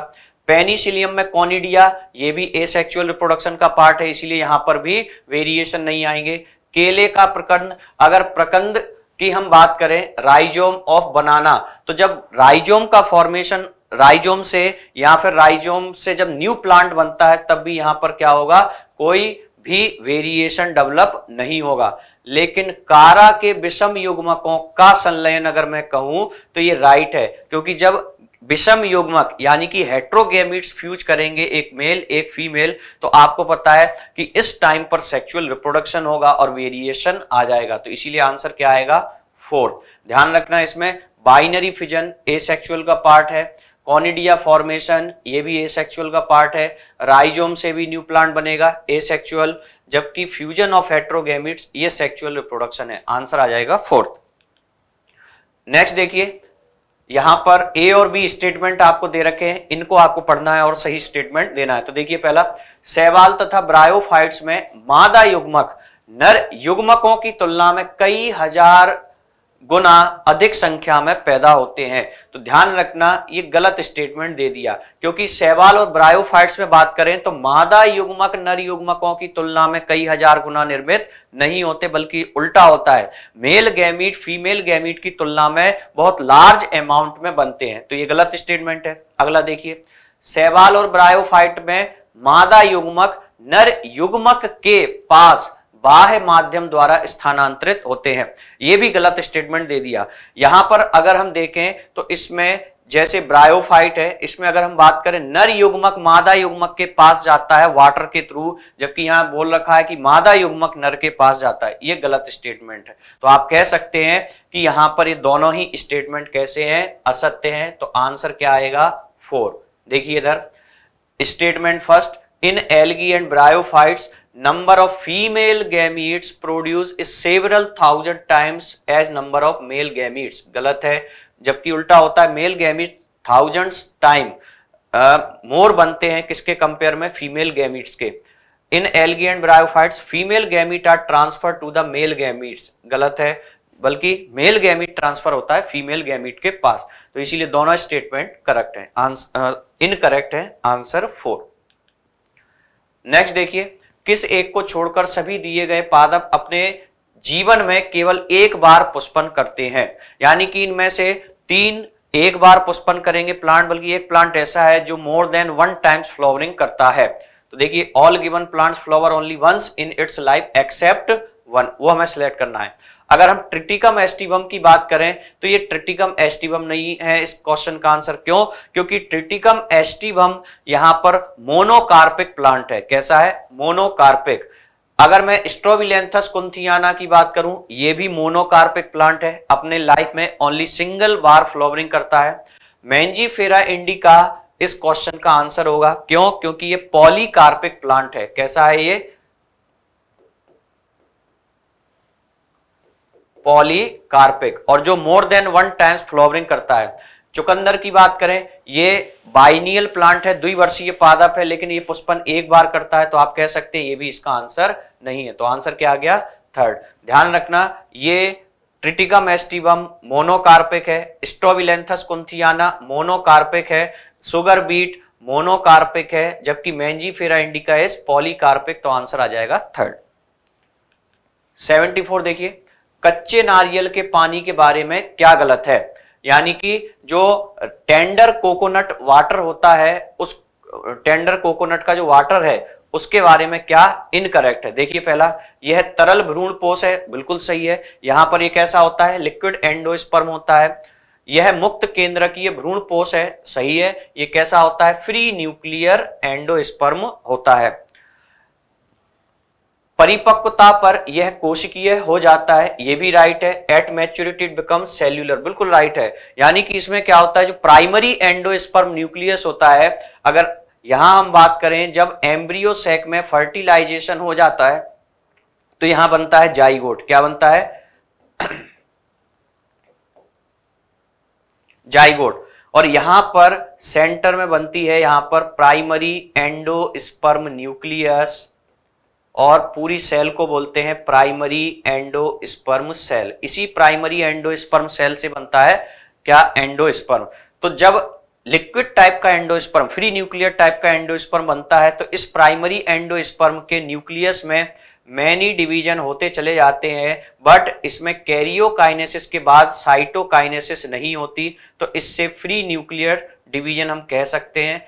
पेनिसिलियम में कॉनिडिया ये भी ए सेक्चुअल रिप्रोडक्शन का पार्ट है, इसीलिए यहाँ पर भी वेरिएशन नहीं आएँगे। केले का प्रकंद अगर प्रकंद की हम बात करें राइजोम ऑफ़ बनाना तो जब राइजोम का फॉर्मेशन राइजोम से, या फिर राइजोम से जब न्यू प्लांट बनता है, तब भी यहाँ पर क्या होगा? कोई भी वेरिएशन डेवलप नहीं होगा। लेकिन कारा के विषम युग्मकों का संलयन अगर मैं कहूँ तो ये राइट है, क्योंकि जब विषम युग्मक, यानी कि हेट्रोगेमिट्स फ्यूज करेंगे एक मेल एक फीमेल तो आपको पता है कि इस टाइम पर सेक्सुअल रिप्रोडक्शन होगा और वेरिएशन आ जाएगा। तो इसीलिए आंसर क्या आएगा? फोर्थ ध्यान रखना इसमें बाइनरी फिजन एसेक्सुअल का पार्ट है कॉनिडिया फॉर्मेशन ये भी एसेक्सुअल का पार्ट है राइजोम से भी न्यू प्लांट बनेगा एसेक्सुअल जबकि फ्यूजन ऑफ़ हेट्रोगेमिट्स ये सेक्सुअल रिप्रोडक्शन है। आंसर आ जाएगा फोर्थ नेक्स्ट देखिए यहाँ पर ए और बी स्टेटमेंट आपको दे रखे हैं। इनको आपको पढ़ना है और सही स्टेटमेंट देना है। तो देखिए पहला सहवाल तथा ब्रायोफाइट्स में मादा युग्मक, नर युग्मकों की तुलना में कई हज़ार गुना अधिक संख्या में पैदा होते हैं। तो ध्यान रखना, ये गलत स्टेटमेंट दे दिया। क्योंकि सैवाल और ब्रायोफाइट्स में बात करें तो मादा युग्मक, नर युग्मकों की तुलना में कई हज़ार गुना निर्मित नहीं होते, बल्कि उल्टा होता है। मेल गैमीट फीमेल गैमीट की तुलना में बहुत लार्ज अमाउंट में बनते हैं। तो ये गलत स्टेटमेंट है। अगला देखिए। सैवाल और ब्रायोफाइट में मादा युग्मक, नर युग्मक के पास बाह्य माध्यम द्वारा स्थानांतरित होते हैं। यह भी गलत स्टेटमेंट दे दिया। यहाँ पर अगर हम देखें तो इसमें जैसे ब्रायोफाइट है, इसमें अगर हम बात करें, नर युग्मक मादा युग्मक के पास जाता है वाटर के थ्रू जबकि यहाँ बोल रखा है कि मादा युग्मक नर के पास जाता है। ये गलत स्टेटमेंट है। तो आप कह सकते हैं कि यहाँ पर ये दोनों ही स्टेटमेंट कैसे हैं? असत्य हैं। तो आंसर क्या आएगा? फोर देखिए इधर। Statement first in algae and bryophytes number of female gametes produce is several thousand times as number of male gametes. गलत है। जबकि उल्टा होता है male gamete thousand time more बनते हैं किसके कंपेयर में? फीमेल गैमीट्स के। In algae and bryophytes female gamete are transfer to the male gametes गलत है। बल्कि मेल गैमीट ट्रांसफ़र होता है फीमेल गैमीट के पास। तो इसीलिए दोनों स्टेटमेंट करेक्ट है। इनकरेक्ट है। आंसर फोर नेक्स्ट देखिए। किस एक को छोड़कर सभी दिए गए पादप अपने जीवन में केवल एक बार पुष्पन करते हैं। यानी कि इनमें से तीन एक बार पुष्पन करेंगे प्लांट बल्कि एक प्लांट ऐसा है जो more than one times flowering करता है। तो देखिए all given plants flower only once in its life except one वो हमें सिलेक्ट करना है। अगर हम ट्रिटिकम एस्टिवम की बात करें तो ये ट्रिटिकम एस्टिवम नहीं है इस क्वेश्चन का आंसर क्यों? क्योंकि ट्रिटिकम एस्टिवम यहाँ पर मोनोकार्पिक प्लांट है। कैसा है? मोनोकार्पिक अगर मैं स्ट्रोविलेंथस कुंथियाना की बात करूँ, ये भी मोनोकार्पिक प्लांट है। अपने लाइफ में ओनली सिंगल बार फ्लावरिंग करता है। मैंजी फेरा इंडिका इस क्वेश्चन का आंसर होगा। क्यों? क्योंकि ये पॉलीकार्पिक प्लांट है। कैसा है ये? पॉलीकार्पिक और जो more than one times flowering करता है। चुकंदर की बात करें, ये बाइनियल प्लांट है, द्विवर्षीय पादप है, लेकिन ये पुष्पन एक बार करता है तो आप कह सकते हैं ये भी इसका आंसर नहीं है। तो आंसर क्या आ गया? थर्ड ध्यान रखना, ये ट्रिटिकम एस्टिवम मोनोकार्पिक है स्ट्रोविलेंथस कुंथियाना मोनोकार्पिक है सुगर बीट मोनोकार्पिक है, जबकि Mangifera indica is polycarpic तो आंसर आ जाएगा थर्ड 74 देखिए कच्चे नारियल के पानी के बारे में क्या गलत है? यानी कि जो टेंडर कोकोनट वाटर होता है, उस टेंडर कोकोनट का जो वाटर है, उसके बारे में क्या इनकरेक्ट है? देखिए पहला, यह तरल भ्रूण पोष है, बिल्कुल सही है। यहाँ पर यह कैसा होता है? लिक्विड एंडोस्पर्म होता है। यह मुक्त केंद्र की यह भ्रूण पोष है, सही है। यह कैसा होता है? फ्री न्यूक्लियर एंडोस्पर्म होता है। परिपक्वता पर यह कोशिकीय हो जाता है यह भी राइट है एट मैच्योरिटी बिकम सेल्यूलर बिल्कुल राइट है। यानी कि इसमें क्या होता है, जो प्राइमरी एंडोस्पर्म न्यूक्लियस होता है, अगर यहाँ हम बात करें, जब एम्ब्रियो सेक में फर्टिलाइजेशन हो जाता है तो यहाँ बनता है जाइगोट क्या बनता है? जाइगोट और यहाँ पर सेंटर में बनती है, यहाँ पर प्राइमरी एंडोस्पर्म न्यूक्लियस और पूरी सेल को बोलते हैं प्राइमरी एंडोस्पर्म सेल इसी प्राइमरी एंडोस्पर्म सेल से बनता है क्या? एंडोस्पर्म तो जब लिक्विड टाइप का एंडोस्पर्म फ्री न्यूक्लियर टाइप का एंडोस्पर्म बनता है तो इस प्राइमरी एंडोस्पर्म के न्यूक्लियस में मैनी डिवीज़न होते चले जाते हैं बट इसमें कैरियोकाइनेसिस के बाद साइटोकाइनेसिस नहीं होती तो इससे फ्री न्यूक्लियर डिवीज़न हम कह सकते हैं।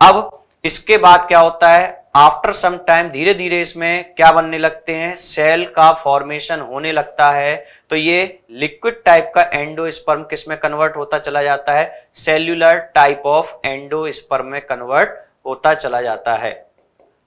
अब इसके बाद क्या होता है? आफ्टर सम टाइम धीरे धीरे इसमें क्या बनने लगते हैं? सेल का फॉर्मेशन होने लगता है। तो ये लिक्विड टाइप का एंडोस्पर्म किसमें कन्वर्ट होता चला जाता है? सेल्यूलर टाइप ऑफ़ एंडोस्पर्म में कन्वर्ट होता चला जाता है।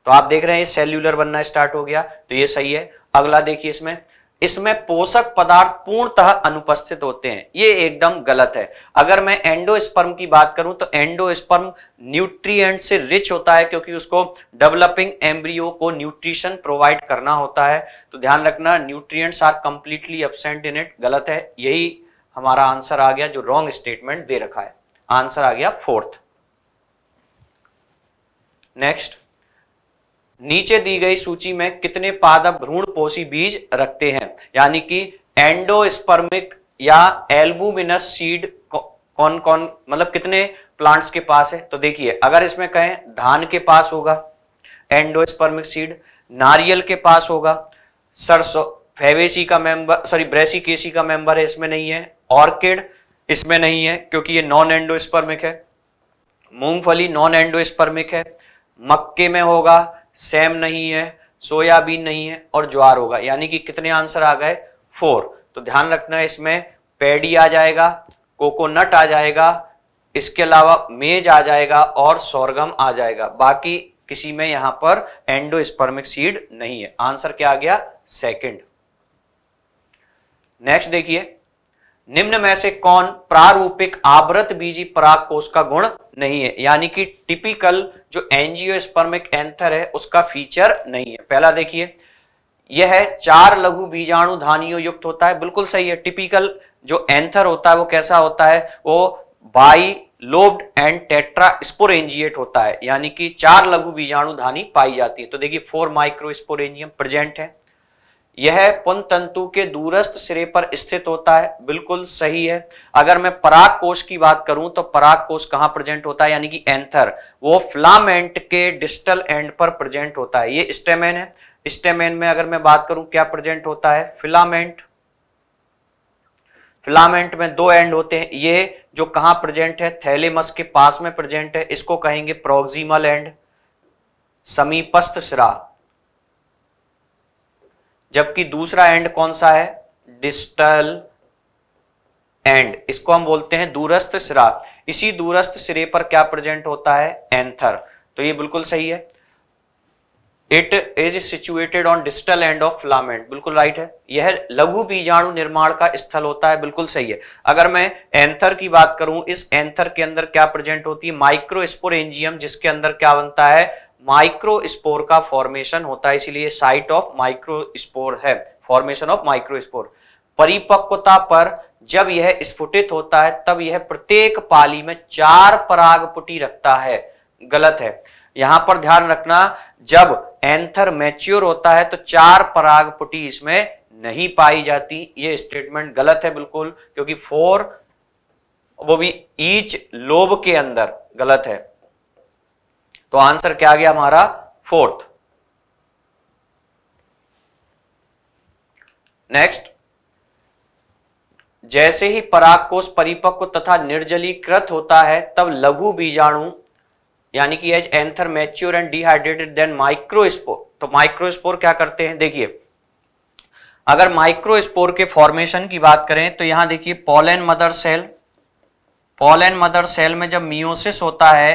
तो आप देख रहे हैं सेल्यूलर बनना स्टार्ट हो गया। तो ये सही है। अगला देखिए इसमें। इसमें पोषक पदार्थ पूर्णतः अनुपस्थित होते हैं। ये एकदम गलत है। अगर मैं एंडोस्पर्म की बात करूँ तो एंडोस्पर्म न्यूट्रिएंट से रिच होता है क्योंकि उसको डेवलपिंग एम्ब्रियो को न्यूट्रिशन प्रोवाइड करना होता है। तो ध्यान रखना, nutrients are completely absent in it. गलत है। यही हमारा आंसर आ गया जो रॉन्ग स्टेटमेंट दे रखा है। आंसर आ गया फोर्थ। नेक्स्ट। नीचे दी गई सूची में कितने पादप भ्रूण पोषी बीज रखते हैं? यानी कि एंडोस्पर्मिक या एल्बुमिनस सीड कौन कौन मतलब कितने प्लांट्स के पास है? तो देखिए, अगर इसमें कहें, धान के पास होगा, एंडोस्पर्मिक सीड, नारियल के पास होगा, सरसों, फेवेसी का मेंबर, सॉरी ब्रेसी केसी का मेंबर है इसमें नहीं है, ऑर्किड इसमें नहीं है, क्योंकि ये नॉन एंडोस्पर्मिक है, मूंगफली नॉन एंडोस्पर्मिक है, मक्के में होगा सेम नहीं है, सोयाबीन नहीं है और ज्वार होगा। यानी कि कितने आंसर आ गए? फोर। तो ध्यान रखना इसमें, पैडी आ जाएगा, कोकोनट आ जाएगा, इसके अलावा मेज आ जाएगा और सोरगम आ जाएगा। बाकी किसी में यहाँ पर एंडोस्पर्मिक सीड नहीं है। आंसर क्या आ गया? सेकंड नेक्स्ट देखिए। निम्न में से कौन प्रारूपिक आवृत बीजी पराग कोष का गुण नहीं है? यानी कि टिपिकल जो एंजियोस्पर्मिक एंथर है, उसका फीचर नहीं है। पहला देखिए, यह चार लघु बीजाणु धानियों युक्त होता है। बिल्कुल सही है टिपिकल जो एंथर होता है, वो कैसा होता है? वो bilobed and tetrasporangiate होता है। यानी कि चार लघु बीजाणु धानी पाई जाती है। तो देखिए फोर माइक्रो स्पोरेंजियम प्रेजेंट है। यह पुन तंतु के दूरस्थ सिरे पर स्थित होता है। बिल्कुल सही है। अगर मैं पराग कोष की बात करूँ तो पराग कोष कहाँ प्रेजेंट होता है? यानी कि एंथर वो फ्लामेंट के डिस्टल एंड पर प्रेजेंट होता है। ये स्टेमेन है। स्टेमेन में अगर मैं बात करूँ, क्या प्रेजेंट होता है? फिलामेंट फिलामेंट में दो एंड होते हैं। ये जो कहाँ प्रेजेंट है थैलेमस के पास में प्रेजेंट है। इसको कहेंगे प्रोक्सिमल एंड समीपस्थ सिरा। जबकि दूसरा एंड कौन सा है? डिस्टल एंड इसको हम बोलते हैं दूरस्थ सिरा। इसी दूरस्थ सिरे पर क्या प्रेजेंट होता है? एंथर तो ये बिल्कुल सही है। It is situated on distal end of filament बिल्कुल राइट है। यह लघु बीजाणु निर्माण का स्थल होता है। बिल्कुल सही है। अगर मैं एंथर की बात करूँ, इस एंथर के अंदर क्या प्रेजेंट होती है? माइक्रोस्पोरेंजियम जिसके अंदर क्या बनता है? माइक्रोस्पोर का फॉर्मेशन होता है, इसीलिए साइट ऑफ़ माइक्रोस्पोर है। फॉर्मेशन ऑफ़ माइक्रोस्पोर परिपक्वता पर जब यह स्फुटित होता है, तब यह प्रत्येक पाली में चार पराग पुटी रखता है। गलत है। यहाँ पर ध्यान रखना, जब एंथर मैच्योर होता है तो चार पराग पुटी इसमें नहीं पाई जाती। ये स्टेटमेंट गलत है बिल्कुल, क्योंकि फोर वो भी ईच लोब के अंदर गलत है। तो आंसर क्या आ गया हमारा? फोर्थ। नेक्स्ट। जैसे ही परागकोश परिपक्व तथा निर्जलीकृत होता है, तब लघु बीजाणु, यानी कि as anther mature and dehydrated, then microspore. तो माइक्रोस्पोर क्या करते हैं? देखिए, अगर माइक्रोस्पोर के फॉर्मेशन की बात करें तो यहाँ देखिए pollen mother cell. Pollen mother cell में जब मियोसिस होता है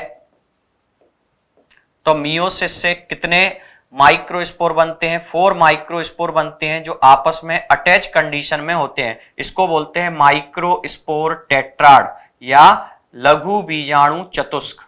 तो मियोसिस से कितने माइक्रोस्पोर बनते हैं? फोर माइक्रोस्पोर बनते हैं जो आपस में अटैच कंडीशन में होते हैं। इसको बोलते हैं माइक्रोस्पोर टेट्राड या लघु बीजाणु चतुष्क।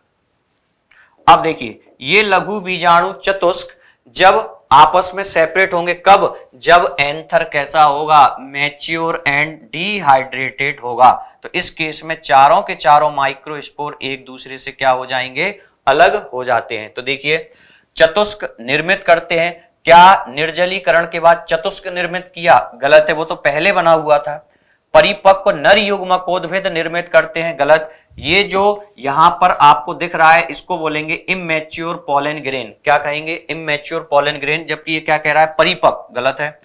अब देखिए, ये लघु बीजाणु चतुष्क जब आपस में सेपरेट होंगे, कब? जब एंथर कैसा होगा? मैच्योर एंड डिहाइड्रेटेड होगा। तो इस केस में चारों के चारों माइक्रोस्पोर एक दूसरे से क्या हो जाएँगे? अलग हो जाते हैं। तो देखिए, चतुष्क निर्मित करते हैं। क्या निर्जलीकरण के बाद चतुष्क निर्मित किया? गलत है, वो तो पहले बना हुआ था। परिपक्व नर युग्मकोद्भिद निर्मित करते हैं। गलत। ये जो यहाँ पर आपको दिख रहा है, इसको बोलेंगे इमेच्योर पोलन ग्रेन क्या कहेंगे? इमेच्योर पोलन ग्रेन जबकि ये क्या कह रहा है? परिपक्व। गलत है।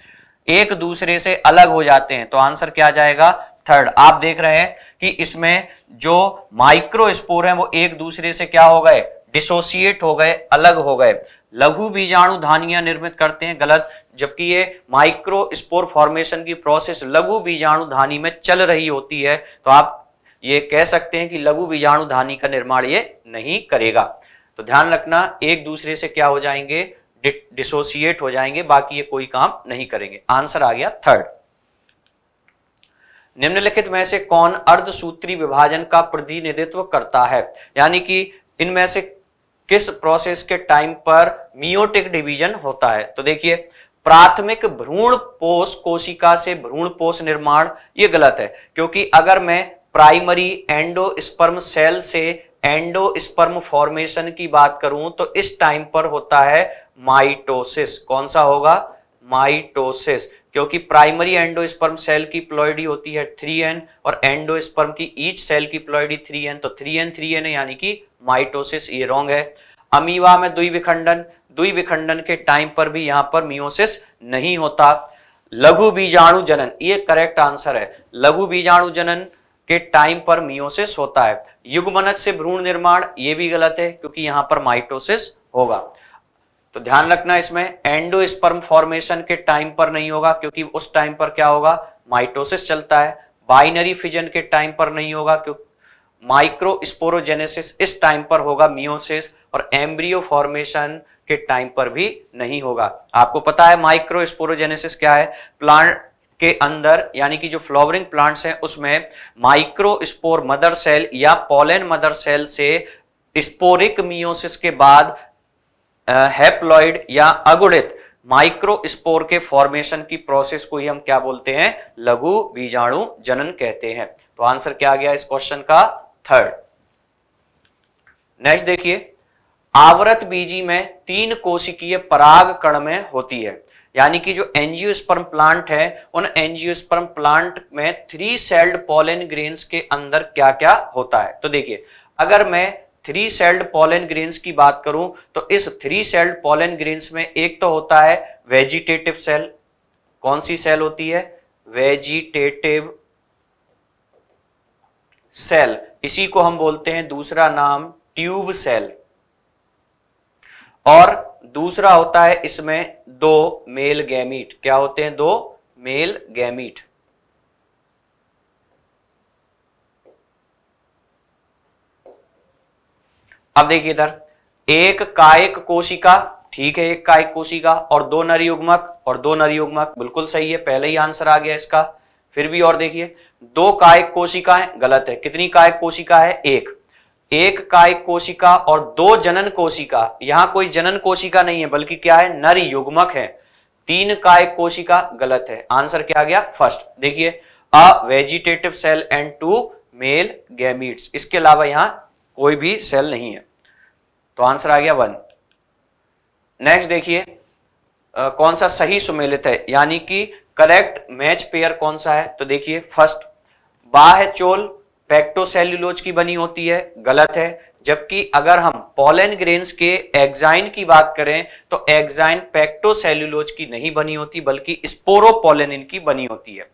एक दूसरे से अलग हो जाते हैं। तो आंसर क्या जाएगा? थर्ड आप देख रहे हैं कि इसमें जो माइक्रोस्पोर है वो एक दूसरे से क्या हो गए? डिसोसिएट हो गए, अलग हो गए। लघु बीजाणु धानियाँ निर्मित करते हैं, गलत। जबकि ये माइक्रो स्पोर फॉर्मेशन की प्रोसेस लघु बीजाणु धानी में चल रही होती है तो आप ये कह सकते हैं कि लघु बीजाणु धानी का निर्माण ये नहीं करेगा। तो ध्यान रखना, एक दूसरे से क्या हो जाएँगे? डिसोसिएट हो जाएँगे, बाकी ये कोई काम नहीं करेंगे। आंसर आ गया थर्ड। निम्नलिखित में से कौन अर्धसूत्री विभाजन का प्रतिनिधित्व करता है? यानी कि इनमें से किस प्रोसेस के टाइम पर मियोटिक डिवीज़न होता है? तो देखिए, प्राथमिक भ्रूण पोष कोशिका से भ्रूण पोष निर्माण ये गलत है, क्योंकि अगर मैं प्राइमरी एंडोस्पर्म सेल से एंडोस्पर्म फॉर्मेशन की बात करूँ तो इस टाइम पर होता है माइटोसिस। कौन सा होगा? माइटोसिस, क्योंकि प्राइमरी एंडोस्पर्म सेल की प्लॉइडी होती है थ्री एन और एंडोस्पर्म की ईच सेल की प्लॉइडी थ्री एन तो थ्री एन थ्री एन है, यानी कि माइटोसिस, ये रॉन्ग है। अमीवा में दुई विखंडन दुई विखंडन के टाइम पर भी यहाँ पर मियोसिस नहीं होता। लघु बीजाणु जनन ये करेक्ट आंसर है। लघु बीजाणु जनन के टाइम पर मियोसिस होता है। युगमनज से भ्रूण निर्माण, ये भी गलत है, क्योंकि यहाँ पर माइटोसिस होगा। तो ध्यान रखना इसमें एंडोस्पर्म फॉर्मेशन के टाइम पर नहीं होगा, क्योंकि उस टाइम पर क्या होगा? माइटोसिस चलता है। बाइनरी फिजन के टाइम पर नहीं होगा क्योंकि माइक्रो स्पोरोजेनेसिस इस टाइम पर होगा मियोसिस और एम्ब्रियो फॉर्मेशन के टाइम पर भी नहीं होगा। आपको पता है माइक्रो स्पोरोजेनेसिस क्या है? प्लांट के अंदर, यानी कि जो फ्लावरिंग प्लांट्स हैं, उसमें माइक्रो स्पोर मदर सेल या पोलन मदर सेल से स्पोरिक मियोसिस के बाद हेप्लॉइड या अगुणित माइक्रो स्पोर के फॉर्मेशन की प्रोसेस को ही हम क्या बोलते हैं? लघु, बीजाणु, जनन कहते हैं। तो आंसर क्या आ गया इस क्वेश्चन का? थर्ड नेक्स्ट देखिए। आवरत बीजी में तीन कोशिकीय पराग कण में होती है। यानी कि जो एंजियोस्पर्म प्लांट है, उन एंजियोस्पर्म प्लांट में थ्री सेल्ड पोलन ग्रेन्स के अंदर क्या क्या होता है? तो देखिए, अगर मैं थ्री सेल्ड पोलन ग्रेन्स की बात करूँ तो इस थ्री सेल्ड पोलन ग्रेन्स में एक तो होता है वेजिटेटिव सेल कौन सी सेल होती है? वेजिटेटिव सेल इसी को हम बोलते हैं दूसरा नाम ट्यूब सेल और दूसरा होता है इसमें दो मेल गैमीट क्या होते हैं? दो मेल गैमीट अब देखिए इधर, एक कायिक कोशिका, ठीक है, एक कायिक कोशिका, और दो नरयुग्मक, और दो नरयुग्मक, बिल्कुल सही है, पहले ही आंसर आ गया इसका, फिर भी और देखिए, दो कायिक कोशिकाएँ, गलत है, कितनी कायिक कोशिका है, एक एक कायिक कोशिका और दो जनन कोशिका, यहाँ कोई जनन कोशिका नहीं है, बल्कि क्या है नर युग्मक है, तीन कायिक कोशिका, गलत है, आंसर क्या आ गया, फ़र्स्ट, देखिए, a vegetative cell and two male gametes, इसके अलावा यहाँ कोई भी सेल नहीं है। तो आंसर आ गया वन। नेक्स्ट देखिए कौन सा सही सुमेलित है? यानी कि करेक्ट मैच पेयर कौन सा है? तो देखिए फ़र्स्ट बाह चोल पैक्टोसेल्यूलोज की बनी होती है, गलत है। जबकि अगर हम पोलन ग्रेन्स के एग्जाइन की बात करें तो एग्जाइन पैक्टोसेल्यूलोज की नहीं बनी होती, बल्कि स्पोरोपोलेनिन की बनी होती है।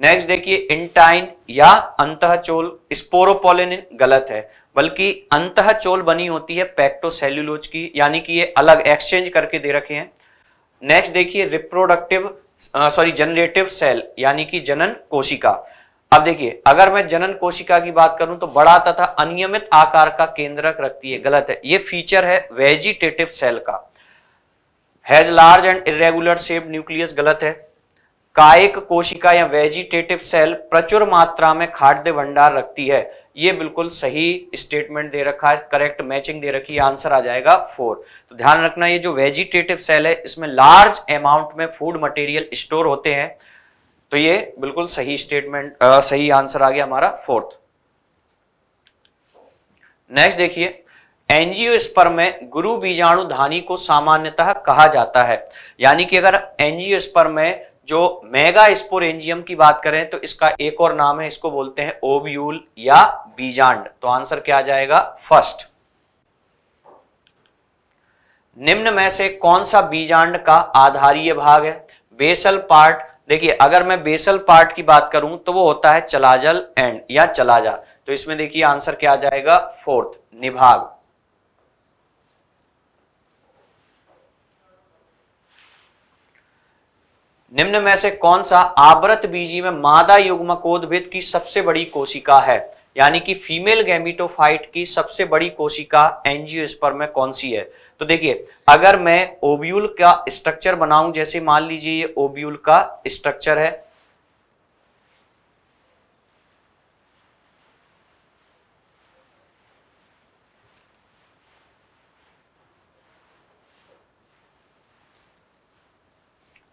नेक्स्ट देखिए इंटाइन या अंतःचोल स्पोरोपोलेनिन गलत है। बल्कि अंत चोल बनी होती है पैक्टोसेल्यूलोज की, यानी कि ये अलग एक्सचेंज करके दे रखे हैं। नेक्स्ट देखिए रिप्रोडक्टिव सॉरी जनरेटिव सेल यानी कि जनन कोशिका। अब देखिए, अगर मैं जनन कोशिका की बात करूँ तो बड़ा तथा अनियमित आकार का केंद्रक रखती है। गलत है। ये फीचर है वेजिटेटिव सेल का। Has large and irregular shape nucleus गलत है। कायिक कोशिका या वेजिटेटिव सेल प्रचुर मात्रा में खाद्य भंडार रखती है। ये बिल्कुल सही स्टेटमेंट दे रखा है करेक्ट मैचिंग दे रखी है आंसर आ जाएगा फोर तो ध्यान रखना, ये जो वेजिटेटिव सेल है, इसमें लार्ज अमाउंट में फ़ूड मटेरियल स्टोर होते हैं। तो ये बिल्कुल सही स्टेटमेंट सही आंसर आ गया हमारा फोर्थ नेक्स्ट देखिए एंजियोस्पर्म में गुरु बीजाणु धानी को सामान्यतः कहा जाता है। यानी कि अगर एंजियोस्पर्म में जो मेगा स्पोरेंजियम की बात करें तो इसका एक और नाम है, इसको बोलते हैं ओब्यूल या बीजांड। तो आंसर क्या आ जाएगा? फ़र्स्ट। निम्न में से कौन सा बीजांड का आधारीय भाग है? Basal part. देखिए, अगर मैं बेसल पार्ट की बात करूँ तो वो होता है चलाजल एंड या चलाजा। तो इसमें देखिए आंसर क्या आ जाएगा? फोर्थ, निभाग। निम्न में से कौन सा आवृत बीजी में मादा युग्मकोद्भिद की सबसे बड़ी कोशिका है? यानी कि फीमेल गैमिटोफाइट की सबसे बड़ी कोशिका एंजियोस्पर्म में कौन सी है? तो देखिए, अगर मैं ओब्यूल का स्ट्रक्चर बनाऊँ, जैसे मान लीजिए ये ओब्यूल का स्ट्रक्चर है।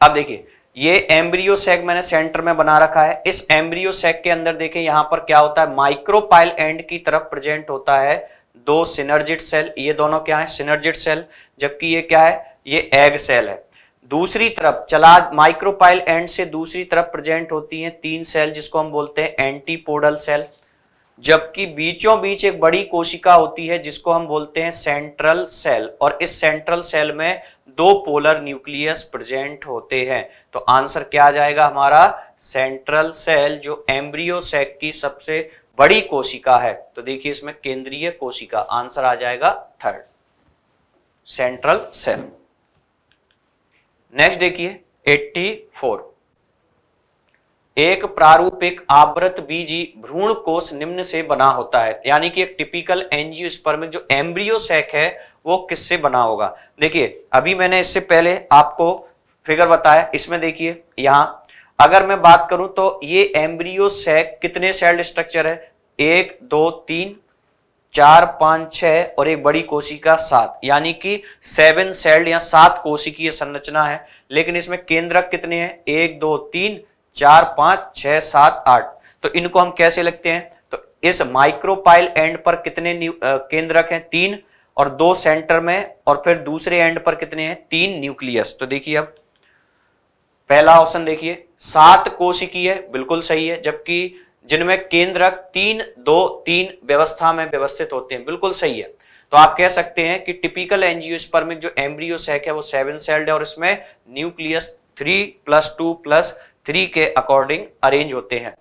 अब देखिए ये एम्ब्रियो सेक मैंने सेंटर में बना रखा है। इस एम्ब्रियो सेक के अंदर देखें, यहाँ पर क्या होता है? माइक्रोपाइल एंड की तरफ़ प्रेजेंट होता है दो सिनर्जिट सेल। ये दोनों क्या है? सिनर्जिट सेल, जबकि ये क्या है? ये एग सेल है। दूसरी तरफ़ चला, माइक्रोपाइल एंड से दूसरी तरफ़ प्रेजेंट होती हैं तीन सेल, जिसको हम बोलते हैं एंटीपोडल सेल। जबकि बीचों बीच एक बड़ी कोशिका होती है, जिसको हम बोलते हैं सेंट्रल सेल। और इस सेंट्रल सेल में दो पोलर न्यूक्लियस प्रेजेंट होते हैं। तो आंसर क्या आ जाएगा हमारा? सेंट्रल सेल, जो एम्ब्रियो सेक की सबसे बड़ी कोशिका है। तो देखिए इसमें केंद्रीय कोशिका, आंसर आ जाएगा थर्ड। Central cell. नेक्स्ट देखिए 84 एक प्रारूपिक आवृत बीजी भ्रूण कोष निम्न से बना होता है। यानी कि एक टिपिकल एंजियोस्पर्मिक जो एम्ब्रियो सेक है, वो किससे बना होगा? देखिए, अभी मैंने इससे पहले आपको फिगर बताया, इसमें देखिए, यहाँ। अगर मैं बात करूँ तो ये एम्ब्रियो सेक कितने सेल्ड स्ट्रक्चर है? एक, दो, तीन, चार, पाँच, छह और एक बड़ी कोशिका सात। यानी कि सेवन सेल्ड या सात कोशिकीय संरचना है। लेकिन इसमें केंद्रक कितने हैं? एक, दो, तीन चार, पाँच, छह, सात, आठ। तो इनको हम कैसे लिखते हैं? तो इस माइक्रोपाइल एंड पर कितने केंद्रक हैं? तीन, और दो सेंटर में, और फिर दूसरे एंड पर कितने हैं? तीन न्यूक्लियस तो देखिए अब, पहला ऑप्शन देखिए। सात कोशिकीय बिल्कुल सही है, जबकि जिनमें केंद्रक तीन, दो, तीन व्यवस्था में व्यवस्थित होते हैं, बिल्कुल सही है। तो आप कह सकते हैं कि टिपिकल एंजियोस्पर्मिक जो एम्ब्रियो सेक है, वो सेवन सेल्ड है, और इसमें nucleus three plus two plus three के अकॉर्डिंग अरेंज होते हैं।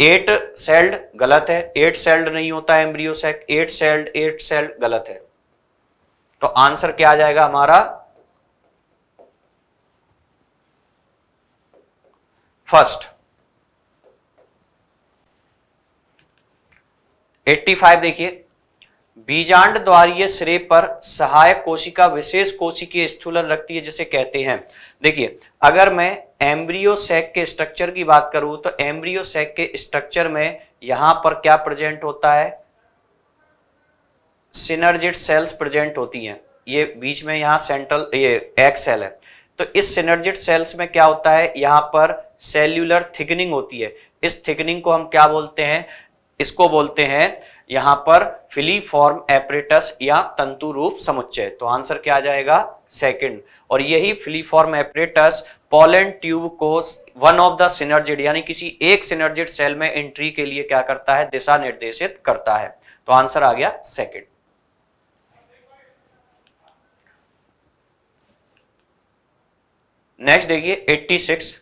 एट सेल्ड गलत है एट सेल्ड नहीं होता embryo sac eight celled eight celled गलत है। तो आंसर क्या आ जाएगा हमारा? फ़र्स्ट 85 देखिए। बीजांड द्वारीय श्रेय पर सहायक कोशिका, विशेष कोशिकीय स्थूलन रखती है जिसे कहते हैं। देखिए, अगर मैं एम्ब्रियो सैक के स्ट्रक्चर की बात करूँ तो एम्ब्रियो सैक के स्ट्रक्चर में यहाँ पर क्या प्रेजेंट होता है? सिनर्जिट सेल्स प्रेजेंट होती हैं। ये बीच में यहाँ सेंट्रल, ये एक सेल है। तो इस सिनर्जिट सेल्स में क्या होता है? यहाँ पर सेल्यूलर थिकनिंग होती है। इस थिकनिंग को हम क्या बोलते हैं? इसको बोलते हैं यहाँ पर फिलीफॉर्म एपरेटस या तंतु रूप समुच्चय। तो आंसर क्या आ जाएगा? सेकंड और यही फिलीफॉर्म एपरेटस पोलन ट्यूब को वन ऑफ़ द सिनर्जिड यानी किसी एक सिनर्जिड सेल में एंट्री के लिए क्या करता है? दिशा निर्देशित करता है। तो आंसर आ गया सेकंड नेक्स्ट देखिए 86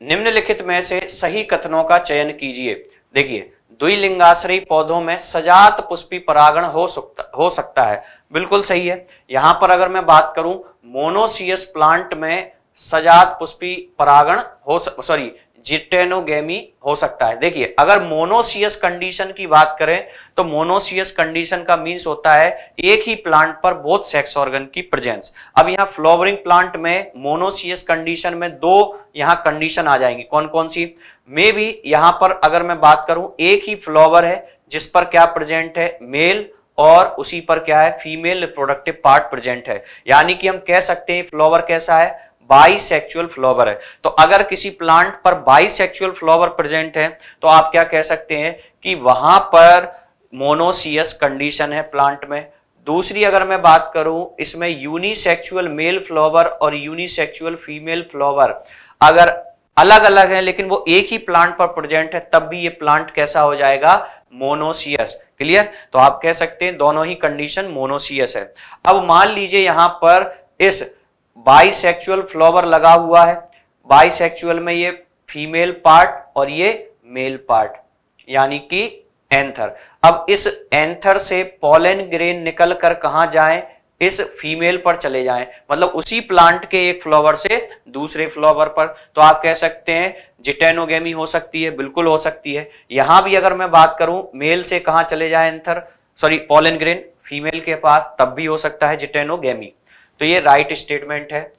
निम्नलिखित में से सही कथनों का चयन कीजिए। देखिए द्विलिंगाश्रयी पौधों में सजात पुष्पी परागण हो सकता हो सकता है। बिल्कुल सही है। यहाँ पर अगर मैं बात करूँ, मोनोसियस प्लांट में सजात पुष्पी परागण हो सॉरी, जिटेनोगेमी हो सकता है। देखिए, अगर मोनोसियस कंडीशन की बात करें तो मोनोसियस कंडीशन का मीन्स होता है एक ही प्लांट पर बहुत सेक्स ऑर्गन की प्रेजेंस अब यहाँ फ्लावरिंग प्लांट में मोनोसियस कंडीशन में दो यहाँ कंडीशन आ जाएँगी। कौन कौन सी? मे भी यहाँ पर अगर मैं बात करूँ, एक ही फ्लावर है, जिस पर क्या प्रेजेंट है मेल और उसी पर क्या है फीमेल रिप्रोडक्टिव पार्ट प्रेजेंट है। यानी कि हम कह सकते हैं फ्लावर कैसा है? बाईसेक्चुअल फ्लावर है। तो अगर किसी प्लांट पर बाईसेक्चुअल फ्लावर प्रेजेंट है तो आप क्या कह सकते हैं कि वहाँ पर मोनोसियस कंडीशन है प्लांट में। दूसरी अगर मैं बात करूँ, इसमें यूनिसेक्चुअल मेल फ्लावर और यूनिसेक्चुअल फीमेल फ्लावर अगर अलग अलग है, लेकिन वो एक ही प्लांट पर प्रेजेंट है, तब भी ये प्लांट कैसा हो जाएगा? मोनोसियस क्लियर तो आप कह सकते हैं दोनों ही कंडीशन मोनोसियस है। अब मान लीजिए यहाँ पर इस बाइसेक्चुअल फ्लावर लगा हुआ है। बाइसेक्चुअल में ये फीमेल पार्ट और ये मेल पार्ट यानी कि एंथर अब इस एंथर से पोलन ग्रेन निकल कर कहा जाए? इस फीमेल पर चले जाएँ। मतलब उसी प्लांट के एक फ्लावर से दूसरे फ्लावर पर। तो आप कह सकते हैं जिटेनोगेमी हो सकती है, बिल्कुल हो सकती है। यहाँ भी अगर मैं बात करूँ मेल से कहा चले जाए anther sorry pollen grain female के पास, तब भी हो सकता है जिटेनोगेमी तो ये राइट स्टेटमेंट है।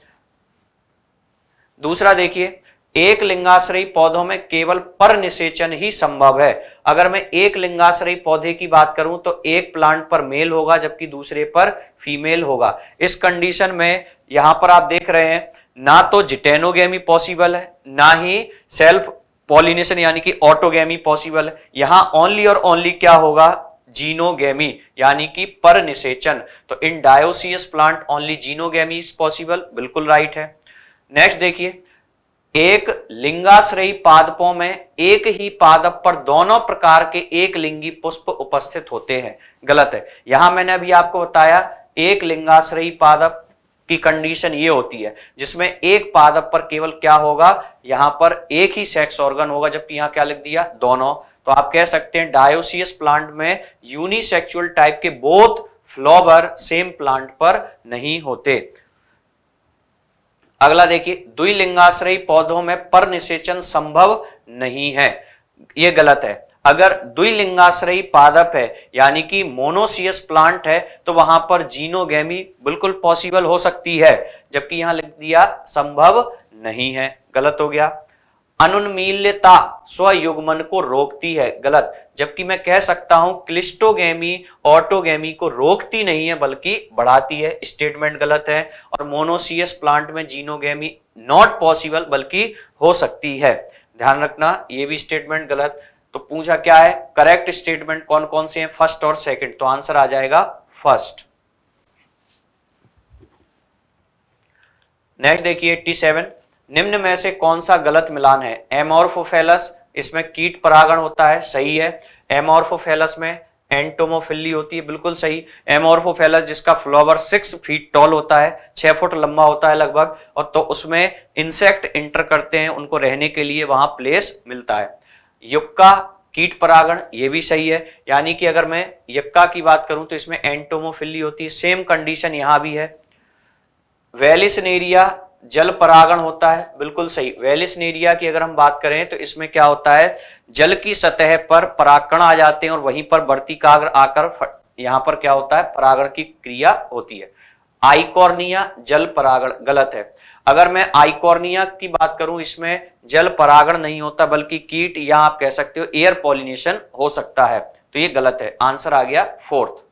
दूसरा देखिए एक लिंगाश्रयी पौधों में केवल पर निषेचन ही संभव है। अगर मैं एक लिंगाश्रयी पौधे की बात करूँ तो एक प्लांट पर मेल होगा, जबकि दूसरे पर फीमेल होगा। इस कंडीशन में यहाँ पर आप देख रहे हैं, ना तो जिटेनोगेमी पॉसिबल है, ना ही सेल्फ पॉलिनेशन यानी कि ऑटोगेमी पॉसिबल है। यहाँ ओनली और ओनली क्या होगा? जीनोगेमी यानी कि पर निषेचन। तो in dioecious plant only xenogamy is possible बिल्कुल राइट है। नेक्स्ट देखिए एक लिंगाश्रयी पादपों में एक ही पादप पर दोनों प्रकार के एक लिंगी पुष्प उपस्थित होते हैं। गलत है। यहाँ मैंने अभी आपको बताया, एक लिंगाश्रयी पादप की कंडीशन ये होती है, जिसमें एक पादप पर केवल क्या होगा? यहाँ पर एक ही सेक्स ऑर्गन होगा, जबकि यहाँ क्या लिख दिया? दोनों। तो आप कह सकते हैं डायोसियस प्लांट में यूनिसेक्सुअल टाइप के बोथ फ्लोवर सेम प्लांट पर नहीं होते। अगला देखिए, द्विलिंगाश्रयी पौधों में पर निषेचन संभव नहीं है। यह गलत है। अगर द्विलिंगाश्रयी पादप है, यानी कि मोनोसियस प्लांट है तो वहाँ पर जीनोगेमी बिल्कुल पॉसिबल हो सकती है, जबकि यहाँ लिख दिया संभव नहीं है। गलत हो गया। अनुन्मील्यता स्वयुग्मन को रोकती है। गलत। जबकि मैं कह सकता हूँ, क्लिस्टोगेमी ऑटोगेमी को रोकती नहीं है, बल्कि बढ़ाती है। स्टेटमेंट गलत है और मोनोसियस प्लांट में जीनोगेमी नॉट पॉसिबल, बल्कि हो सकती है। ध्यान रखना, ये भी स्टेटमेंट गलत। तो पूछा क्या है? करेक्ट स्टेटमेंट कौन कौन से हैं? फ़र्स्ट और सेकंड। तो आंसर आ जाएगा फ़र्स्ट। नेक्स्ट देखिए 87 निम्न में से कौन सा गलत मिलान है? एमोर्फोफेलस इसमें कीट परागण होता है, सही है। एमोर्फोफेलस में एंटोमोफिली होती है, बिल्कुल सही। एमोर्फोफेलस जिसका फ्लावर सिक्स फीट टॉल होता है, छह फुट लंबा होता है लगभग, और तो उसमें इंसेक्ट इंटर करते हैं, उनको रहने के लिए वहाँ प्लेस मिलता है। युक्का, कीट परागण, ये भी सही है। यानी कि अगर मैं यक्का की बात करूँ तो इसमें एंटोमोफिली होती है सेम कंडीशन यहाँ भी है। वेलिसनेरिया जल परागण होता है, बिल्कुल सही। वेलिस नेरिया की अगर हम बात करें तो इसमें क्या होता है, जल की सतह पर परागण आ जाते हैं और वहीं पर बढ़ती काग्र आकर यहाँ पर क्या होता है, परागण की क्रिया होती है। आइकॉर्निया जल परागण, गलत है। अगर मैं आइकॉर्निया की बात करूँ, इसमें जल परागण नहीं होता, बल्कि कीट या आप कह सकते हो, एयर पॉलिनेशन हो सकता है। तो ये गलत है। आंसर आ गया फोर्थ।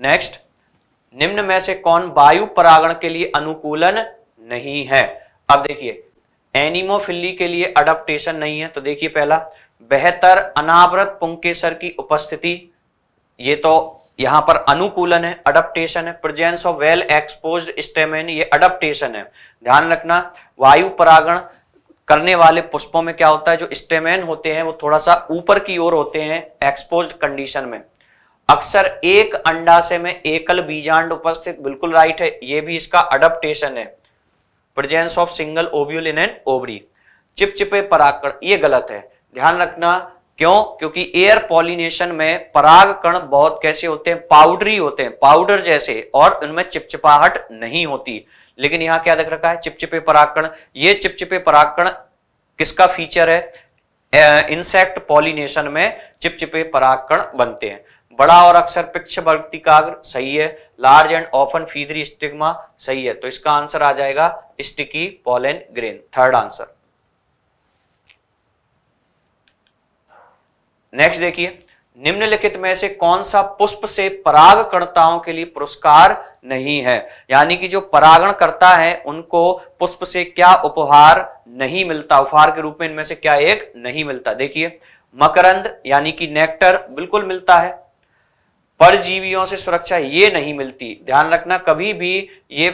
नेक्स्ट निम्न में से कौन वायु परागण के लिए अनुकूलन नहीं है? अब देखिए एनिमोफिली के लिए अडप्टेशन नहीं है तो देखिए पहला, बेहतर अनावृत पुंकेसर की उपस्थिति, ये तो यहाँ पर अनुकूलन है अडप्टेशन है। Presence of well expose stamen ये अडप्टेशन है। ध्यान रखना, वायु परागण करने वाले पुष्पों में क्या होता है? जो स्टेमेन होते हैं, वो थोड़ा सा ऊपर की ओर होते हैं एक्सपोज कंडीशन में। अक्सर एक अंडाशय में एकल बीजांड उपस्थित, बिल्कुल राइट है, ये भी इसका अडप्टेशन है। Presence of single ovule in an ovary चिपचिपे परागण ये गलत है। ध्यान रखना, क्यों? क्योंकि एयर पॉलिनेशन में पराग कण बहुत कैसे होते हैं? पाउडरी होते हैं पाउडर जैसे, और उनमें चिपचिपाहट नहीं होती। लेकिन यहाँ क्या देख रखा है? चिपचिपे परागकण। ये चिपचिपे परागकण किसका फीचर है? इंसेक्ट पॉलिनेशन में चिपचिपे परागकण बनते हैं। बड़ा और अक्सर पिक्ष वर्तिकाग्र सही है। Large and often feathery stigma सही है। तो इसका आंसर आ जाएगा sticky pollen grain third answer next देखिए, निम्नलिखित में से कौन सा पुष्प से परागकर्ताओं के लिए पुरस्कार नहीं है? यानी कि जो परागण करता है, उनको पुष्प से क्या उपहार नहीं मिलता? उपहार के रूप में इनमें से क्या एक नहीं मिलता? देखिए, मकरंद, यानी कि नेक्टर बिल्कुल मिलता है। परजीवियों से सुरक्षा ये नहीं मिलती। ध्यान रखना, कभी भी ये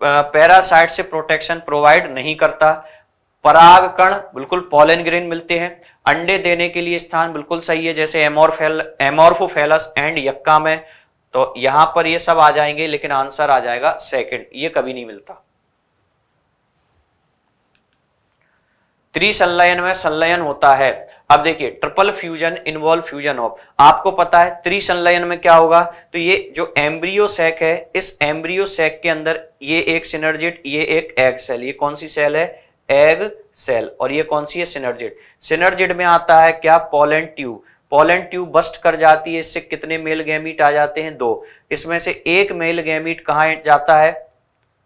पैरासाइट से प्रोटेक्शन प्रोवाइड नहीं करता। पराग कण बिल्कुल पॉलन ग्रेन मिलते हैं। अंडे देने के लिए स्थान बिल्कुल सही है, जैसे एमोरफेल एमोर्फोफेलस एंड यक्का में। तो यहाँ पर ये सब आ जाएँगे, लेकिन आंसर आ जाएगा सेकंड ये कभी नहीं मिलता। त्रिसंलयन में संलयन होता है। अब देखिए triple fusion involve fusion of आपको पता है त्रिसंलयन में क्या होगा? तो ये जो एम्ब्रियो सेक है, इस एम्ब्रियो सेक के अंदर ये एक सिनर्जिट ये एक एग सेल ये कौन सी सेल है? एग सेल और ये कौन सी है? सिनर्जिट सिनर्जिट में आता है क्या? Pollen tube pollen tube burst कर जाती है, इससे कितने मेल गैमीट आ जाते हैं? दो। इसमें से एक मेल गैमीट कहा जाता है?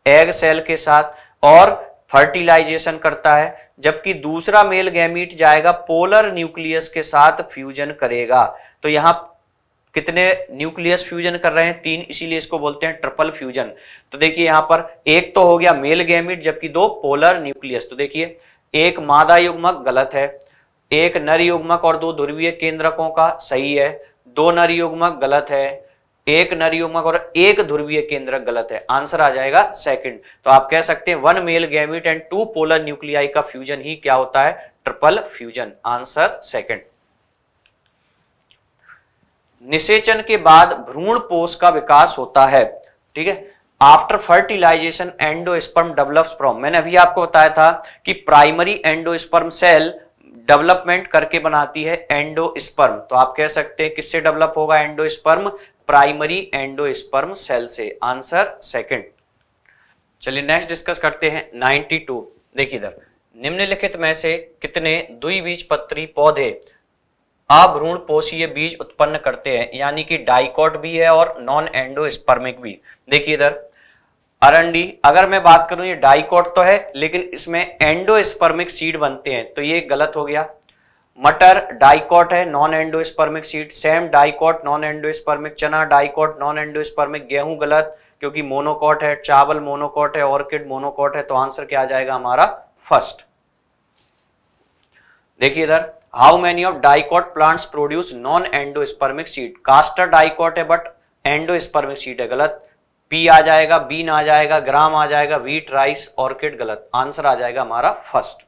एग सेल के साथ। और फर्टिलाइजेशन करता है, जबकि दूसरा मेल गैमीट जाएगा पोलर न्यूक्लियस के साथ फ्यूजन करेगा। तो यहाँ कितने न्यूक्लियस फ्यूजन कर रहे हैं? तीन, इसीलिए इसको बोलते हैं ट्रिपल फ्यूजन। तो देखिए यहाँ पर एक तो हो गया मेल गैमिट, जबकि दो पोलर न्यूक्लियस। तो देखिए, एक मादा युग्मक गलत है, एक नर युग्मक और दो ध्रुवीय केंद्रकों का सही है, दो नर युग्मक गलत है एक नर और एक ध्रुवीय केंद्रक गलत है। आंसर आ जाएगा सेकंड तो आप कह सकते हैं one male gamete and two polar nuclei का फ्यूजन ही क्या होता है? ट्रिपल फ्यूजन आंसर सेकंड निषेचन के बाद भ्रूण पोष का विकास होता है। ठीक है? After fertilization endosperm develops from मैंने अभी आपको बताया था कि प्राइमरी एंडोस्पर्म सेल डेवलपमेंट करके बनाती है एंडोस्पर्म तो आप कह सकते हैं, किससे डेवलप होगा? एंडोस्पर्म प्राइमरी एंडोस्पर्म सेल से। आंसर सेकंड चलिए नेक्स्ट डिस्कस करते हैं 92 देखिए इधर, निम्नलिखित में से कितने द्विबीजपत्री पौधे अभ्रूण पोषीय बीज उत्पन्न करते हैं, यानी कि डाइकॉट भी है और नॉन एंडोस्पर्मिक भी। देखिए इधर, अरंडी, अगर मैं बात करूँ, ये डाइकॉट तो है, लेकिन इसमें एंडोस्पर्मिक सीड बनते हैं तो ये गलत हो गया। मटर, डाइकॉट है नॉन एंडोस्पर्मिक सीड सेम डाइकॉट नॉन एंडोस्पर्मिक चना, डाइकॉट नॉन एंडोस्पर्मिक गेहूँ गलत, क्योंकि मोनोकॉट है, चावल मोनोकॉट है ऑर्किड मोनोकॉट है तो आंसर क्या आ जाएगा हमारा? फ़र्स्ट देखिए इधर how many of dicot plants produce non endospermic seed castor dicot है बट एंडोस्पर्मिक सीड है गलत. पी आ जाएगा बीन आ जाएगा ग्राम आ जाएगा वीट राइस ऑर्किड गलत. आंसर आ जाएगा हमारा फ़र्स्ट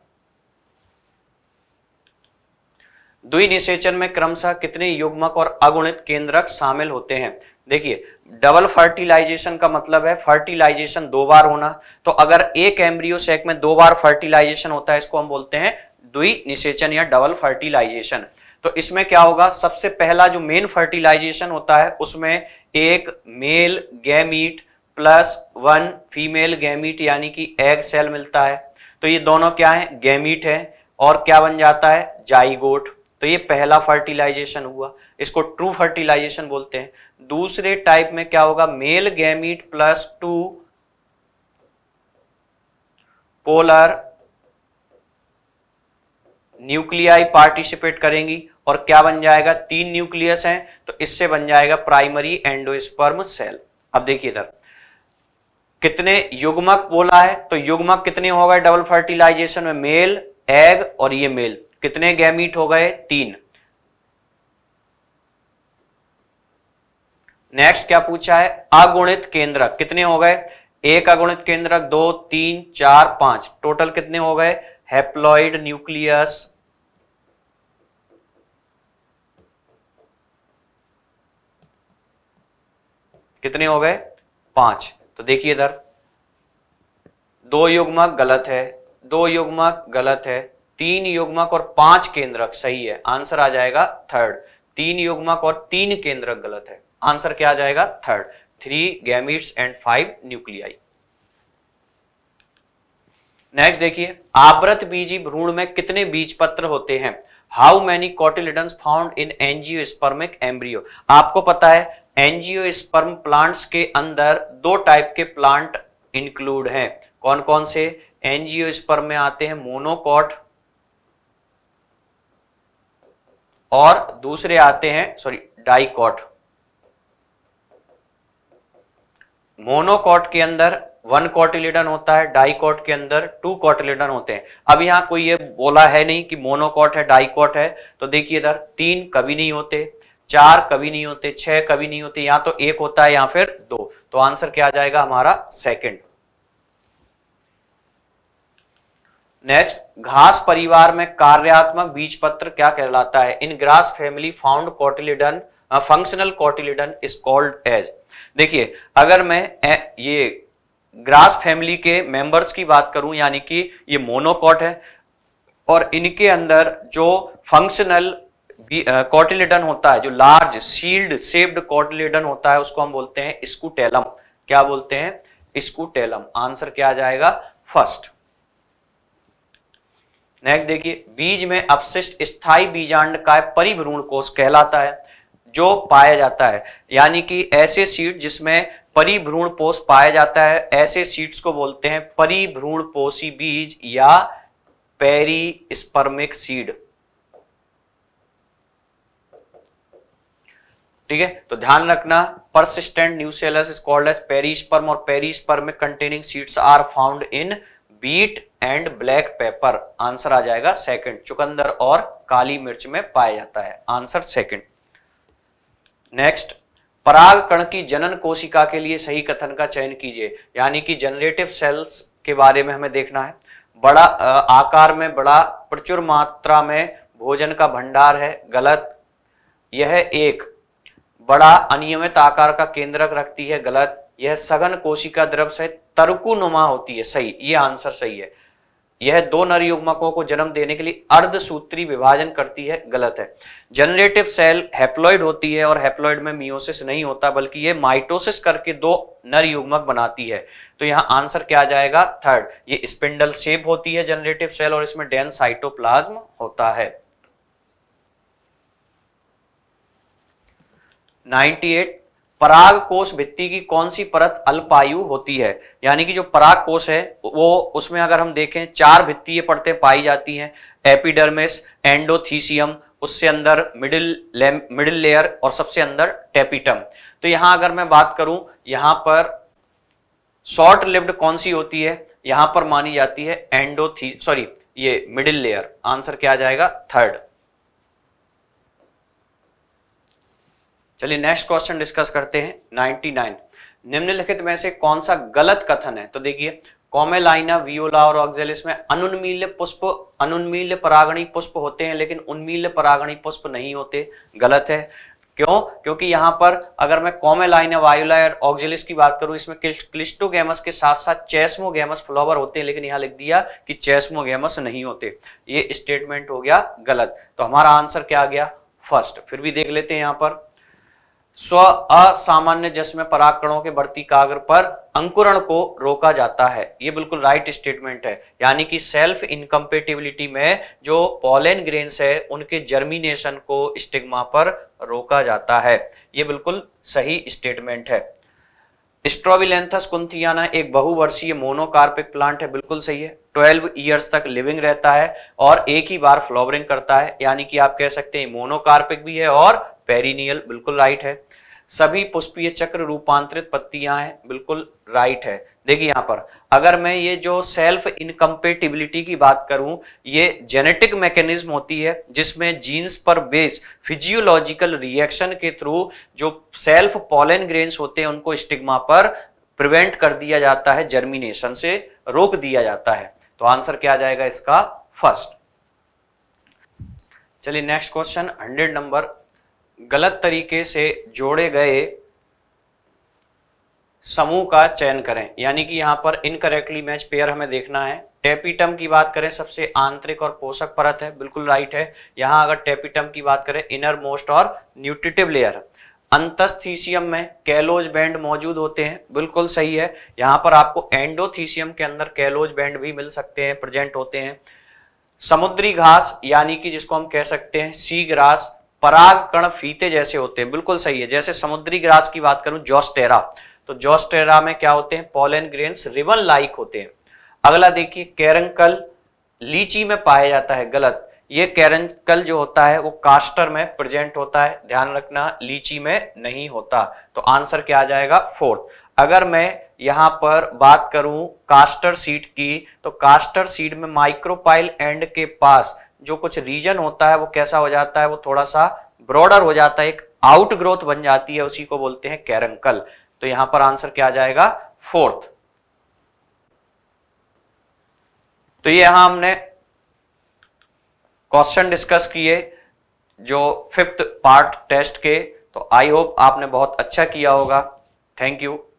द्विनिषेचन में क्रमशः कितने युग्मक और अगुणित केंद्रक शामिल होते हैं? देखिए डबल फर्टिलाइजेशन का मतलब है फर्टिलाइजेशन दो बार होना। तो अगर एक एम्ब्रियो सेक में दो बार फर्टिलाइजेशन होता है, इसको हम बोलते हैं द्वि निषेचन या डबल फर्टिलाइजेशन तो इसमें क्या होगा? सबसे पहला जो मेन फर्टिलाइजेशन होता है, उसमें एक male gamete plus one female gamete यानी कि एग सेल मिलता है। तो ये दोनों क्या है? गैमीट है। और क्या बन जाता है? जाइगोट तो ये पहला फर्टिलाइजेशन हुआ। इसको ट्रू फर्टिलाइजेशन बोलते हैं। दूसरे टाइप में क्या होगा? Male gamete plus two polar nuclei participate करेंगी। और क्या बन जाएगा? तीन न्यूक्लियस हैं तो इससे बन जाएगा प्राइमरी एंडोस्पर्म सेल अब देखिए इधर। कितने युग्मक बोला है? तो युग्मक कितने हो गए डबल फर्टिलाइजेशन में? मेल एग और ये मेल कितने गैमीट हो गए? तीन। नेक्स्ट क्या पूछा है? अगुणित केंद्रक कितने हो गए? एक अगुणित केंद्रक, दो, तीन, चार, पाँच। टोटल कितने हो गए? हेप्लॉइड न्यूक्लियस कितने हो गए? पाँच। तो देखिए इधर। दो युग्मक गलत है। दो युग्मक गलत है। तीन युग्मक और पाँच केंद्रक, सही है। आंसर आ जाएगा थर्ड तीन युग्मक और तीन केंद्रक गलत है। आंसर क्या आ जाएगा? Third three gametes and five nuclei next देखिए आवृत बीजी भ्रूण में कितने बीज पत्र होते हैं? How many cotyledons found in angiospermic embryo आपको पता है एनजीओ स्पर्म प्लांट्स के अंदर दो टाइप के प्लांट इंक्लूड हैं। कौन कौन से? एनजीओ स्पर्म में आते हैं मोनोकॉट और दूसरे आते हैं सॉरी डाइकॉट मोनोकॉट के अंदर वन कॉटिलिडन होता है डाइकॉट के अंदर टू कॉटिलिडन होते हैं। अब यहाँ कोई ये बोला है नहीं कि मोनोकॉट है डाइकॉट है तो देखिए इधर तीन कभी नहीं होते, चार कभी नहीं होते, छह कभी नहीं होते, या तो एक होता है या फिर दो। तो आंसर क्या आ जाएगा? हमारा सेकंड नेक्स्ट घास परिवार में कार्यात्मक बीज पत्र क्या कहलाता है? In grass family found cotyledon functional cotyledon is called as देखिए, अगर मैं ये ग्रास फैमिली के मेंबर्स की बात करूँ, यानी कि ये मोनोकॉट है, और इनके अंदर जो फंक्शनल कॉटिलिडन होता है, जो लार्ज सील्ड सेप्ड कॉटिलिडन होता है, उसको हम बोलते हैं स्कूटेलम क्या बोलते हैं? स्कूटेलम आंसर क्या आ जाएगा? फ़र्स्ट नेक्स्ट देखिए, बीज में अपशिष्ट स्थायी बीजांड का परिभ्रूण कोष कहलाता है, जो पाया जाता है। यानी कि ऐसे सीड जिसमें परिभ्रूण पोष पाया जाता है, ऐसे सीड्स को बोलते हैं परिभ्रूण पोषी बीज या पेरी स्पर्मिक सीड ठीक है? तो ध्यान रखना persistent nucellus is called as perisperm और perispermic containing seeds are found in beet and black pepper. Answer आ जाएगा सेकंड चुकंदर और काली मिर्च में पाया जाता है। आंसर सेकंड नेक्स्ट पराग कण की जनन कोशिका के लिए सही कथन का चयन कीजिए। यानी कि जनरेटिव सेल्स के बारे में हमें देखना है। बड़ा आकार में बड़ा, प्रचुर मात्रा में भोजन का भंडार है। गलत, यह एक बड़ा अनियमित आकार का केंद्रक रखती है। गलत यह सघन कोशिका द्रव से तर्कुनुमा होती है। सही, ये आंसर सही है। यह दो नर युग्मकों को जन्म देने के लिए अर्धसूत्री विभाजन करती है, गलत है। जनरेटिव सेल हैप्लॉइड होती है और हैप्लॉइड में मियोसिस नहीं होता, बल्कि यह माइटोसिस करके दो नर युग्मक बनाती है। तो यहाँ आंसर क्या आ जाएगा? थर्ड ये स्पिंडल शेप होती है जनरेटिव सेल और इसमें डेंस साइटोप्लाज्म होता है। 98 पराग कोष भित्ति की कौन सी परत अल्पायु होती है? यानी कि जो पराग कोष है, वो उसमें अगर हम देखें, चार भित्तीय परतें पाई जाती हैं, एपिडर्मिस, एंडोथीसियम, उससे अंदर मिडिल मिडिल लेयर और सबसे अंदर टेपिटम। तो यहाँ अगर मैं बात करूँ, यहाँ पर शॉर्ट लिव्ड कौन सी होती है? यहाँ पर मानी जाती है एंडोथी, सॉरी, ये मिडिल लेयर। आंसर क्या आ जाएगा? थर्ड। चलिए नेक्स्ट क्वेश्चन डिस्कस करते हैं। 99 निम्नलिखित में से कौन सा गलत कथन है? तो देखिए, कॉमेलाइना, वियोला और ऑक्जेलिस में अनुन्मील्य पुष्प, अनुन्मील्य परागणी पुष्प होते हैं, लेकिन उन्मील्य परागणी पुष्प नहीं होते। गलत है। क्यों? क्योंकि यहाँ पर अगर मैं कॉमेलाइन या वायुलाइन ऑक्जिलिस की बात करूँ, इसमें क्लिस्टोगेमस के साथ साथ चेस्मोगेमस फ्लावर होते हैं, लेकिन यहाँ लिख दिया कि चेस्मोगेमस नहीं होते। ये स्टेटमेंट हो गया गलत। तो हमारा आंसर क्या आ गया? फ़र्स्ट फिर भी देख लेते हैं यहाँ पर। स्व असामान्य जश्म परागकणों के बढ़ती कागर पर अंकुरण को रोका जाता है। ये बिल्कुल राइट स्टेटमेंट है। यानी कि सेल्फ इनकम्पेटिबिलिटी में जो पॉलेन ग्रेन्स है, उनके जर्मिनेशन को स्टिग्मा पर रोका जाता है। ये बिल्कुल सही स्टेटमेंट है। स्ट्रोविलेंथस कुंथियाना एक बहुवर्षीय मोनोकार्पिक प्लांट है, बिल्कुल सही है। 12 इयर्स तक लिविंग रहता है और एक ही बार फ्लावरिंग करता है। यानी कि आप कह सकते हैं मोनोकार्पिक भी है और पेरिनियल बिल्कुल राइट है। सभी पुष्पीय चक्र रूपांतरित पत्तियाँ हैं, बिल्कुल राइट है। देखिए यहाँ पर, अगर मैं ये जो सेल्फ इनकम्पेटिबिलिटी की बात करूँ, ये जेनेटिक मैकेनिज्म होती है, जिसमें जीन्स पर बेस फिजियोलॉजिकल रिएक्शन के थ्रू जो सेल्फ पॉलन ग्रेन्स होते हैं, उनको स्टिग्मा पर प्रिवेंट कर दिया जाता है जर्मिनेशन से रोक दिया जाता है। तो आंसर क्या आ जाएगा इसका? फ़र्स्ट चलिए नेक्स्ट क्वेश्चन हंड्रेड नंबर गलत तरीके से जोड़े गए समूह का चयन करें। यानी कि यहाँ पर इनकरेक्टली मैच पेयर हमें देखना है। टेपिटम की बात करें, सबसे आंतरिक और पोषक परत है, बिल्कुल राइट है। यहाँ अगर टेपिटम की बात करें इनर मोस्ट और न्यूट्रिटिव लेयर अंतस्थीसियम में कैलोज बैंड मौजूद होते हैं, बिल्कुल सही है। यहाँ पर आपको एंडोथीसियम के अंदर कैलोज बैंड भी मिल सकते हैं प्रेजेंट होते हैं। समुद्री घास, यानी कि जिसको हम कह सकते हैं सी ग्रास पराग कण फीते जैसे होते हैं, बिल्कुल सही है। जैसे समुद्री ग्रास की बात करूँ, जोस्टेरा। तो जोस्टेरा में क्या होते हैं? पोलन ग्रेन्स रिवन लाइक होते हैं। अगला देखिए, कैरंकल लीची में पाया जाता है, गलत। ये कैरंकल जो होता है, वो कास्टर में प्रेजेंट होता है। ध्यान रखना, लीची में नहीं होता। तो आंसर क्या आ जाएगा? फोर्थ। अगर मैं यहाँ पर बात करूँ कास्टर सीड की तो कास्टर सीड में माइक्रोपाइल एंड के पास जो कुछ रीजन होता है वो कैसा हो जाता है, वो थोड़ा सा ब्रॉडर हो जाता है, एक आउट ग्रोथ बन जाती है, उसी को बोलते हैं कैरंकल। तो यहाँ पर आंसर क्या आ जाएगा? फोर्थ। तो ये यहाँ हमने क्वेश्चन डिस्कस किए, जो फिफ्थ पार्ट टेस्ट के तो आई होप आपने बहुत अच्छा किया होगा। Thank you.